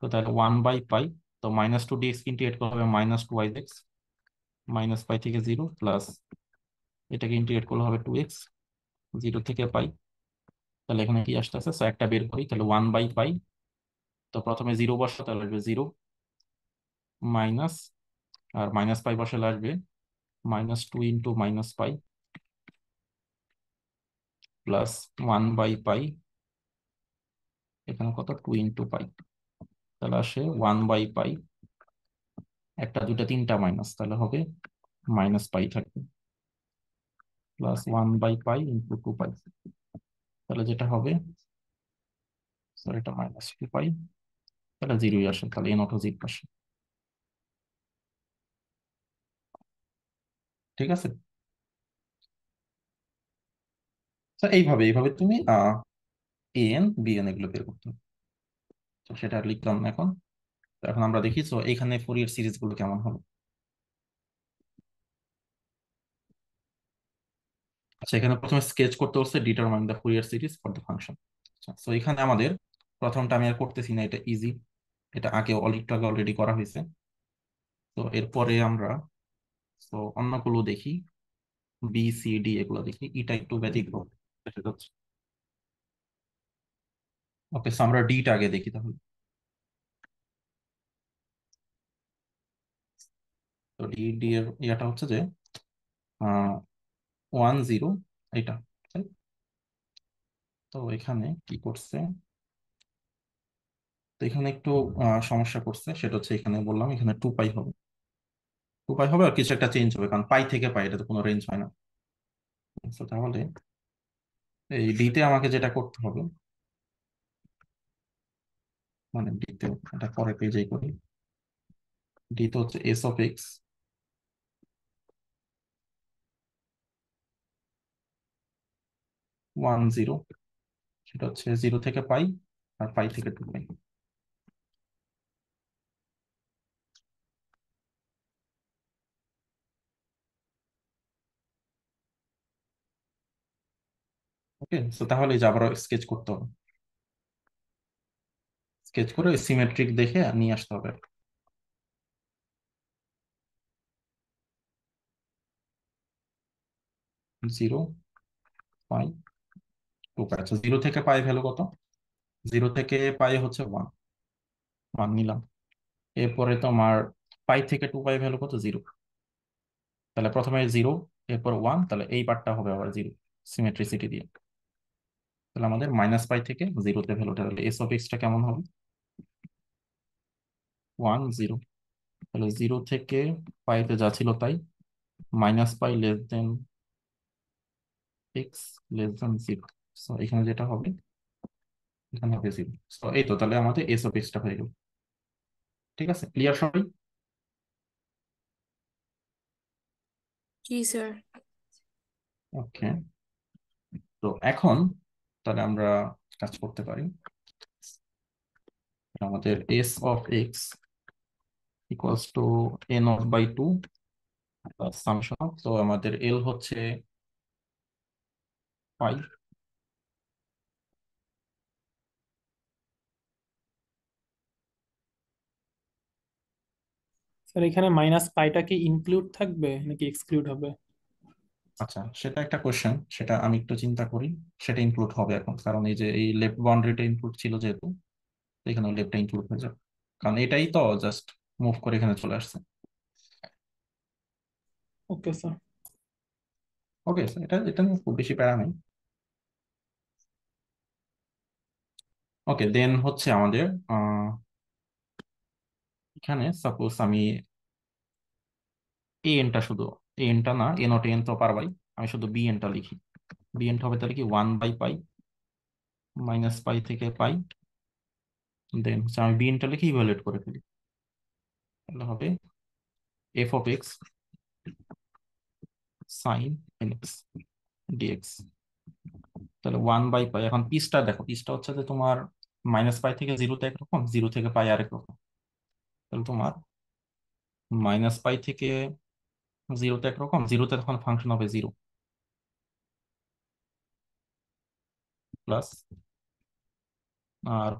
তো তাহলে ওয়ান বাই পাই তো মাইনাস টু ডিএক্স ইন্টিগ্রেট করা হবে minus two y x minus pi থেকে জিরো প্লাস এটাকে ইন্টিগ্রেট করলে হবে টু এক্স জিরো থেকে পাই তাহলে এখানে কি আসতেছে? সো একটা বের করি, তাহলে ওয়ান বাই পাই তো প্রথমে জিরো বসা তাহলে আসবে জিরো মাইনাস আর মাইনাস পাই বসালে আসবে minus two into minus pi plus one by pi এখানে কত? টু ইন্টু পাই তাহলে আসে ওয়ান বাই পাই একটা দুটা তিনটা মাইনাস তাহলে হবে মাইনাস পাই থাকবে। Plus one by pi into two pi তাহলে যেটা হবে? স্যার এটা মাইনাস টু পাই তাহলে জিরোই আসে, তাহলে এন অটো জিরো আসে। ঠিক আছে? এইভাবে এইভাবে তুমি এন বিএন এগুলো বের করতে তো সেটা লিখলাম এখন। এখন আমরা দেখি তো এখানে সিরিজগুলো কেমন হবে আচ্ছা এখানে প্রথমে স্কেচ করতে হচ্ছে determine the Fourier series for the function তো এখানে আমাদের প্রথমটা আমি আর করতেছি না, এটা ইজি এটা আগে একটু অলরেডি করা হয়েছে। তো এরপরে আমরা তো অন্যগুলো দেখি। বি সি ডি এগুলো দেখি। এটা একটু ব্যতিক্রম। ওকে সো আমরা ডিটা আগে দেখি তাহলে। তো ডি ডি এর ইয়াটা হচ্ছে যে ওয়ান জিরো এটা তো এখানে কি করছে? তো এখানে একটু সমস্যা করছে, সেটা হচ্ছে এখানে বললাম, এখানে টু পাই হবে। টু পাই হবে আর কিছু একটা চেঞ্জ হবে, কারণ পাই থেকে পাই এটা তো কোনো রেঞ্জ হয় না। So তাহলে এই ডিতে আমাকে যেটা করতে হবে মানে ডিতে এটা পরে পেজেই করি। ডিতে হচ্ছে s of x one zero, সেটা হচ্ছে জিরো থেকে পাই আর পাই থেকে টু পাই। ওকে তো তাহলে এই যে আবার স্কেচ করতে হবে। স্কেচ করে সিমেট্রিক দেখে নিয়ে আসতে হবে। Zero, pi. Two pi zero থেকে পাই ভ্যালু কত? জিরো থেকে পাই হচ্ছে ওয়ান ওয়ান নিলাম। এরপরে তোমার পাই থেকে টু পাই ভ্যালু কত? জিরো তাহলে প্রথমে জিরো এরপর ওয়ান তাহলে এই পার্টটা হবে আবার জিরো সিমেট্রিসিটি দিয়ে। তাহলে আমাদের মাইনাস পাই থেকে জিরোতে ভ্যালুটা তাহলে এস অফ এক্সটা কেমন হবে? ওয়ান জিরো তাহলে জিরো থেকে পাইতে যা ছিল তাই minus pi less than x less than zero so এখানে যেটা হবে এখানে হবে জিরো তো এই তো তাহলে আমাদের এস অফ এক্সটা হয়ে গেল। ঠিক আছে? ক্লিয়ার সবাই? জি স্যার ওকে তো এখন তাহলে আমরা কাজ করতে পারি। আমাদের s of x equals to n of by two summation of তো আমাদের এল হচ্ছে পাই স্যার এখানে মাইনাস পাইটা কি ইনক্লুড থাকবে নাকি এক্সক্লুড হবে? আচ্ছা সেটা একটা কোশ্চেন সেটা আমি একটু চিন্তা করি সেটা ইনক্লুড হবে এখন কারণ এই যে এই লেফট বাউন্ডারিটা ইনক্লুড ছিল যেহেতু এখানে লেফটটা ইনক্লুড হয়ে যাবে। কারণ এটাই তো জাস্ট মুভ করে এখানে চলে আসছে। ওকে স্যার ওকে স্যার এটা এটা নিয়ে খুব বেশি প্যারা নেই। ওকে দেন হচ্ছে আমাদের এখানে সাপোজ আমি এ এনটা শুধু এ এনটা না এ নট এন তো পারবাই। আমি শুধু বি এনটা লিখি। বি এনটা হবে তাহলে কি one by pi minus pi থেকে পাই দেন হচ্ছে আমি বি এনটা লিখে ইভালুয়েট করে ফেলি। তাহলে হবে f of x sine n x dx তাহলে ওয়ান বাই পাই এখন পিসটা দেখো পিসটা হচ্ছে যে তোমার মাইনাস পাই থেকে জিরোতে একরকম জিরো থেকে পাই আরেক রকম। তাহলে তোমার মাইনাস পাই থেকে জিরোতে একরকম জিরোতে তখন ফাংশন হবে জিরো প্লাস আর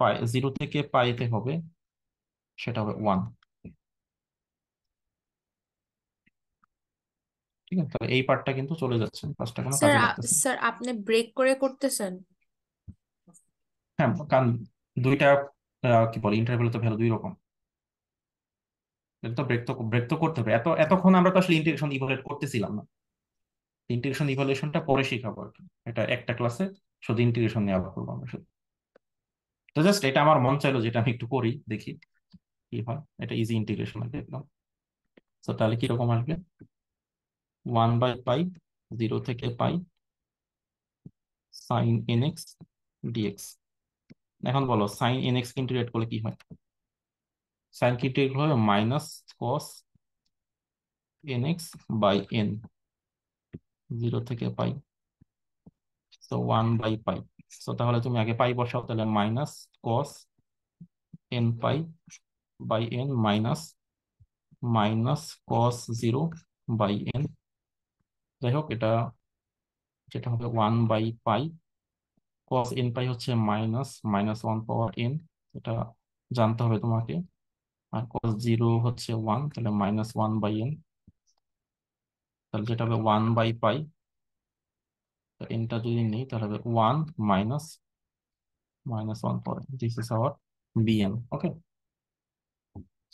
পাই জিরো থেকে পাইতে হবে সেটা হবে ওয়ান ঠিক আছে? এই পার্টটা কিন্তু চলে যাচ্ছে পাঁচটা কোনো স্যার। স্যার আপনি ব্রেক করে করতেছেন? হ্যাঁ কারণ দুইটা কি বলে ইন্টারভেল তো ভ্যালু দুই রকম। এটা তো ব্রেক তো ব্রেক তো করতে হবে। এত, এতক্ষণ আমরা তো আসলে ইন্টিগ্রেশন ইভালুয়েট করতেছিলাম না। ইন্টিগ্রেশন ইভালুয়েশনটা পরে শিখাবো আর কি। এটা একটা ক্লাসে শুধু ইন্টিগ্রেশন নিয়ে আবার করব আমরা শুধু। তো জাস্ট এটা আমার মন চাইলো যেটা আমি একটু করি, দেখি কি হয়। এটা ইজি ইন্টিগ্রেশন আর একদম তো তাহলে কীরকম আসবে? ওয়ান বাই পাই জিরো থেকে pi sine n x dx এখন বলো সাইন এন ইন্টিগ্রেট করলে কি হয়? সাইন কি ইন্টিগ্রেট হবে minus cos n x by n zero থেকে পাই তো ওয়ান বাই পাই তো তাহলে তুমি আগে পাই বসাও, তাহলে minus cos n pi by n minus minus cos zero by n যাই হোক এটা, যেটা হবে one by pi cos n pi হচ্ছে minus minus one power n এটা জানতে হবে তোমাকে। আর কস জিরো হচ্ছে ওয়ান তাহলে মাইনাস ওয়ান বাই এন তাহলে যেটা হবে ওয়ান বাই পাই এনটা যদি নেই, তাহলে হবে one minus minus one power this is our bn okay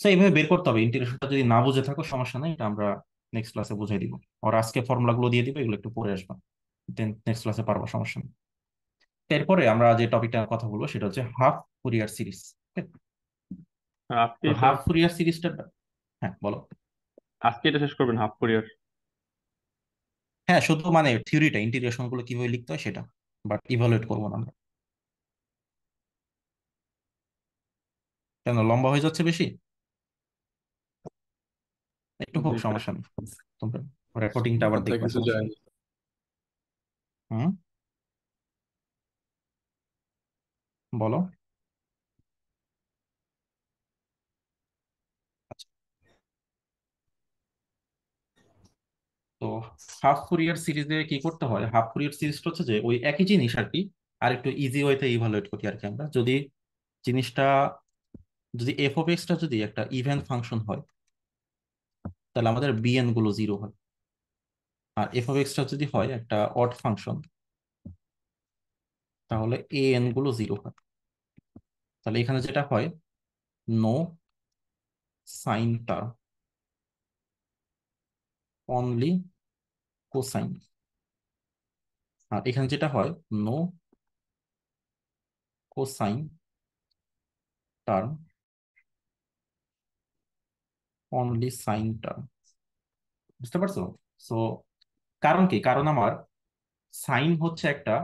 so এইভাবে বের করতে হবে ইন্টিগ্রেশনটা যদি না বুঝে থাকো, সমস্যা নেই, এটা আমরা নেক্সট ক্লাসে বুঝাই দিব। আর আজকে ফর্মুলাগুলো দিয়ে দিব, এগুলো একটু পড়ে আসবা দেন নেক্সট ক্লাসে পারব, সমস্যা নেই। এরপরে আমরা যে টপিকটা কথা বলব, সেটা হচ্ছে হাফ ফুরিয়ার সিরিজ আজকে হাফ ফুরিয়ার সিরিজটা হ্যাঁ বলো। আজকে এটা শেষ করবেন হাফ ফুরিয়ার হ্যাঁ শুধু মানে থিওরিটা ইন্টিগ্রেশনগুলো কীভাবে লিখতে হয় সেটা বাট ইভালুয়েট করব না আমরা। কেন লম্বা হয়ে যাচ্ছে বেশি? একটু হোক সমস্যা নেই। তোমরা রেকর্ডিংটা আবার দেখবে। হুম? বলো। তো হাফ ফুরিয়ার সিরিজে কি করতে হয়? হাফ ফুরিয়ার সিরিজটা হচ্ছে যে ওই একই জিনিস আর কি, আর একটু ইজি ওয়েতে ইভালুয়েট করি আর কি আমরা। যদি জিনিসটা, যদি এফ অফ এক্সটা যদি একটা ইভেন ফাংশন হয়, তাহলে আমাদের বিএনগুলো জিরো হয়। আর এফ অফ এক্সটা যদি হয় একটা অড ফাংশন তাহলে এ এনগুলো জিরো হয়। তাহলে এখানে যেটা হয় no sine term only cosine আর এখানে যেটা হয় no cosine term only sine term বুঝতে পারছ? সো কারণ কি? কারণ আমার সাইন হচ্ছে একটা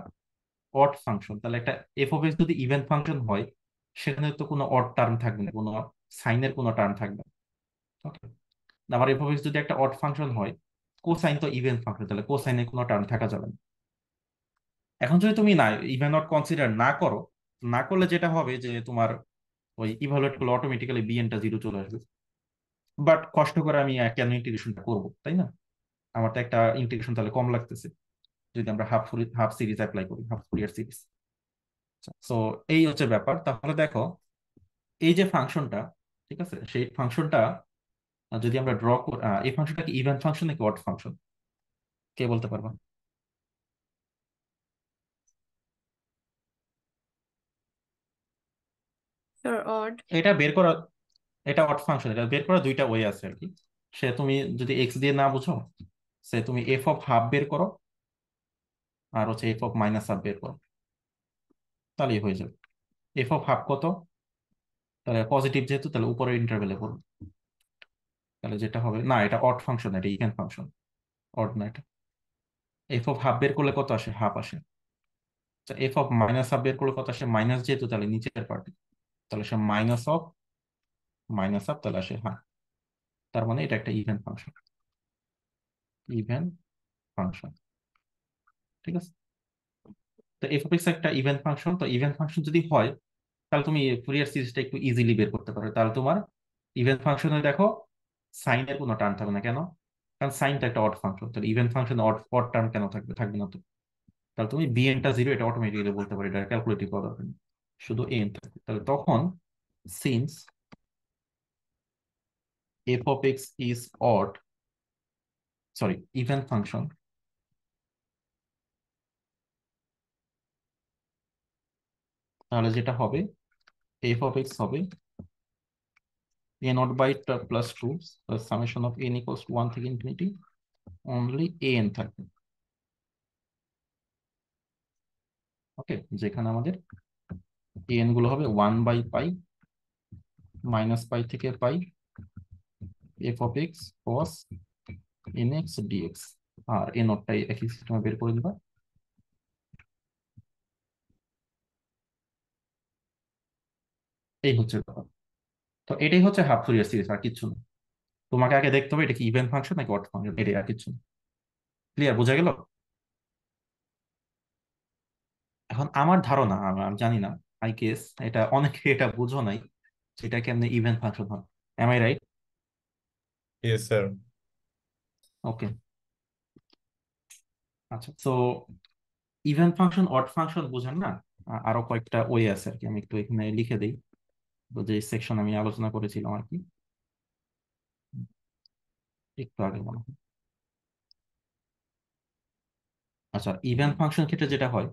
অড ফাংশন তাহলে একটা এফ অফ এক্স যদি ইভেন ফাংশন হয়, সেখানে তো কোনো অড টার্ম থাকবে না, কোনো সাইনের কোনো টার্ম থাকবে না। ওকে আবার এফ অফ এক্স যদি একটা অড ফাংশন হয় কোসাইন তো ইভেন ফাংশন তাহলে কোসাইনের কোনো টার্ম থাকা যাবে না। এখন যদি তুমি না ইভেন অড কনসিডার না করো, না করলে যেটা হবে যে তোমার ওই ইভালুয়েট করলে অটোমেটিক্যালি বিএনটা জিরো চলে আসবে। বাট কষ্ট করে আমি কেন ইন্টিগ্রেশনটা করব, তাই না? আমার তো একটা ইন্টিগ্রেশন তাহলে কম লাগতেছে, যদি আমরা হাফ হাফ সিরিজ অ্যাপ্লাই করি হাফ ফুরিয়ার সিরিজ সো এই হচ্ছে ব্যাপার। তাহলে দেখো, এই যে ফাংশনটা ঠিক আছে? সেই ফাংশনটা যদি আমরা ড্র এই ফাংশনটা কি ইভেন ফাংশন নাকি অড ফাংশন কে বলতে পারবা. এটা বের করা এটা অড ফাংশন এটা বের করা দুইটা ওয়ে আছে আর কি। সে তুমি যদি এক্স দিয়ে না বুঝো সে তুমি এফ অফ হাফ বের করো আর হচ্ছে এফ অফ মাইনাস হাফ বের করো। তাহলেই হয়ে যাবে। এফ অফ হাফ কত? তাহলে পজিটিভ যেহেতু তাহলে উপরের ইন্টারভেলে করব তাহলে যেটা হবে, না, এটা অড ফাংশন এটা ইভেন ফাংশন অড না এটা। এফ অফ হাফ বের করলে কত আসে? হাফ আসে। এফ অফ মাইনাস হাফ বের করলে কত আসে? মাইনাস যেহেতু, তাহলে নিচের পার্টি তাহলে সে মাইনাস অফ মাইনাস হাফ তাহলে আসে হাফ তার মানে এটা একটা ইভেন ফাংশন ইভেন ফাংশন ঠিক আছে? তো এফ অফ এক্স একটা ইভেন ফাংশন তো ইভেন ফাংশন যদি হয়, তাহলে তুমি ফুরিয়ার সিরিজটা একটু ইজিলি বের করতে পারো। তাহলে তোমার ইভেন ফাংশনে দেখো সাইনের কোনো টার্ম থাকবে না কেন কারণ সাইন তো একটা অড ফাংশন তাহলে ইভেন ফাংশনে অড অড টার্ম কেন থাকবে থাকবে না তো তাহলে তুমি বিএনটা জিরো এটা অটোমেটিক্যালি বলতে পারো, এটা ক্যালকুলেটিভ করা দরকার নেই। শুধু এন থাকবে তাহলে তখন since f of x is odd sorry even function তাহলে যেটা হবে এফ অফ এক্স হবে a naught by plus two summation of n equals to one থেকে ইনফিনিটি অনলি an থাকবে ওকে যেখানে আমাদের an গুলো হবে one by pi minus pi থেকে pi f of x cos n x dx R a নোটটাই একই সিস্টেমে বের করে দিবা। এই হচ্ছে ব্যাপার। তো এটাই হচ্ছে হাফ ফুরিয়ার সিরিজ আর কিছু না। তোমাকে আগে দেখতে হবে এটা কি ইভেন্ট ফাংশন নাকি অড ফাংশন এটাই আর কিছু না। ক্লিয়ার বোঝা গেল? এখন আমার ধারণা আমি জানি না আই গেস এটা অনেকে এটা বুঝো নাই সেটা কেমনে ইভেন ফাংশন হয়। Am I right yes sir okay আচ্ছা তো ইভেন ফাংশন অড ফাংশন বুঝেন না? আরও কয়েকটা ওয়ে আছে আর কি আমি একটু এখানে লিখে দিই। তো যে সেকশন আমি আলোচনা করেছিলাম আর কি। একটু আগে মনে হয়। আচ্ছা ইভেন্ট ফাংশন ক্ষেত্রে যেটা হয়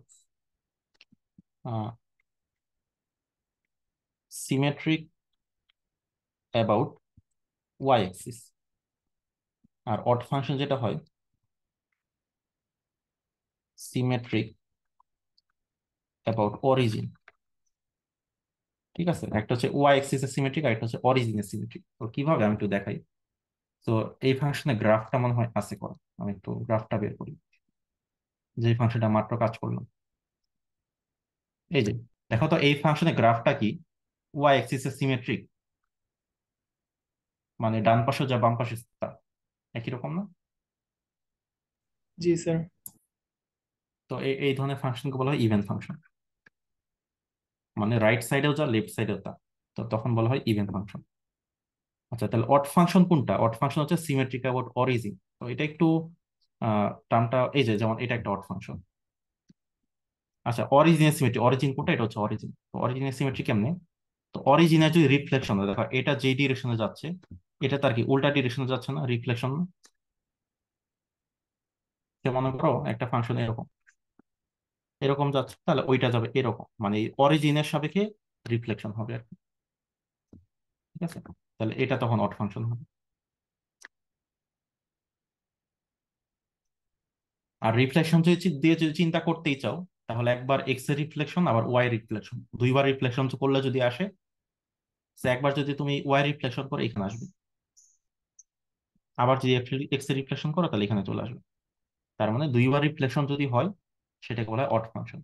সিমেট্রিক অ্যাবাউট ওয়াই অ্যাক্সিস আর অড ফাংশন যেটা হয় সিমেট্রিক অ্যাবাউট অরিজিন ঠিক আছে? একটা হচ্ছে ওয়াই অ্যাক্সিস এর সিমেট্রিক আর একটা হচ্ছে অরিজিনের সিমেট্রিক তো কীভাবে আমি একটু দেখাই? তো এই ফাংশনে গ্রাফটা মনে হয় আছে করা। আমি একটু গ্রাফটা বের করি। যে ফাংশনটা মাত্র কাজ করলাম এই যে দেখো তো এই ফাংশনের গ্রাফটা কি? ওয়াই অ্যাক্সিস এর সিমেট্রিক মানে ডান পাশে যা বাম পাশে তা। একই রকম না? জি স্যার তো এই এই ধরনের ফাংশনকে বলা হয় ইভেন ফাংশন মানে রাইট সাইডেও যা লেফট সাইডেও তা। তো তখন বলা হয় ইভেন ফাংশন আচ্ছা তাহলে অড ফাংশন কোনটা? অড ফাংশন হচ্ছে সিমেট্রিক অ্যাবাউট অরিজিন তো এটা একটু টার্মটা এই যে, যেমন এটা একটা অড ফাংশন আচ্ছা অরিজিনের সিমেট্রি অরিজিন কোনটা? এটা হচ্ছে অরিজিন তো অরিজিনের সিমেট্রি কেমনে? তো অরিজিনের যদি রিফ্লেকশন দেখো, এটা যে ডিরেকশনে যাচ্ছে, এটা তার কি, উল্টা ডিরেকশনে যাচ্ছে না রিফ্লেকশন মনে করো একটা ফাংশন এরকম। এরকম যাচ্ছে, তাহলে ওইটা যাবে এরকম। মানে অরিজিনের সাপেক্ষে রিফ্লেকশন হবে আর কি। ঠিক আছে? তাহলে এটা তখন অড ফাংশন হবে। আর রিফ্লেকশন যদি দিয়ে যদি চিন্তা করতেই চাও, তাহলে একবার এক্সের রিফ্লেকশন আবার ওয়াই রিফ্লেকশন দুইবার রিফ্লেকশন করলে যদি আসে একবার যদি তুমি ওয়াই রিফ্লেকশন করো, এখানে আসবে। আবার যদি এক্সের রিফ্লেকশন করো, তাহলে এখানে চলে আসবে। তার মানে দুইবার রিফ্লেকশন যদি হয় সেটাকে বলা হয় অড ফাংশন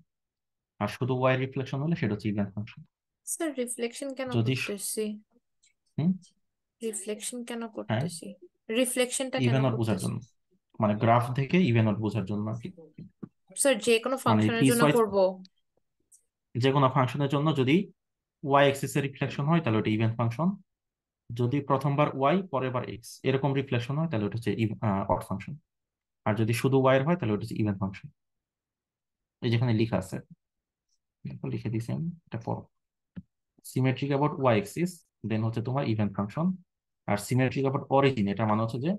আর শুধু ওয়াই রিফ্লেকশন হলে সেটা হচ্ছে ইভেন ফাংশন স্যার রিফ্লেকশন কেন যদি করতেছি? রিফ্লেকশন কেন হ্যাঁ। করতেছি? রিফ্লেকশনটা কেন ইভেন অড বোঝার জন্য। মানে গ্রাফ থেকে ইভেন অড বোঝার জন্য আর কি। স্যার যে কোনো মানে ফাংশনের জন্য ওয়াইজ করব। যে কোনো ফাংশনের জন্য যদি ওয়াই এক্সিস এর রিফ্লেকশন হয় তাহলে ওটা ইভেন ফাংশন যদি প্রথমবার ওয়াই পরের বার এক্স এরকম রিফ্লেকশন হয় তাহলে ওটা হচ্ছে অড ফাংশন আর যদি শুধু ওয়াই এর হয় তাহলে ওটা হচ্ছে ইভেন ফাংশন এই যেখানে লেখা আছে লিখে দিয়েছি আমি, এটা পড়ো। Symmetric about y axis then হচ্ছে তোমার ইভেন ফাংশন আর সিমেট্রিক অ্যাবাউট অরিজিন এটা মানে হচ্ছে যে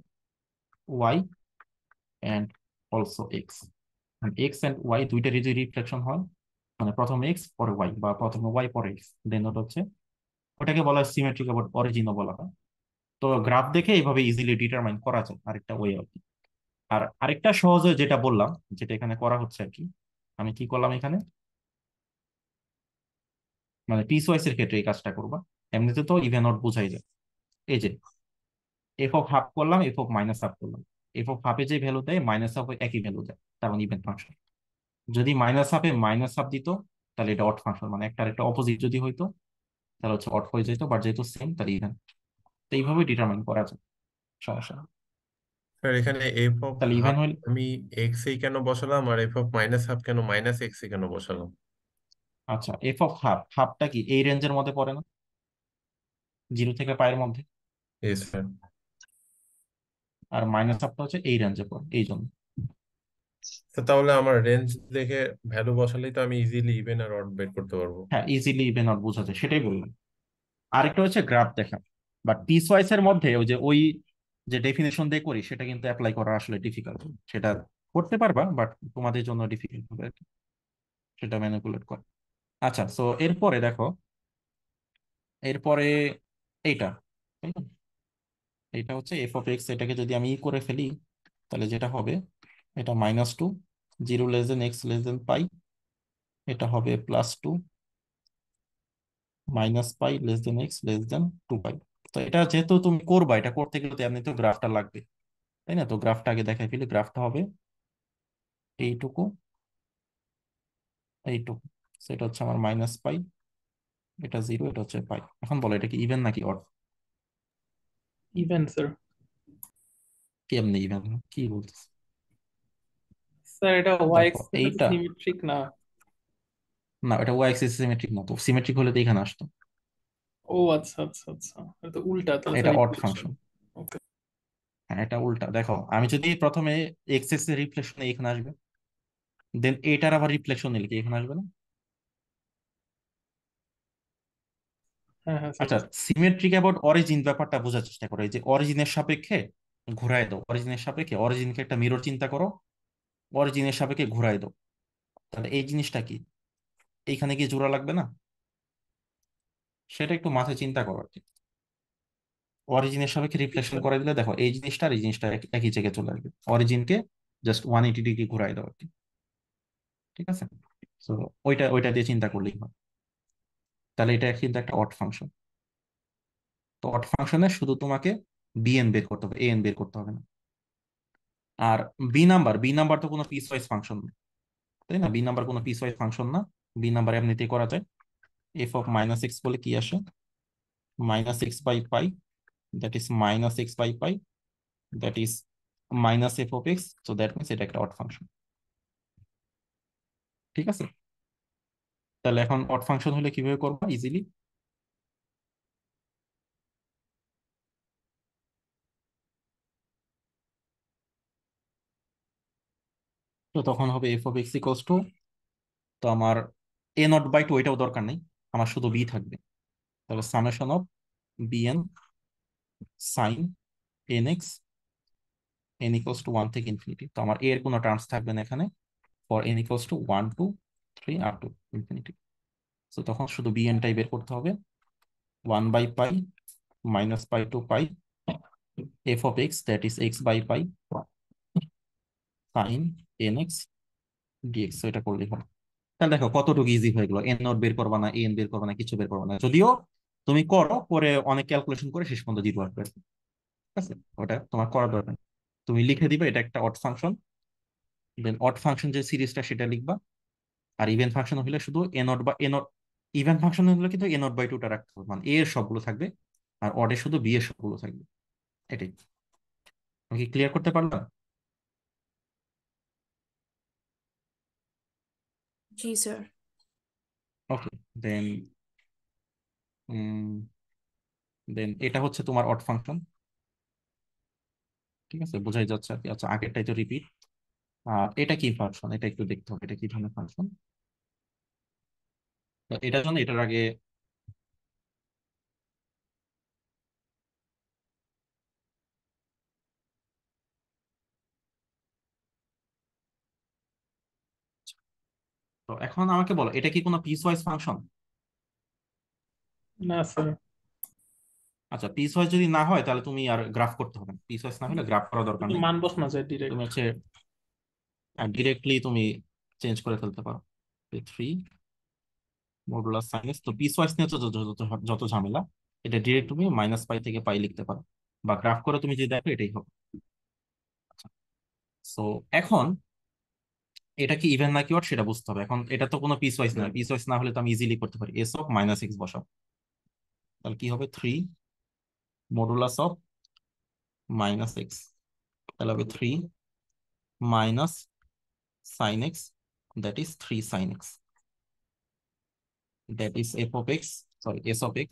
y and also x x and y দুইটারই যদি রিফ্লেকশন হয় মানে প্রথম এক্স পরে ওয়াই বা প্রথমে ওয়াই পরে এক্স দেন ওটা হচ্ছে, ওটাকে বলা হয় সিমেট্রিক অ্যাবাউট অরিজিনও বলা হয়। তো গ্রাফ দেখে এইভাবে ইজিলি ডিটারমাইন করা যায় আরেকটা ওয়ে আর কি। আর আরেকটা সহজে যেটা বললাম, যেটা এখানে করা হচ্ছে আর কি আমি কি করলাম এখানে? মানে পিস ওয়াইস এর ক্ষেত্রে এই কাজটা করবা। এমনিতে তো ইভেন অড বোঝাই যায়। এই যে এফ অফ হাফ করলাম এফ অফ মাইনাস হাফ করলাম। এফ অফ হাফে যে ভ্যালু দেয় মাইনাস হাফ একই ভ্যালু দেয়। তার মানে ইভেন ফাংশন যদি মাইনাস হাফে মাইনাস হাফ দিত, তাহলে এটা অড ফাংশন মানে একটা একটা অপোজিট যদি হইতো, তাহলে হচ্ছে অড হয়ে যেত বাট যেহেতু সেম তাহলে ইভেন তো এইভাবে ডিটারমাইন করা যায়। সমস্যা স্যার এখানে এফ অফ তাহলে ইভেন হাফ হইলে আমি এক্স এই কেন বসালাম আর এফ অফ মাইনাস হাফ কেন মাইনাস এক্স এ কেন বসালাম আচ্ছা এফ অফ হাফ হাফটা কি এই রেঞ্জের মধ্যে পড়ে না? জিরো থেকে পায়ের মধ্যে? এস স্যার আর মাইনাস হাফটা হচ্ছে এই রেঞ্জে পড়ে এই জন্য। তো তাহলে আমার রেঞ্জ দেখে ভ্যালু বসালেই তো আমি ইজিলি ইভেন আর অড বের করতে পারব। হ্যাঁ ইজিলি ইভেন অড বোঝা যায় সেটাই বললাম। আরেকটা হচ্ছে গ্রাফ দেখা। বাট পিস ওয়াইস এর মধ্যে ওই যে ওই যে ডেফিনেশন দিয়ে করি, সেটা কিন্তু অ্যাপ্লাই করা আসলে ডিফিকাল্ট সেটা করতে পারবা বাট তোমাদের জন্য ডিফিকাল্ট হবে সেটা ম্যানিপুলেট করা। আচ্ছা সো এরপরে দেখো, এরপরে এইটা এইটা হচ্ছে এফ অফ এক্স এটাকে যদি আমি ই করে ফেলি, তাহলে যেটা হবে? এটা minus two zero less than x less than pi এটা হবে plus two minus pi less than x less than two pi তো এটা যেহেতু তুমি করবা এটা করতে গেলে তো এমনি তো গ্রাফটা লাগবে তাই না? তো গ্রাফটা আগে দেখাই ফেলি গ্রাফটা হবে এইটুকু এইটুকু সেটা হচ্ছে আমার মাইনাস পাই এটা জিরো এটা হচ্ছে পাই এখন বলো এটা কি ইভেন নাকি অড ইভেন স্যার কেমনে ইভেন কি বলতেছে? স্যার এটা ওয়াই দেখো এক্সিস এইটা সিমেট্রিক না। না এটা ওয়াই অ্যাক্সিস সিমেট্রিক না তো সিমেট্রিক হলে তো এখানে আসতো। ও আচ্ছা আচ্ছা আচ্ছা। এটা উল্টা তাহলে এটা অড ফাংশন ওকে হ্যাঁ এটা উল্টা। দেখো আমি যদি প্রথমে এক্স এক্সের রিফ্লেকশন এখানে আসবে। দেন এটার আবার রিফ্লেকশন নিলে কি এখানে আসবে না? হ্যাঁ হ্যাঁ আচ্ছা সিমেট্রিক অ্যাবাউট অরিজিন ব্যাপারটা বোঝার চেষ্টা করো। এই যে অরিজিনের সাপেক্ষে ঘুরায় দাও। অরিজিনের সাপেক্ষে অরিজিনকে একটা মিরর চিন্তা করো। অরিজিনের সাপেক্ষে ঘুরায় দাও। তাহলে এই জিনিসটা কি? এইখানে কি জোড়া লাগবে না? সেটা একটু মাথায় চিন্তা করো আর কি অরিজিনের সাপেক্ষে রিফ্লেকশন করে দিলে দেখো এই জিনিসটা আর এই জিনিসটা একই জায়গায় চলে আসবে। অরিজিনকে জাস্ট ওয়ান এইটি ডিগ্রি ঘুরাই দাও আর কি। ঠিক আছে? তো ওইটা ওইটা দিয়ে চিন্তা করলেই হয় তাহলে এটা কিন্তু একটা অড ফাংশন তো অড ফাংশনে শুধু তোমাকে বিএন বের করতে হবে এন বের করতে হবে না। আর বি নাম্বার বি নাম্বার তো কোনো পিস ওয়াইজ ফাংশন না। তাই না? বি নাম্বার কোনো পিস ওয়াইজ ফাংশন না। বি নাম্বার এমনিতেই করা যায়। এফ অফ মাইনাস এক্স বলে কি আসে? Minus x by pi that is minus x by pi that is minus f of x so that means এটা একটা অড ফাংশন ঠিক আছে? তাহলে এখন অড ফাংশন হলে কীভাবে করবা? ইজিলি তো তখন হবে f of x equals to তো আমার এ নট বাই টু এটাও দরকার নেই। আমার শুধু বি থাকবে। তাহলে summation of bn sine n x n equals to one থেকে ইনফিনিটি তো আমার এর কোনো টার্মস থাকবে না এখানে। For n equals to one two three R to infinity তো তখন শুধু বিএনটাই বের করতে হবে। One by pi minus pi two pi f of x that is x by pi sine n x dx এটা করলেই হবে। তাহলে দেখো কতটুকু ইজি হয়ে গেলো। এন নট বের করবা না এন বের করবা না, কিছু বের করবা না। যদিও তুমি করো, পরে অনেক ক্যালকুলেশন করে শেষ পর্যন্ত জিরো আসবে। ঠিক আছে? ওটা তোমার করার দরকার। তুমি লিখে দিবে, এটা একটা odd function then odd function যে সিরিজটা সেটা লিখবা। আর ইভেন ফাংশন হলে শুধু এ নট বা এ নট ইভেন ফাংশন হলে কিন্তু এ নট বাই টুটা রাখতে হবে। মানে এ এর সবগুলো থাকবে, আর অডে শুধু বি এর সবগুলো থাকবে। এটাই। আমি কি ক্লিয়ার করতে পারলাম জি, স্যার। ওকে, দেন দেন এটা হচ্ছে তোমার অড ফাংশন ঠিক আছে, বোঝাই যাচ্ছে আর কি। আচ্ছা আগেরটাই তো রিপিট আর এটা কি ফাংশন এটা একটু দেখতে হবে, এটা কি ধরনের ফাংশন এটার জন্য এটার আগে এখন আমাকে বলো এটা কি কোনো পিস ওয়াইজ ফাংশন না স্যার আচ্ছা পিস ওয়াইজ যদি না হয় তাহলে তুমি আর গ্রাফ করতে হবে পিস ওয়াইজ না হলে গ্রাফ করা দরকার নেই। মান বসানো যায় ডিরেক্ট তুমি হচ্ছে ডিরেক্টলি তুমি চেঞ্জ করে ফেলতে পারো। থ্রি মডুলাস সাইনাস তো পিস ওয়াইজ নিয়ে তো যত যত- যত ঝামেলা এটা ডিরেক্ট তুমি মাইনাস পাই থেকে পাই লিখতে পারো। বা গ্রাফ করে তুমি যদি দেখো এটাই হবে। সো এখন এটা কি ইভেন নাকি অড সেটা বুঝতে হবে। এখন এটা তো কোনো পিস ওয়াইজ না। পিস ওয়াইজ না হলে তো আমি ইজিলি করতে পারি। এস অফ মাইনাস এক্স বসাও। তাহলে কি হবে? Three modulus of minus x তাহলে হবে three minus sine x that is three sine x that is f of x sorry s of x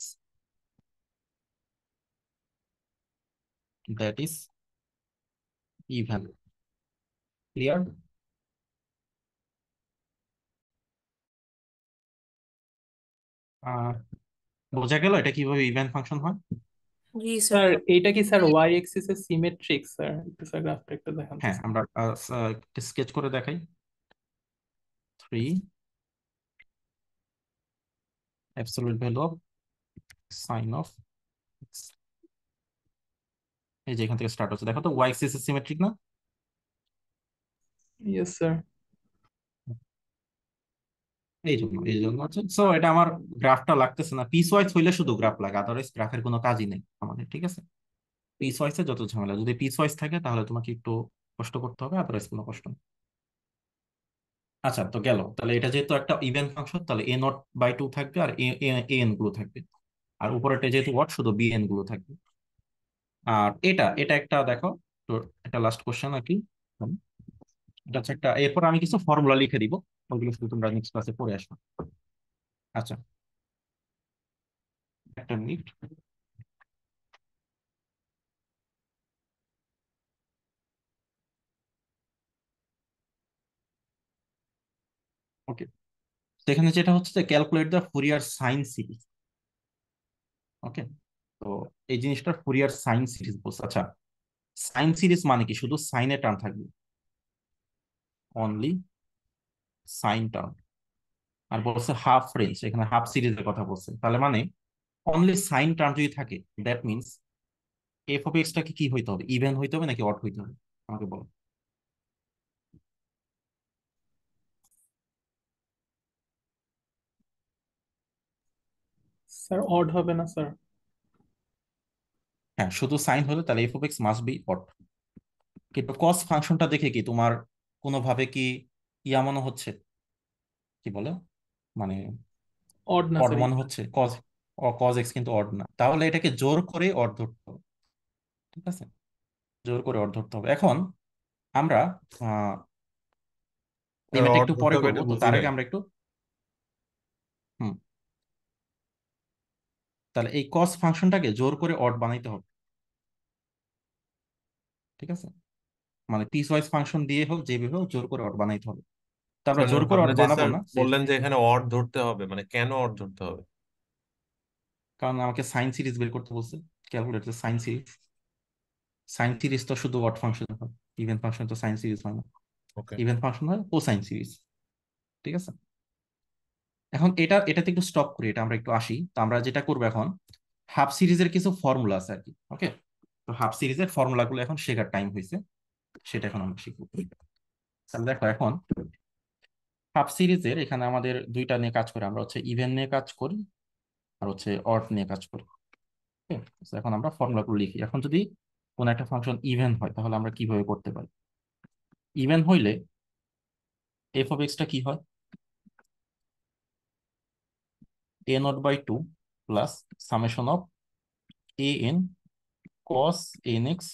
that is even clear? বোঝা গেল এটা কীভাবে ইভেন ফাংশন হয়? জি স্যার এইটা কি স্যার ওয়াই এক্সিস এর সিমেট্রিক স্যার একটু স্যার গ্রাফটা একটু দেখান হ্যাঁ আমরা স্কেচ করে দেখাই। Three absolute value of sine of এই যে এখান থেকে স্টার্ট হচ্ছে। দেখো তো ওয়াই এক্সিস সিমেট্রিক না? ইয়েস স্যার এই জন্য এই জন্য সো এটা আমার গ্রাফটা লাগতেছে না। পিস ওয়াইজ হইলে শুধু গ্রাফ লাগে আদারওয়াইজ গ্রাফের কোনো কাজই নেই আমাদের, ঠিক আছে? পিস ওয়াইজে যত ঝামেলা, যদি পিস ওয়াইজ থাকে তাহলে তোমাকে একটু কষ্ট করতে হবে আদারওয়াইজ কোনো কষ্ট নেই। আচ্ছা তো গেল। তাহলে এটা যেহেতু একটা ইভেন ফাংশন তাহলে এ নট বাই টু থাকবে আর এ এনগুলো থাকবে। আর উপরেটা যেহেতু ওয়াট শুধু বি এনগুলো থাকবে। আর এটা এটা একটা দেখো, তো একটা লাস্ট কোশ্চেন আর কি। এটা হচ্ছে একটা, এরপর আমি কিছু ফর্মুলা লিখে দিব। ওইগুলো শুধু তোমরা নেক্সট ক্লাসে পড়ে আসবে আচ্ছা একটা মিনিট ওকে সেখানে যেটা হচ্ছে যে calculate the Fourier sine series okay তো এই জিনিসটা ফুরিয়ার সাইন সিরিজ বলছে। আচ্ছা সাইন সিরিজ মানে কি? শুধু সাইনের টার্ম থাকবে। অনলি সাইন টার্ম আর বলছে হাফ রেঞ্জ এখানে হাফ সিরিজের কথা বলছে। তাহলে মানে অনলি সাইন টার্ম যদি থাকে দ্যাট মিনস এফ অফ এক্সটাকে কি হইতে হবে? ইভেন হইতে হবে নাকি অড হইতে হবে? আমাকে বলো। স্যার অড হবে না স্যার হ্যাঁ শুধু সাইন হলে তাহলে f of x must be odd কিন্তু কস ফাংশনটা দেখে কি তোমার কোনোভাবে কি ইয়া মনে হচ্ছে। কি বলে? মানে অড না অড মনে হচ্ছে কজ কজ এক্স কিন্তু অড না। তাহলে এটাকে জোর করে অড ধরতে হবে ঠিক আছে? জোর করে অড ধরতে হবে। এখন আমরা আহ লিমিট একটু পরে করব। তো তার আগে আমরা একটু হুম। তাহলে এই কস ফাংশনটাকে জোর করে অড বানাইতে হবে ঠিক আছে? মানে পিস ওয়াইজ ফাংশন দিয়ে হোক যেভাবে হোক জোর করে অড বানাইতে হবে। তো আমরা জোর করে অড যে বানাবো না বললেন যে এখানে অড ধরতে হবে মানে কেন অড ধরতে হবে? কারণ আমাকে সাইন সিরিজ বের করতে বলছে calculate sine series sine series তো শুধু অড ফাংশন হয় ইভেন ফাংশন তো সাইন সিরিজ হয় না। ওকে ইভেন ফাংশন হয় ও সাইন সিরিজ ঠিক আছে? এখন এটা এটাতে একটু স্টপ করি এটা আমরা একটু আসি। তো আমরা যেটা করব এখন হাফ সিরিজের কিছু ফর্মুলা আছে আর কি ওকে তো হাফ সিরিজের ফর্মুলাগুলো এখন শেখার টাইম হয়েছে। সেটা এখন আমরা শিখব। তাহলে দেখো এখন হাফ সিরিজের এখানে আমাদের দুইটা নিয়ে কাজ করি। আমরা হচ্ছে ইভেন নিয়ে কাজ করি আর হচ্ছে অড নিয়ে কাজ করি। তো এখন আমরা ফর্মুলাগুলো লিখি। এখন যদি কোন একটা ফাংশন ইভেন হয়, তাহলে আমরা কীভাবে করতে পারি? ইভেন হইলে এফ অফ এক্সটা কি হয়? A nought by two plus summation of a n cos n x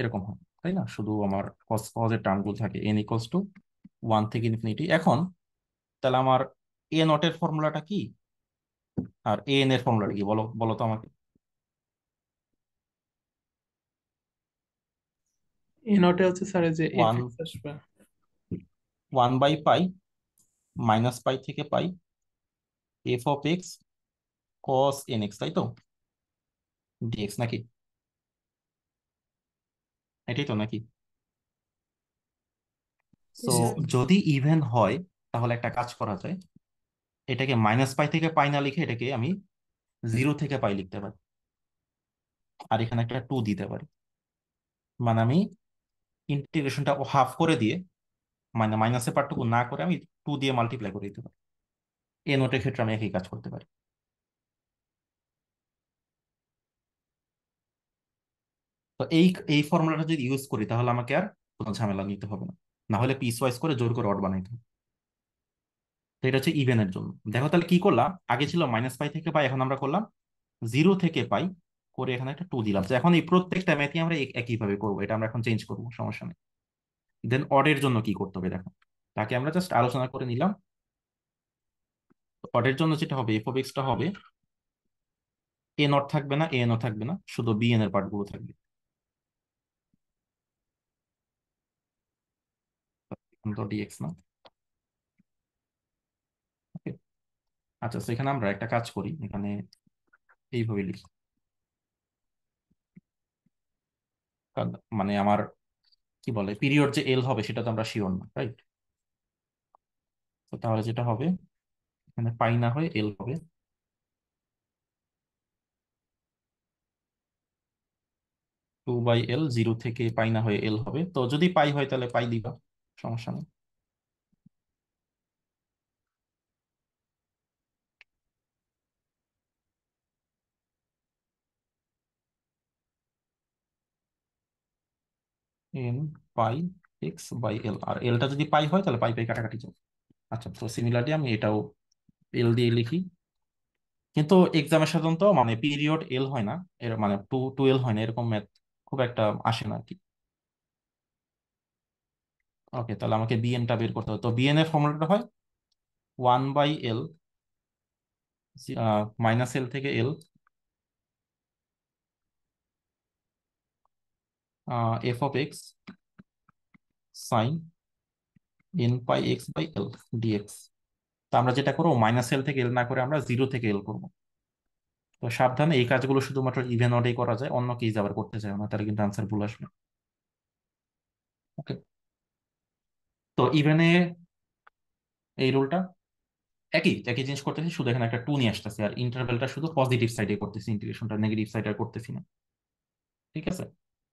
এরকম হয় তাই না? শুধু আমার কস কজের টার্মগুলো থাকে এন ইকুয়ালস টু ওয়ান থেকে ইনফিনিটি এখন তাহলে আমার এ নটের ফর্মুলাটা কি? আর এ এন এর ফর্মুলাটা কি? বলো বলো তো আমাকে। এ নটে হচ্ছে স্যার যে one one by pi minus pi থেকে pi f of x cos n x তাই তো? ডিএক্স নাকি? এটাই তো নাকি? সো যদি ইভেন হয় তাহলে একটা কাজ করা যায়। এটাকে মাইনাস পাই থেকে পাই না লিখে এটাকে আমি জিরো থেকে পাই লিখতে পারি। আর এখানে একটা টু দিতে পারি। মানে আমি ইন্টিগ্রেশনটা হাফ করে দিয়ে মানে মাইনাসের পার্টটুকু না করে আমি টু দিয়ে মাল্টিপ্লাই করে দিতে পারি। এ নোটের ক্ষেত্রে আমি একই কাজ করতে পারি। তো এই এই ফর্মুলাটা যদি ইউজ করি, তাহলে আমাকে আর কোনো ঝামেলা নিতে হবে না। না হলে পিস ওয়াইজ করে জোর করে অড বানাইতে হবে। তো এটা হচ্ছে ইভেনের জন্য। দেখো তাহলে কি করলাম? আগে ছিল মাইনাস পাই থেকে পাই এখন আমরা করলাম জিরো থেকে পাই করে এখানে একটা টু দিলাম। তো এখন এই প্রত্যেকটা ম্যাথই আমরা একইভাবে করব। এটা আমরা এখন চেঞ্জ করব, সমস্যা নেই। দেন অডের জন্য কি করতে হবে দেখো? তাকে আমরা জাস্ট আলোচনা করে নিলাম। অডের জন্য যেটা হবে এফ অফ এক্সটা হবে এ নট থাকবে না এ এনও থাকবে না, শুধু বি এন এর পার্টগুলো থাকবে। তো ডিএক্স না আচ্ছা সেখানে আমরা একটা কাজ করি, এখানে এইভাবে লিখি। মানে আমার কি বলে পিরিয়ড যে এল হবে সেটা তো আমরা শিওর না রাইট তো তাহলে যেটা হবে, এখানে পাই না হয়ে এল হবে। টু বাই এল জিরো থেকে পাই না হয়ে এল হবে। তো যদি পাই হয় তাহলে পাই দিবা। সমস্যা নেই। N pi x by l আর এলটা যদি পাই হয় তাহলে পাই পাই কাটাকাটি যাবে আচ্ছা তো সিমিলারলি আমি এটাও এল দিয়ে লিখি। কিন্তু এক্সামের সাধারণত মানে পিরিয়ড এল হয় না, এর মানে টু টু এল হয় না, এরকম ম্যাথ খুব একটা আসে না আর কি। ওকে তাহলে আমাকে বিএনটা বের করতে হবে। তো বিএন এর ফর্মুলাটা হয় one by l minus l থেকে l f of x sine n pi x by l dx তো আমরা যেটা করব মাইনাস এল থেকে এল না করে আমরা জিরো থেকে এল করব। তো সাবধানে এই কাজগুলো শুধুমাত্র ইভেন অডেই করা যায়, অন্য কেস আবার করতে চাই না, তাহলে কিন্তু আনসার ভুল আসবে। ওকে তো ইভেনে এই রুলটা একই একই জিনিস করতেছি, শুধু এখানে একটা টু নিয়ে আসতেছি, আর ইন্টারভেলটা শুধু পজিটিভ সাইডে করতেছি ইন্টিগ্রেশনটা নেগেটিভ সাইডে আর করতেছি না। ঠিক আছে?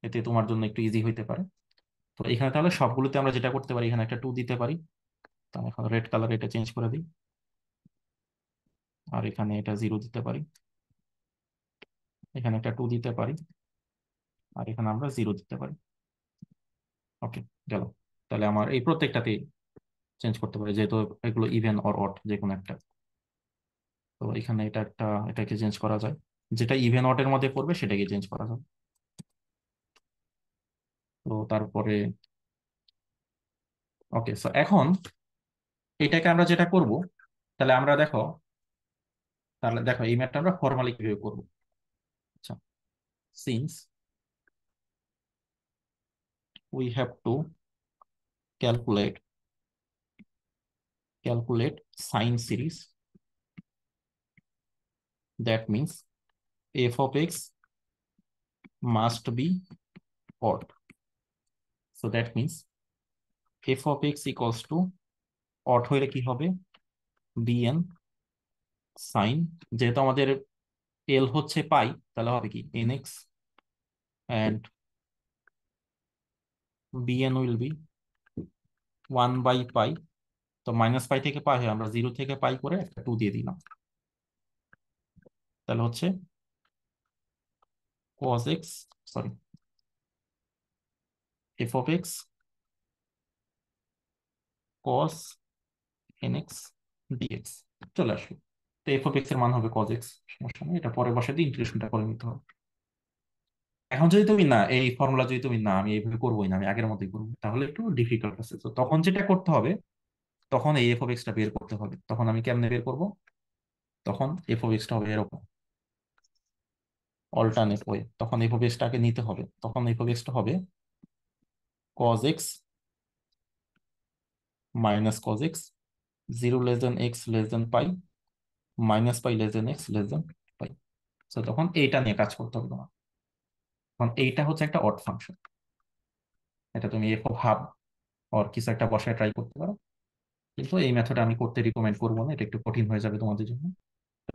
এতে তোমার জন্য একটু ইজি হইতে পারে। তো এখানে তাহলে সবগুলোতে আমরা যেটা করতে পারি, এখানে একটা টু দিতে পারি। তো আমি এখন রেড কালার এটা চেঞ্জ করে দিই। আর এখানে এটা জিরো দিতে পারি। এখানে একটা টু দিতে পারি। আর এখানে আমরা জিরো দিতে পারি। ওকে গেল। তাহলে আমার এই প্রত্যেকটাতে চেঞ্জ করতে পারি, যেহেতু এগুলো ইভেন অর অড যে কোনো একটা। তো এখানে এটা একটা, এটাকে চেঞ্জ করা যায়। যেটা ইভেন অড এর মধ্যে পড়বে সেটাকে চেঞ্জ করা যাবে তো তারপরে ওকে সো এখন এটাকে আমরা যেটা করব, তাহলে আমরা দেখো, তাহলে দেখো এই ম্যাথটা আমরা ফর্মালি কীভাবে করব? আচ্ছা since we have to calculate calculate sine series that means f of x must be odd so that means f of x equals to odd হইলে কি হবে bn sin যেহেতু আমাদের l হচ্ছে পাই তাহলে হবে কি nx and bn will be 1 by pi তো মাইনাস পাই থেকে পাই হয় আমরা জিরো থেকে পাই করে একটা টু দিয়ে দিলাম। তাহলে হচ্ছে cos x sorry f of x cos nx dx, চলে আসলো। তো এফ অফ এক্সের মান হবে কজ এক্স সমস্যা নেই, এটা পরে দিয়ে ইন্টিগ্রেশনটা করে নিতে হবে। এখন যদি তুমি না, এই ফর্মুলা যদি তুমি না, আমি এইভাবে করবোই না, আমি আগের মতোই করব, তাহলে একটু ডিফিকাল্ট আছে। তো তখন যেটা করতে হবে, তখন এই এফ অফ এক্সটা বের করতে হবে। তখন আমি কেমনে বের করব? তখন এফ অফ এক্সটা হবে এরকম। অল্টারনেট ওয়ে তখন এফ অফ এক্সটাকে নিতে হবে। তখন এফ অফ এক্সটা হবে cos x minus cos x 0 less than x less than pi minus pi less than x less than pi so তখন এইটা নিয়ে কাজ করতে হবে তোমার। তখন এইটা হচ্ছে একটা অড ফাংশন এটা তুমি এফ হাফ অর কিছু একটা বসায় ট্রাই করতে পারো। কিন্তু এই মেথডে আমি করতে রিকমেন্ড করব না, এটা একটু কঠিন হয়ে যাবে তোমাদের জন্য।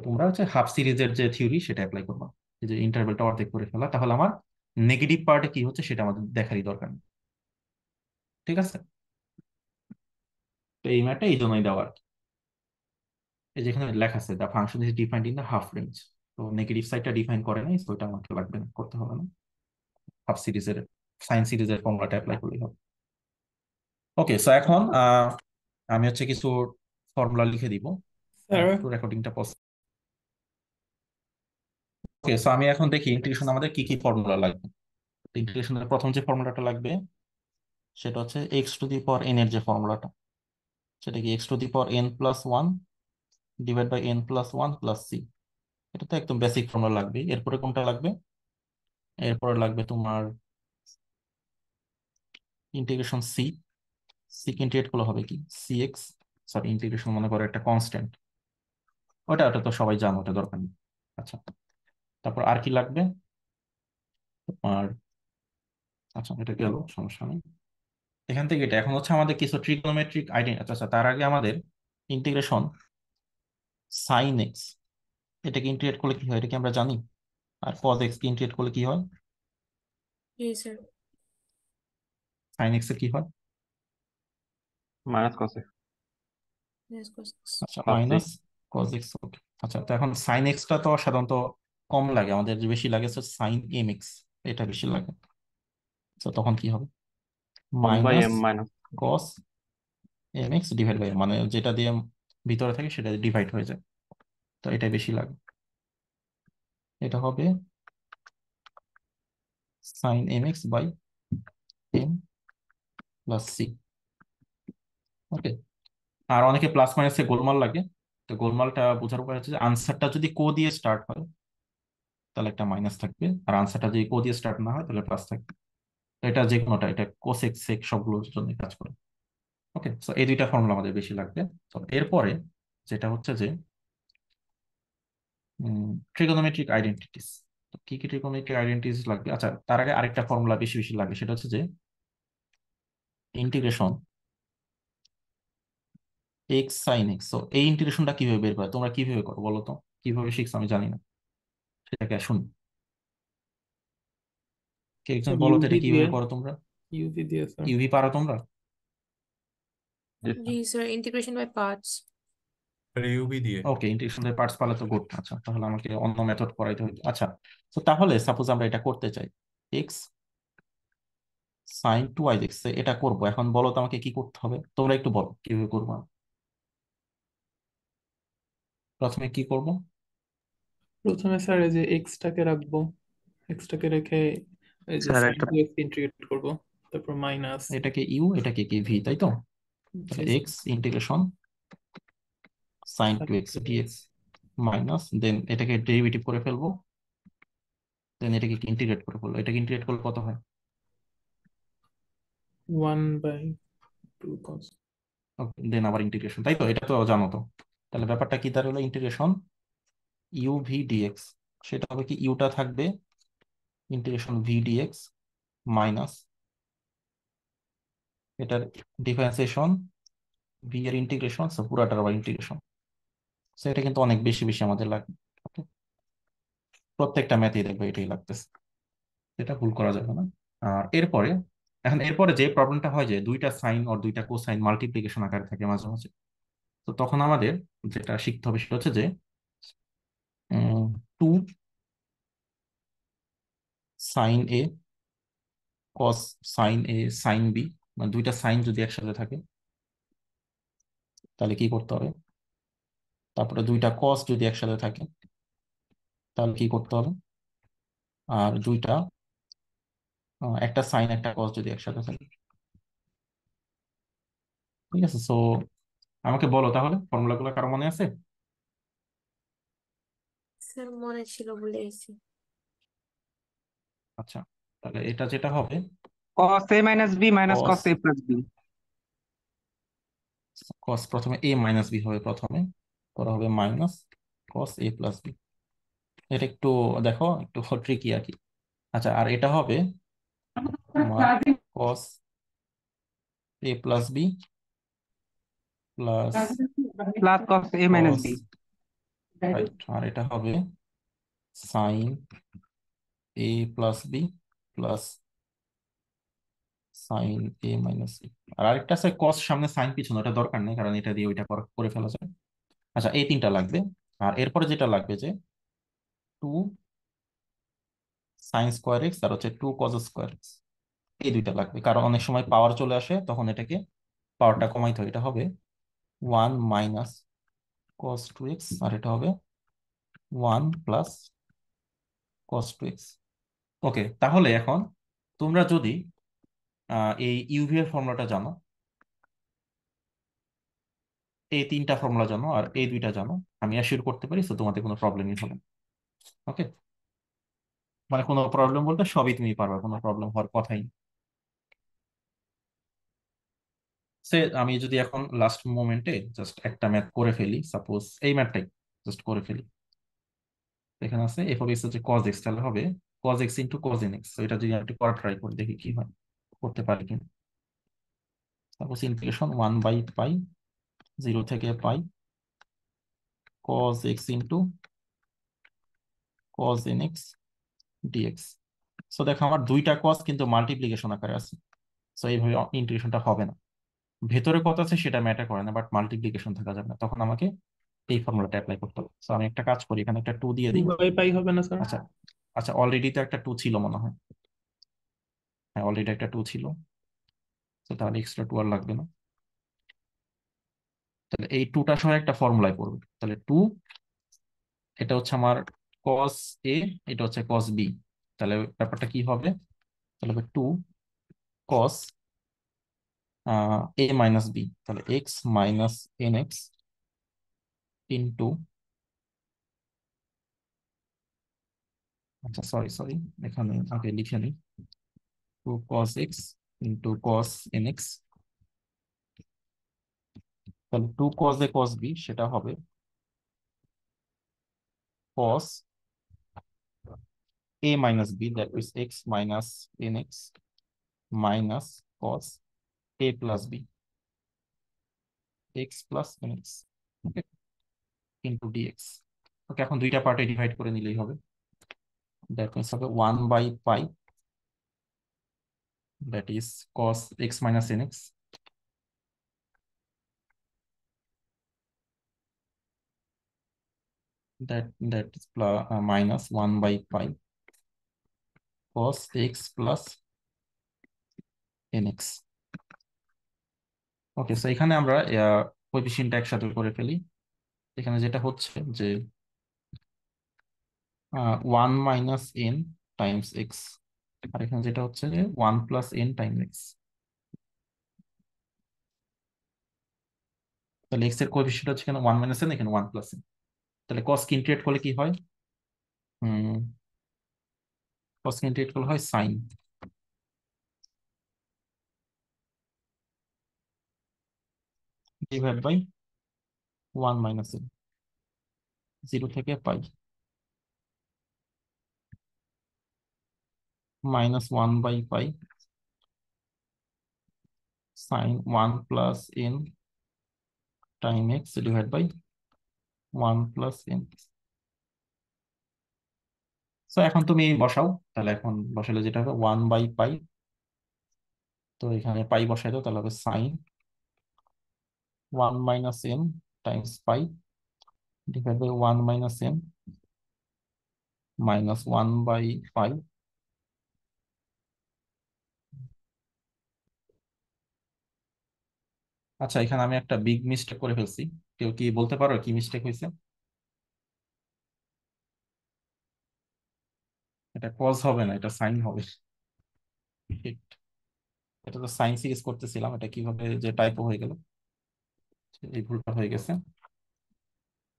তোমরা হচ্ছে হাফ সিরিজের যে থিওরি সেটা অ্যাপ্লাই করবা। যে ইন্টারভেলটা অর্ধেক করে ফেলা তাহলে আমার নেগেটিভ পার্টে কি হচ্ছে সেটা আমাদের দেখারই দরকার নেই। ঠিক আছে? তো এই ম্যাটটা এই জন্যই দেওয়া আর কি। এই যেখানে লেখা আছে the function is defined in the half range তো নেগেটিভ সাইডটা ডিফাইন করে নাই তো এটা আমাকে লাগবে না, করতে হবে না। হাফ সিরিজের সাইন সিরিজের ফর্মুলাটা অ্যাপ্লাই করলেই হবে। ওকে সো এখন আমি হচ্ছে কিছু ফর্মুলা লিখে দিব। রেকর্ডিংটা পজ ওকে সো আমি এখন দেখি ইন্টিগ্রেশন আমাদের কি কি ফর্মুলা লাগবে। ইন্টিগ্রেশনের প্রথম যে ফর্মুলাটা লাগবে সেটা হচ্ছে x to the power n এর যে ফর্মুলাটা সেটা কি x to the power n plus one divide by n plus one plus c এটা তো একদম বেসিক ফর্মুলা লাগবে এরপরে কোনটা লাগবে? এরপরে লাগবে তোমার ইন্টিগ্রেশন সি সি ইন্টিগ্রেট করলে হবে কি? সি এক্স সরি ইন্টিগ্রেশন মনে করো একটা কনস্ট্যান্ট ওটা ওটা তো সবাই জানো, ওটা দরকার নেই। আচ্ছা তারপর আর কি লাগবে? তোমার আচ্ছা এটা গেল, সমস্যা নেই। এখান থেকে এটা, এখন হচ্ছে আমাদের কিছু ট্রিগোনোমেট্রিক আইডেন্টি আচ্ছা আচ্ছা তার আগে আমাদের ইন্টিগ্রেশন সাইন এক্স এটাকে ইন্টিগ্রেট করলে কি হয়? এটা কি আমরা জানি? আর কজ এক্স কে ইন্টিগ্রেট করলে কি হয়? জি স্যার সাইন এক্সের কি হয়? মাইনাস কসে আচ্ছা Plus C. Minus cos x okay আচ্ছা তো এখন সাইন এক্সটা তো সাধারণত কম লাগে আমাদের যে বেশি লাগে সাইন এম এক্স এটা বেশি লাগে। তো তখন কি হবে? Minus minus m x divide by মানে যেটা দিয়ে ভিতরে থাকে সেটা ডিভাইড হয়ে যায়। তো এটা বেশি লাগে। এটা হবে sine m x by m plus c okay আর অনেকে প্লাস মাইনাসে গোলমাল লাগে, তো গোলমালটা বোঝার উপায় হচ্ছে আনসারটা যদি কো দিয়ে স্টার্ট হয়, তাহলে একটা মাইনাস থাকবে। আর আনসারটা যদি কো দিয়ে স্টার্ট না হয়, তাহলে প্লাস থাকবে। তো এটা যে কোনোটা, এটা কোসেক সেক সবগুলোর জন্য কাজ করে। ওকে সো এই দুইটা ফর্মুলা আমাদের বেশি লাগবে। তো এরপরে যেটা হচ্ছে যে ট্রিগোনোমেট্রিক আইডেন্টিটিস তো কি কি ট্রিগোনোমেট্রিক আইডেন্টিটিস লাগবে? আচ্ছা তার আগে আরেকটা ফর্মুলা বেশি বেশি লাগবে সেটা হচ্ছে যে ইন্টিগ্রেশন এক্স সাইন এক্স তো এই ইন্টিগ্রেশনটা কীভাবে বের করে? তোমরা কীভাবে করো বলো তো? কীভাবে শিখছো আমি জানি না। সেটাকে শুন। কে একজন বলো তো এটা কীভাবে করো তোমরা? ইউভি দিয়ে স্যার ইউভি পারো তোমরা? জি sir integration by parts uv দিয়ে। ওকে ইন্টিগ্রেশনের পার্টস পালে তো গুড আচ্ছা তাহলে আমাকে অন্য মেথড করাইতে হইতো আচ্ছা তো তাহলে সাপোজ আমরা এটা করতে চাই। X sine two i x এটা করব। এখন বলো তো আমাকে কি করতে হবে? তোমরা একটু বলো কীভাবে করব প্রথমে কি করব? প্রথমে স্যার এই যে এক্সটাকে রাখব এক্সটাকে রেখে এই যে স্যার একটা ইন্টিগ্রেট করব তারপর মাইনাস এটাকে ইউ এটাকে কি ভি তাই তো? X integration sine two x dx minus then এটাকে ডেরিভেটিভ করে ফেলব। দেন এটাকে ইন্টিগ্রেট করে ফেলব। এটাকে ইন্টিগ্রেট করলে কত হয়? One by two cos then আবার ইন্টিগ্রেশন তাই তো? এটা তো জানো তো। তাহলে ব্যাপারটা কি? দাঁড়াল ইন্টিগ্রেশন ইউ ভি ডিএক্স সেটা হবে কি? ইউটা থাকবে ইন্টিগ্রেশন ভি ডিএক্স মাইনাস এটার ডিফারেন্সিয়েশন ভি এর ইন্টিগ্রেশন পুরাটার আবার ইন্টিগ্রেশন সো এটা কিন্তু অনেক বেশি বেশি আমাদের লাগবে। ওকে প্রত্যেকটা ম্যাথেই দেখবে এটাই লাগতেছে। এটা ভুল করা যাবে না। আর এরপরে, এখন এরপরে যে প্রবলেমটা হয় যে দুইটা সাইন আর দুইটা কোসাইন মাল্টিপ্লিকেশন আকারে থাকে মাঝে মাঝে, তো তখন আমাদের যেটা শিখতে হবে সেটা হচ্ছে যে two sine a cos sine a sine b মানে দুইটা সাইন যদি একসাথে থাকে, তাহলে কি করতে হবে? তারপরে দুইটা কস যদি একসাথে থাকে তাহলে কি করতে হবে? আর দুইটা একটা সাইন একটা কস যদি একসাথে থাকে। ঠিক আছে সো আমাকে বলো তাহলে ফর্মুলাগুলো কারও মনে আছে? স্যার মনে ছিল ভুলে গেছি আচ্ছা তাহলে এটা যেটা হবে cos a minus b minus cos a plus b cos প্রথমে a মাইনাস বি হবে প্রথমে। পরে হবে minus cos a plus b এটা একটু দেখো একটু ট্রিকি আর কি। আচ্ছা আর এটা হবে cos a plus b plus a minus cos b right আর এটা হবে sine a plus b plus sine a minus b আর আরেকটা আছে cos সামনে সাইন পিছনে ওটা দরকার নেই কারণ এটা দিয়ে ওইটা করে ফেলা যায়। আচ্ছা এই তিনটা লাগবে। আর এরপরে যেটা লাগবে যে টু সাইন স্কোয়ার এক্স আর হচ্ছে টু কজ স্কোয়ার এক্স এই দুইটা লাগবে। কারণ অনেক সময় পাওয়ার চলে আসে, তখন এটাকে পাওয়ারটা কমাইতে হয়। এটা হবে one minus cos two x আর এটা হবে one plus cos two x okay তাহলে এখন তোমরা যদি এই ইউভি এর ফর্মুলাটা জানো এই তিনটা ফর্মুলা জানো আর এই দুইটা জানো, আমি অ্যাসিওর করতে পারি তো তোমাদের কোনো প্রবলেমই হবে ওকে মানে কোনো প্রবলেম বলতে সবই তুমি পারবে, কোনো প্রবলেম হওয়ার কথাই সে আমি যদি এখন লাস্ট মোমেন্টে জাস্ট একটা ম্যাথ করে ফেলি সাপোজ এই ম্যাথটাই জাস্ট করে ফেলি। এখানে আছে এফ অফ এক্স হচ্ছে কজ এক্স তাহলে হবে cos x into cos n x এটা যদি একটু করা ট্রাই করে দেখি কি হয়, করতে পারি কিনা। Suppose integration one by pi zero থেকে pi. Cos x into n x dx so দেখো আমার দুইটা কজ কিন্তু মাল্টিপ্লিকেশন আকারে আছে। সো এইভাবে ইন্টিগ্রেশনটা হবে না। ভেতরে কত আছে সেটা ম্যাটার করে না বাট মাল্টিপ্লিকেশন থাকা যাবে না। তখন আমাকে এই ফর্মুলাটা অ্যাপ্লাই করতে হবে। সো আমি একটা কাজ করি এখানে একটা টু দিয়ে দিই। পাই হবে না স্যার আচ্ছা আচ্ছা অলরেডি তো একটা টু ছিল মনে হয়। হ্যাঁ অলরেডি একটা টু ছিল। তো তাহলে এক্সট্রা টু আর লাগবে না। তাহলে এই টুটা সহ একটা ফর্মুলায় পড়বে তাহলে টু এটা হচ্ছে আমার কস এ এটা হচ্ছে কস বি তাহলে ব্যাপারটা কি হবে? তাহলে হবে two cos a minus b তাহলে x minus n x into আচ্ছা সরি সরি এখানে আগে লিখে নিই। Two cos x into cos n x তাহলে two cos a cos b সেটা হবে cos a minus b that is x minus n x minus cos a plus b x plus n x into dx okay এখন দুইটা পার্টে divide করে নিলেই হবে। That means হবে one by pi that is cos x minus n x that that is plus uh, minus 1 by pi cos x plus nx. Okay so এখানে আমরা কোএফিসিয়েন্টটা একসাথে করে ফেলি। এখানে যেটা হচ্ছে যে one minus n times x আর এখানে যেটা হচ্ছে যে one plus n time x তাহলে এক্সের কোএফিসিয়েন্ট হচ্ছে এখানে ওয়ান মাইনাস এন এখানে ওয়ান প্লাস এন তাহলে কস কে ইন্টিগ্রেট করলে কি হয়? হুম কস কে ইন্টিগ্রেট করলে হয় sine divide by one minus zero থেকে pi. minus by by pi sine 1 plus n time x divide by 1 plus n তো এখন তুমি বসাও। তাহলে এখন বসালে যেটা হবে, ওয়ান বাই পাই। তো এখানে পাই বসাই দাও, তাহলে হবে sine. One minus n times pi divide by one minus n minus one by pi. আচ্ছা এখানে আমি একটা বিগ মিস্টেক করে ফেলছি। কেউ কি বলতে পারো কি মিস্টেক হয়েছে? এটা কজ হবে না, এটা সাইন হবে। এটা তো সাইন সিরিজ করতেছিলাম, এটা কীভাবে যে টাইপও হয়ে গেল? এই ভুলটা হয়ে গেছে।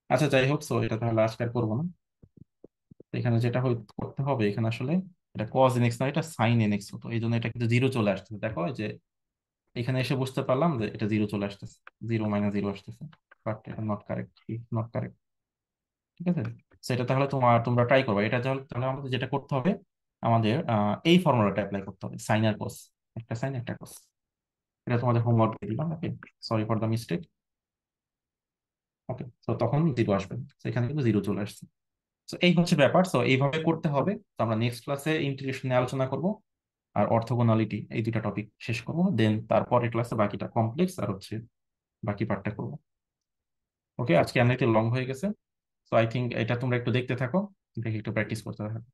আচ্ছা যাই হোক সো এটা তাহলে আজকে আর করব না। এখানে যেটা করতে হবে এখানে আসলে এটা কজ এনএক্স না, এটা সাইন এনএক্স হতো। এই জন্য এটা কিন্তু জিরো চলে আসতেছে। দেখো যে এখানে এসে বুঝতে পারলাম যে এটা জিরো চলে আসতেছে। জিরো মাইনাস জিরো আসতেছে। But not correct not correct ঠিক আছে? সেটা তাহলে তোমার তোমরা ট্রাই করবে। এটা তাহলে আমাদের যেটা করতে হবে, আমাদের এই ফর্মুলাটা অ্যাপ্লাই করতে হবে। সাইন আর কস একটা সাইন একটা কস এটা তোমাদের হোমওয়ার্ক দিলাম okay sorry for the mistake okay তো তখন জিরো আসবে। সেখানে কিন্তু জিরো চলে আসছে। তো এই হচ্ছে ব্যাপার। তো এইভাবে করতে হবে। তো আমরা নেক্সট ক্লাসে ইন্টিগ্রেশন নিয়ে আলোচনা করব। আর অর্থগোনালিটি এই দুটা টপিক শেষ করব। দেন তারপরের ক্লাসে বাকিটা কমপ্লেক্স আর হচ্ছে বাকি পার্টটা করব। ওকে আজকে এমনিতে লং হয়ে গেছে। তো আই থিঙ্ক এটা তোমরা একটু দেখতে থাকো, দেখে একটু প্র্যাকটিস করতে থাকো।